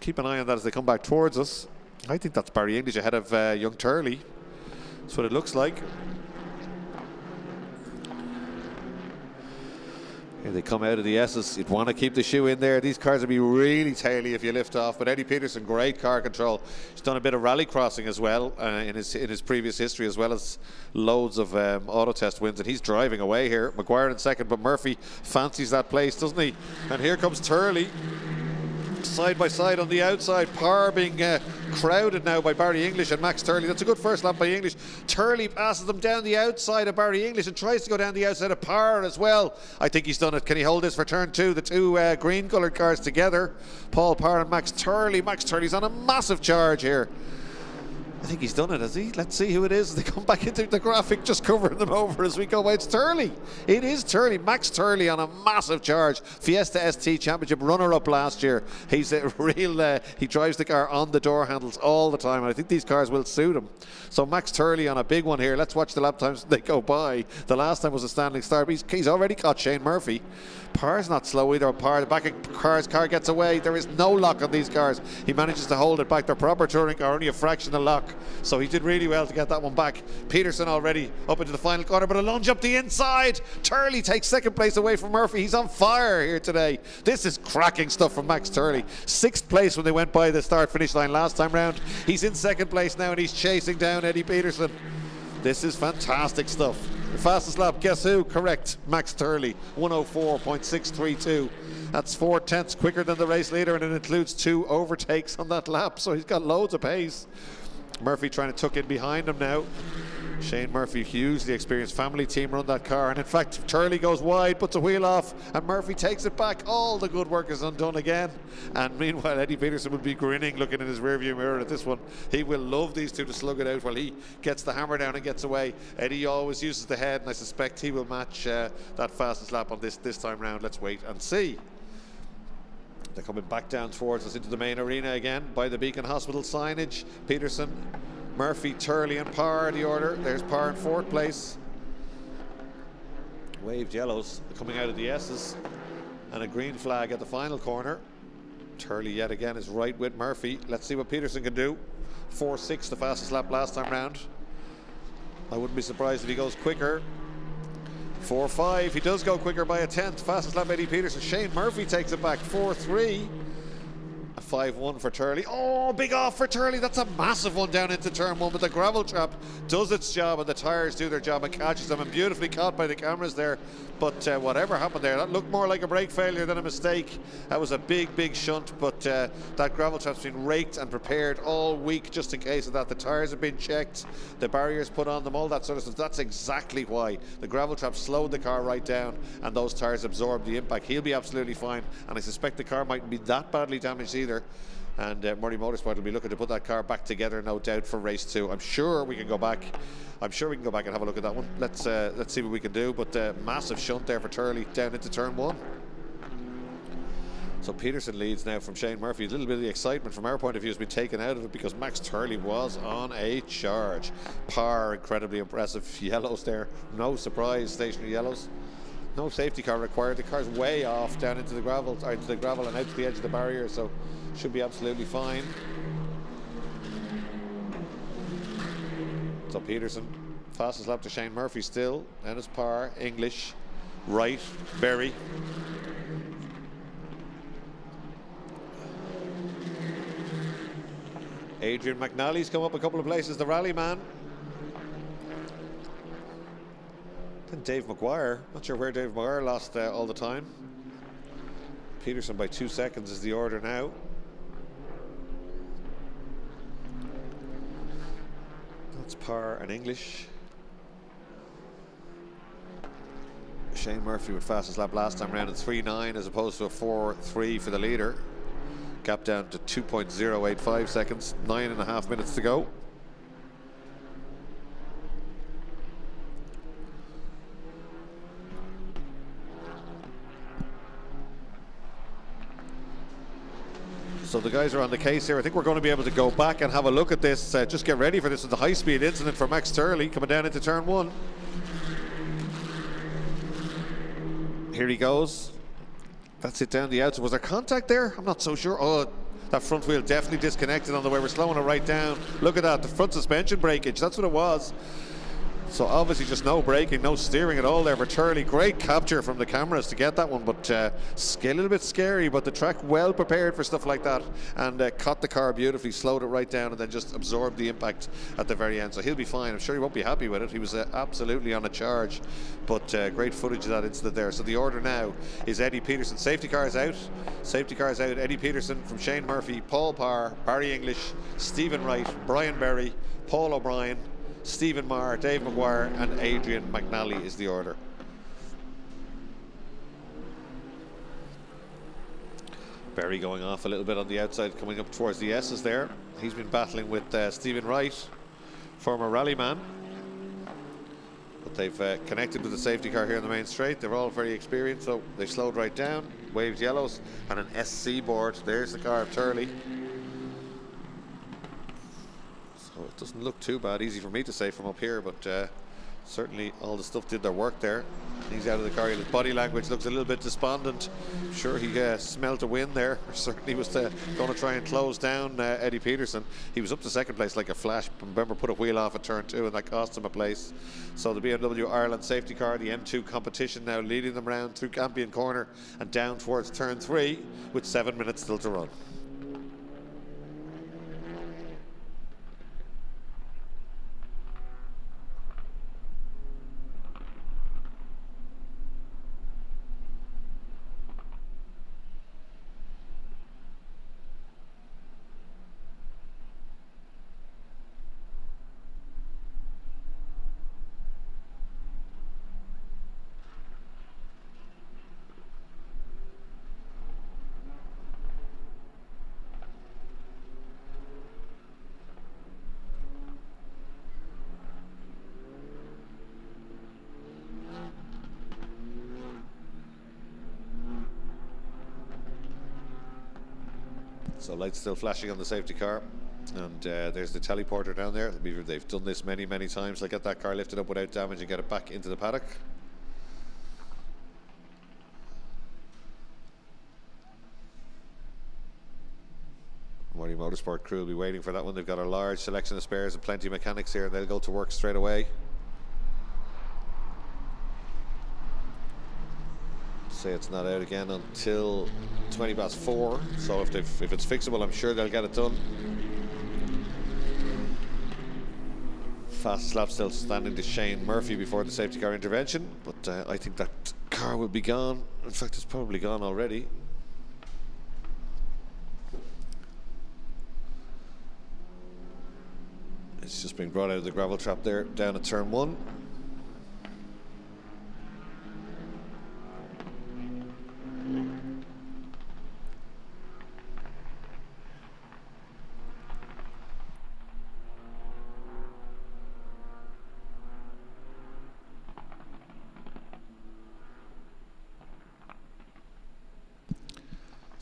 Keep an eye on that as they come back towards us. I think that's Barry English ahead of uh, Young Turley. That's what it looks like. Here they come out of the S's. You'd want to keep the shoe in there. These cars would be really taily if you lift off. But Eddie Peterson, great car control. He's done a bit of rally crossing as well uh, in his in his previous history, as well as loads of um, auto test wins. And he's driving away here. McGuire in second, but Murphy fancies that place, doesn't he? And here comes Turley side by side on the outside. Parr being uh, crowded now by Barry English and Max Turley. That's a good first lap by English. Turley passes them down the outside of Barry English and tries to go down the outside of Parr as well. I think he's done it. Can he hold this for turn two? The two uh, green coloured cars together. Paul Parr and Max Turley. Max Turley's on a massive charge here. I think he's done it, has he? Let's see who it is. They come back into the graphic, just covering them over as we go by. It's Turley. It is Turley. Max Turley on a massive charge. Fiesta ST Championship runner-up last year. He's a real. Uh, he drives the car on the door handles all the time, and I think these cars will suit him. So Max Turley on a big one here. Let's watch the lap times they go by. The last time was a standing start. He's, he's already caught Shane Murphy. Parr's not slow either. Parr, the back of car's car gets away. There is no lock on these cars. He manages to hold it back. They're proper touring car, only a fraction of the lock. So he did really well to get that one back. Peterson already up into the final corner, but a lunge up the inside. Turley takes second place away from Murphy. He's on fire here today. This is cracking stuff from Max Turley. Sixth place when they went by the start finish line last time round. He's in second place now and he's chasing down Eddie Peterson. This is fantastic stuff. Fastest lap, guess who? Correct, Max Turley, 104.632. That's four tenths quicker than the race leader, and it includes two overtakes on that lap, so he's got loads of pace. Murphy trying to tuck in behind him now. Shane Murphy, hugely experienced family team run that car. And in fact, Turley goes wide, puts a wheel off, and Murphy takes it back. All the good work is undone again. And meanwhile, Eddie Peterson will be grinning, looking in his rearview mirror at this one. He will love these two to slug it out while he gets the hammer down and gets away. Eddie always uses the head, and I suspect he will match uh, that fastest lap on this this time round. Let's wait and see. They're coming back down towards us into the main arena again by the Beacon Hospital signage. Peterson, Murphy, Turley, and Parr the order. There's Parr in fourth place. Waved yellows coming out of the S's. And a green flag at the final corner. Turley yet again is right with Murphy. Let's see what Peterson can do. 4-6, the fastest lap last time round. I wouldn't be surprised if he goes quicker. 4-5, he does go quicker by a tenth. Fastest lap Eddie Peterson. Shane Murphy takes it back 4-3. A 5-1 for Turley. Oh, big off for Turley. That's a massive one down into turn one. But the gravel trap does its job and the tyres do their job and catches them. And beautifully caught by the cameras there. But uh, whatever happened there, that looked more like a brake failure than a mistake. That was a big, big shunt. But uh, that gravel trap's been raked and prepared all week just in case of that. The tyres have been checked, the barriers put on them, all that sort of stuff. That's exactly why the gravel trap slowed the car right down and those tyres absorbed the impact. He'll be absolutely fine. And I suspect the car mightn't be that badly damaged either and uh, Murray Motorsport will be looking to put that car back together, no doubt, for race two. I'm sure we can go back. I'm sure we can go back and have a look at that one. Let's uh, let's see what we can do. But uh, massive shunt there for Turley down into turn one. So Peterson leads now from Shane Murphy. A little bit of the excitement from our point of view has been taken out of it because Max Turley was on a charge. Par, incredibly impressive. Yellows there. No surprise, stationary yellows. No safety car required. The car's way off down into the gravel, or into the gravel and out to the edge of the barrier. So should be absolutely fine. So Peterson, fastest lap to Shane Murphy still. Ennis Parr, English, Wright, Berry. Adrian McNally's come up a couple of places, the rally man. Then Dave McGuire. not sure where Dave McGuire lost uh, all the time. Peterson by two seconds is the order now. That's Parr and English. Shane Murphy with fastest lap last time around at 3.9 as opposed to a 4.3 for the leader. Gap down to 2.085 seconds, nine and a half minutes to go. So the guys are on the case here. I think we're going to be able to go back and have a look at this. Uh, just get ready for this. Is the high-speed incident for Max Turley coming down into turn one. Here he goes. That's it down the outside. Was there contact there? I'm not so sure. Oh, that front wheel definitely disconnected on the way. We're slowing it right down. Look at that. The front suspension breakage. That's what it was. So obviously just no braking, no steering at all there for Turley. Great capture from the cameras to get that one, but uh, a little bit scary, but the track well prepared for stuff like that and uh, caught the car beautifully, slowed it right down and then just absorbed the impact at the very end. So he'll be fine. I'm sure he won't be happy with it. He was uh, absolutely on a charge, but uh, great footage of that incident there. So the order now is Eddie Peterson. Safety car is out. Safety car is out. Eddie Peterson from Shane Murphy, Paul Parr, Barry English, Stephen Wright, Brian Berry, Paul O'Brien, Stephen Marr, Dave Maguire, and Adrian McNally is the order. Berry going off a little bit on the outside, coming up towards the S's there. He's been battling with uh, Stephen Wright, former rallyman. But they've uh, connected with the safety car here in the main straight. They're all very experienced, so they slowed right down. Waved yellows and an SC board. There's the car of Turley. It doesn't look too bad. Easy for me to say from up here, but uh, certainly all the stuff did their work there. He's out of the car. His body language looks a little bit despondent. Sure, he uh, smelt a win there. Certainly was uh, going to try and close down uh, Eddie Peterson. He was up to second place like a flash. Remember, put a wheel off at turn two, and that cost him a place. So the BMW Ireland safety car, the M2 competition, now leading them round through Campion Corner and down towards turn three, with seven minutes still to run. So lights still flashing on the safety car. And uh, there's the teleporter down there. They've done this many, many times. They'll get that car lifted up without damage and get it back into the paddock. Motti Motorsport crew will be waiting for that one. They've got a large selection of spares and plenty of mechanics here, and they'll go to work straight away. Say it's not out again until 20 past four. So if, if it's fixable, I'm sure they'll get it done. Fast slap still standing to Shane Murphy before the safety car intervention, but uh, I think that car will be gone. In fact, it's probably gone already. It's just been brought out of the gravel trap there, down at turn one.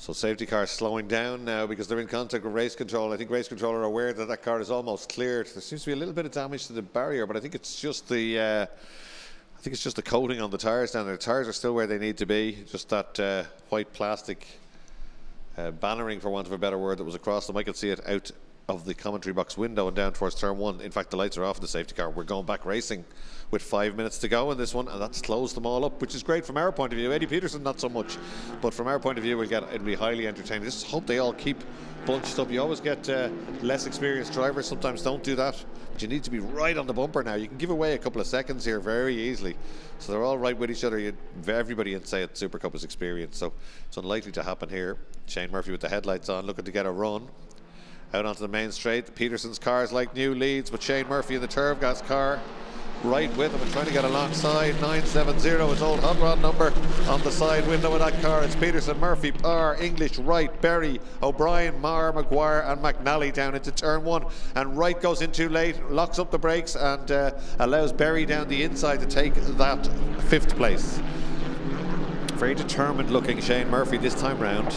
So safety car slowing down now because they're in contact with race control. I think race control are aware that that car is almost cleared. There seems to be a little bit of damage to the barrier, but I think it's just the uh, think it's just the coating on the tires down there. The tires are still where they need to be. Just that uh, white plastic uh, bannering, for want of a better word, that was across them. I could see it out of the commentary box window and down towards turn one. In fact, the lights are off in the safety car. We're going back racing with five minutes to go in this one, and that's closed them all up, which is great from our point of view. Eddie Peterson, not so much, but from our point of view, we'll get it'll be highly entertaining. Just hope they all keep bunched up. You always get uh, less experienced drivers. Sometimes don't do that, but you need to be right on the bumper now. You can give away a couple of seconds here very easily. So they're all right with each other. You, everybody inside Super Cup is experienced, so it's unlikely to happen here. Shane Murphy with the headlights on, looking to get a run out onto the main straight. Peterson's car is like new leads, but Shane Murphy in the Turvgas car right with him and trying to get alongside. 970 his old hot rod number on the side window of that car. It's Peterson Murphy Parr English Wright Berry O'Brien Marr McGuire and McNally down into turn one. And Wright goes in too late locks up the brakes and uh, allows Berry down the inside to take that fifth place. Very determined looking Shane Murphy this time round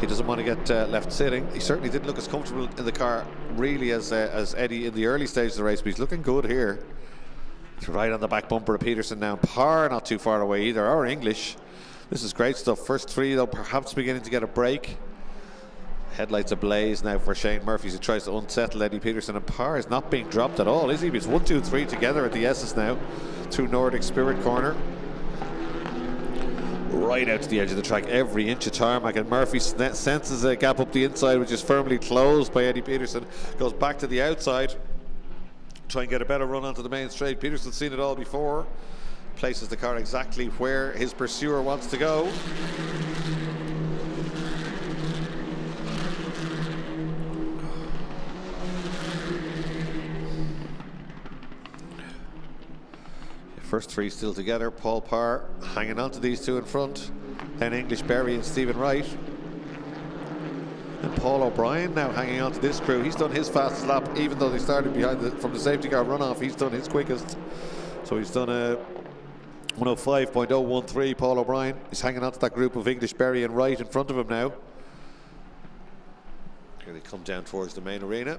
he doesn't want to get uh, left sitting. He certainly didn't look as comfortable in the car, really, as uh, as Eddie in the early stage of the race, but he's looking good here. He's right on the back bumper of Peterson now. Parr not too far away either, or English. This is great stuff. First three, though, perhaps beginning to get a break. Headlights ablaze now for Shane Murphy as he tries to unsettle Eddie Peterson. And Parr is not being dropped at all, is he? It's one, two, three together at the S's now through Nordic Spirit Corner right out to the edge of the track, every inch of tarmac, and Murphy senses a gap up the inside, which is firmly closed by Eddie Peterson, goes back to the outside, try and get a better run onto the main straight. Peterson's seen it all before, places the car exactly where his pursuer wants to go. First three still together. Paul Parr hanging on to these two in front. Then English Berry and Stephen Wright. And Paul O'Brien now hanging on to this crew. He's done his fastest lap, even though they started behind the, from the safety car runoff. He's done his quickest. So he's done a 105.013. Paul O'Brien is hanging on to that group of English Berry and Wright in front of him now. Here they come down towards the main arena.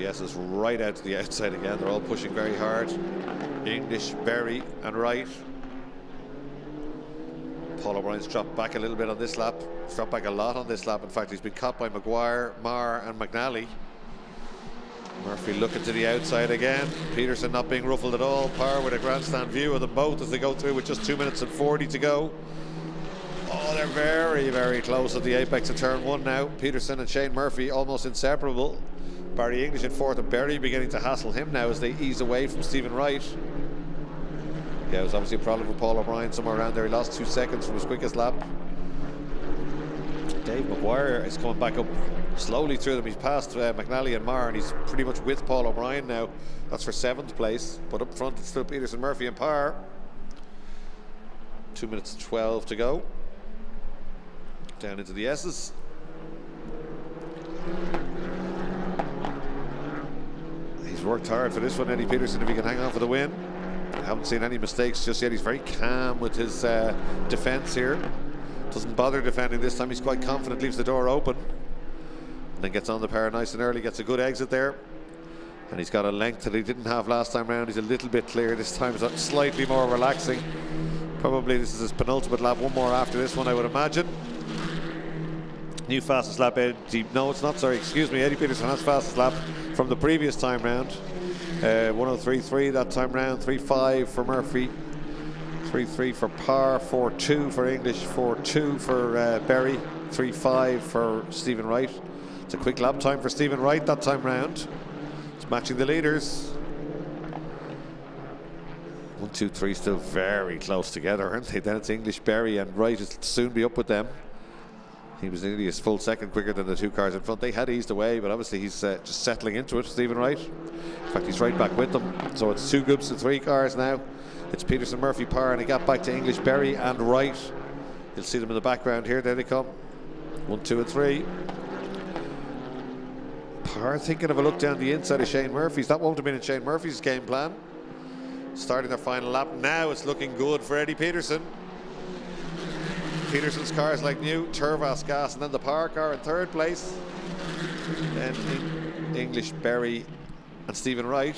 The S's right out to the outside again. They're all pushing very hard. English, Berry and Wright. Paul O'Brien's dropped back a little bit on this lap. He's dropped back a lot on this lap. In fact, he's been caught by Maguire, Marr and McNally. Murphy looking to the outside again. Peterson not being ruffled at all. Parr with a grandstand view of them both as they go through with just two minutes and 40 to go. Oh, they're very, very close at the apex of turn one now. Peterson and Shane Murphy almost inseparable. Barry English in fourth and Berry beginning to hassle him now as they ease away from Stephen Wright. Yeah, it was obviously a problem for Paul O'Brien somewhere around there. He lost two seconds from his quickest lap. Dave McGuire is coming back up slowly through them. He's passed uh, McNally and Marr, and he's pretty much with Paul O'Brien now. That's for seventh place. But up front, it's still Peterson, Murphy, and Parr. Two minutes 12 to go. Down into the S's. He's worked hard for this one, Eddie Peterson, if he can hang on for the win. I haven't seen any mistakes just yet. He's very calm with his uh, defence here. Doesn't bother defending this time. He's quite confident, leaves the door open. And then gets on the power nice and early, gets a good exit there. And he's got a length that he didn't have last time round. He's a little bit clear this time, it's slightly more relaxing. Probably this is his penultimate lap, one more after this one, I would imagine. New fastest lap, Eddie. No, it's not, sorry, excuse me. Eddie Peterson has fastest lap from the previous time round. Uh, 103.3 that time round, 3.5 for Murphy, 3.3 for Parr, 4.2 for English, 4.2 for uh, Berry, 3.5 for Stephen Wright. It's a quick lap time for Stephen Wright that time round. It's matching the leaders. One, two, three, still very close together, aren't they? Then it's English, Berry, and Wright will soon be up with them. He was nearly a full second quicker than the two cars in front. They had eased away, but obviously he's uh, just settling into it, Stephen Wright. In fact, he's right back with them. So it's two groups of three cars now. It's Peterson, Murphy, Parr, and a gap back to English, Berry, and Wright. You'll see them in the background here. There they come. One, two, and three. Parr thinking of a look down the inside of Shane Murphy's. That won't have been in Shane Murphy's game plan. Starting their final lap now, it's looking good for Eddie Peterson. Peterson's car is like new, Turvas gas, and then the Parr car in third place. Then English, Berry, and Stephen Wright.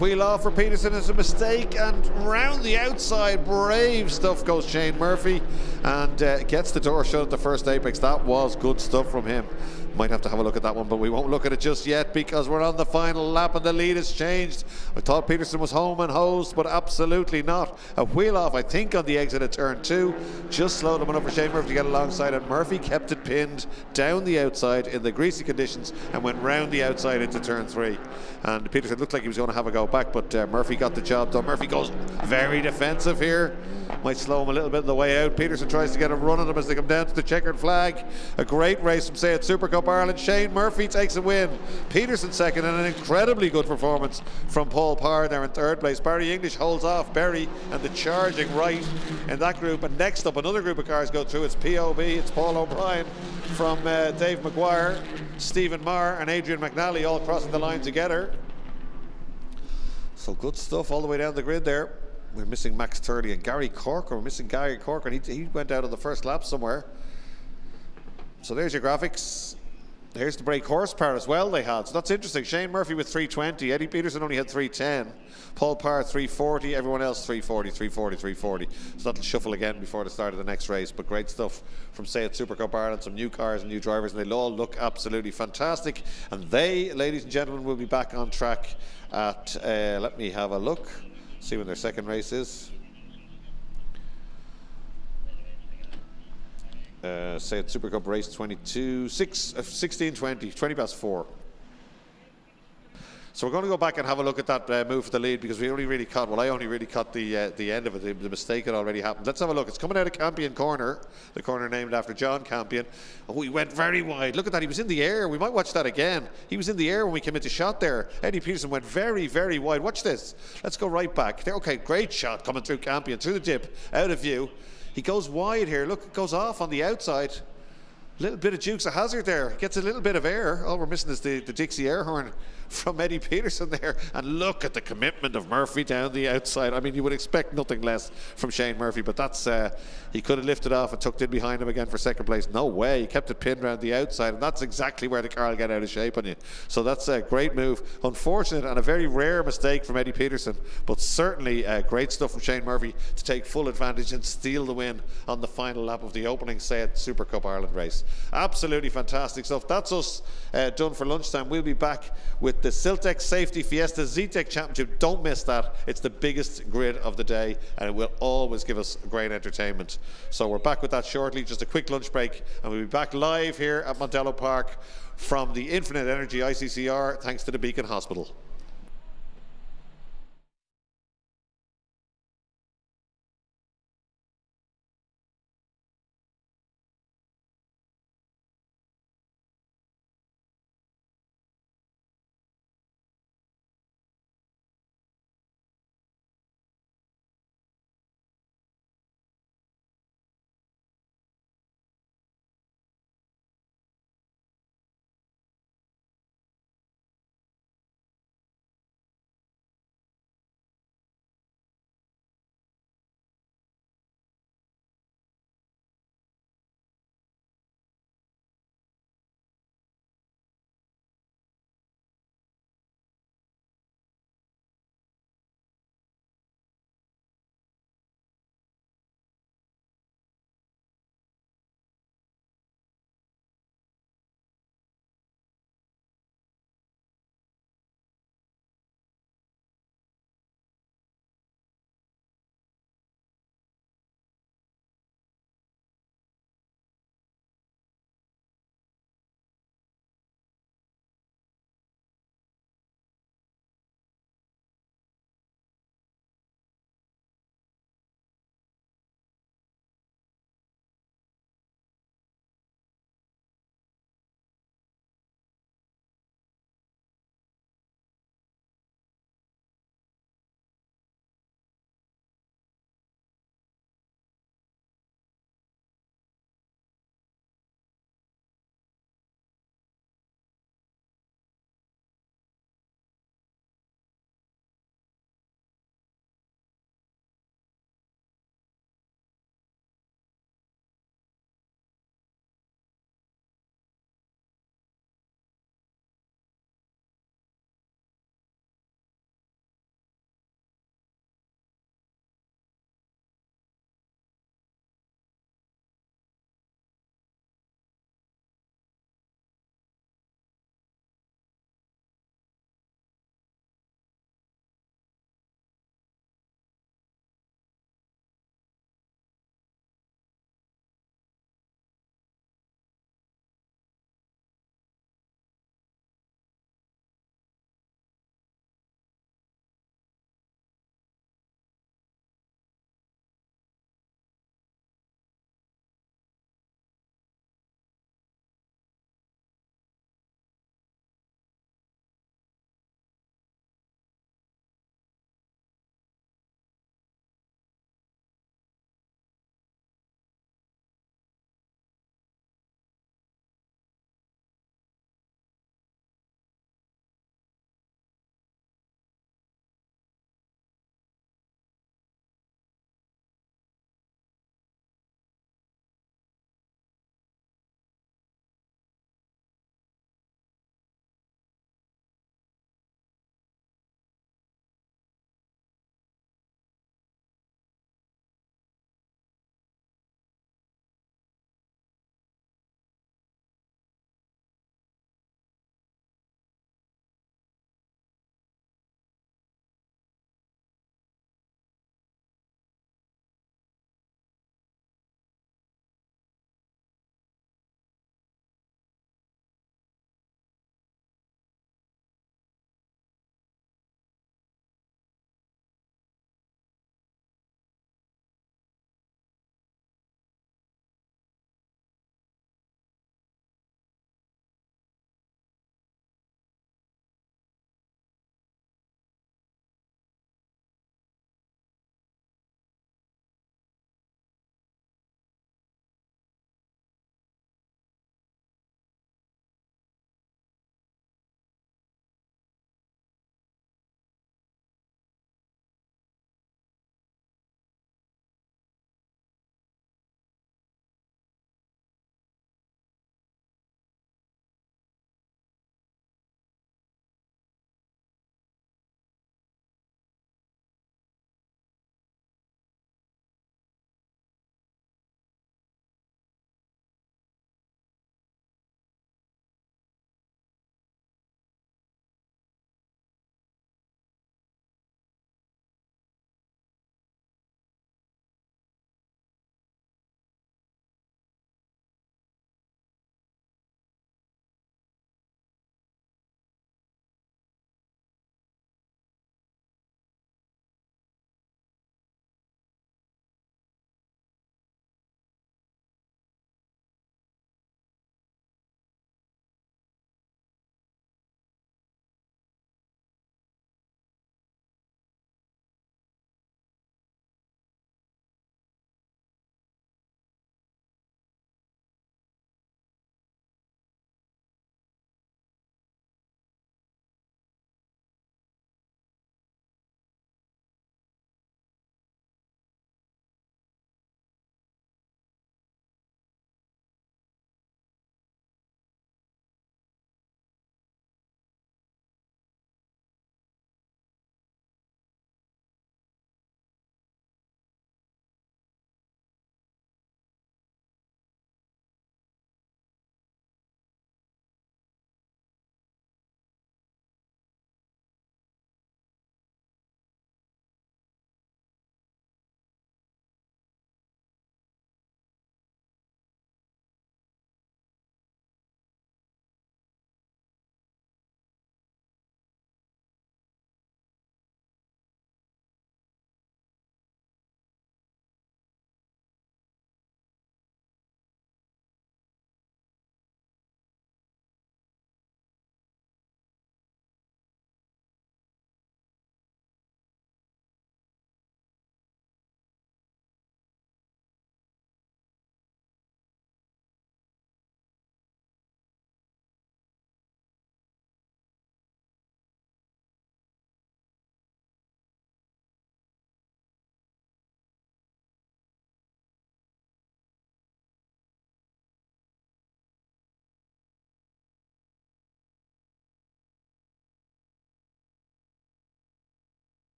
Wheel off for Peterson is a mistake, and round the outside, brave stuff goes Shane Murphy, and uh, gets the door shut at the first apex. That was good stuff from him. Might have to have a look at that one, but we won't look at it just yet because we're on the final lap and the lead has changed. I thought Peterson was home and hosed, but absolutely not. A wheel off, I think, on the exit of turn two. Just slowed him enough for Shane Murphy to get alongside, and Murphy kept it pinned down the outside in the greasy conditions and went round the outside into turn three. And Peterson looked like he was going to have a go back, but uh, Murphy got the job done. Murphy goes very defensive here. Might slow him a little bit on the way out. Peterson tries to get a run on him as they come down to the checkered flag. A great race from, Seat Super Cup Ireland. Shane Murphy takes a win. Peterson second, and an incredibly good performance from Paul Parr there in third place. Barry English holds off Berry and the charging Wright in that group. And next up, another group of cars go through. It's POB, it's Paul O'Brien from uh, Dave McGuire, Stephen Marr, and Adrian McNally all crossing the line together. So good stuff all the way down the grid there. We're missing Max Turley and Gary Corker. We're missing Gary Corker. He, he went out on the first lap somewhere. So there's your graphics. There's the brake horsepower as well they had. So that's interesting. Shane Murphy with 320. Eddie Peterson only had 310. Paul Parr 340. Everyone else 340, 340, 340. So that'll shuffle again before the start of the next race. But great stuff from Seat Super Cup Ireland. Some new cars and new drivers, and they'll all look absolutely fantastic. And they, ladies and gentlemen, will be back on track at. Uh, let me have a look. See when their second race is. Uh, Seat Super Cup race 22, 6, uh, 16, 20, 20 past 4. So we're going to go back and have a look at that uh, move for the lead because we only really caught, well, I only really caught the uh, the end of it. The, the, mistake had already happened. Let's have a look. It's coming out of Campion Corner, the corner named after John Campion. Oh, he went very wide. Look at that. He was in the air. We might watch that again. He was in the air when we came into shot there. Eddie Peterson went very, very wide. Watch this. Let's go right back. Okay, great shot coming through Campion, through the dip, out of view. He goes wide here. Look, it goes off on the outside. Little bit of Dukes of Hazzard there. Gets a little bit of air. All we're missing is the, the Dixie air horn from Eddie Peterson there. And look at the commitment of Murphy down the outside. I mean, you would expect nothing less from Shane Murphy, but that's uh, he could have lifted off and tucked in behind him again for second place. No way. He kept it pinned around the outside, and that's exactly where the car will get out of shape on you. So that's a great move. Unfortunate and a very rare mistake from Eddie Peterson, but certainly uh, great stuff from Shane Murphy to take full advantage and steal the win on the final lap of the opening Seat Super Cup Ireland race. Absolutely fantastic stuff. That's us uh, done for lunchtime. We'll be back with the Siltec Safety Fiesta Zetec Championship. Don't miss that. It's the biggest grid of the day, and it will always give us great entertainment. So we're back with that shortly. Just a quick lunch break, and we'll be back live here at Mondello Park from the Infinite Energy ICCR, thanks to the Beacon Hospital.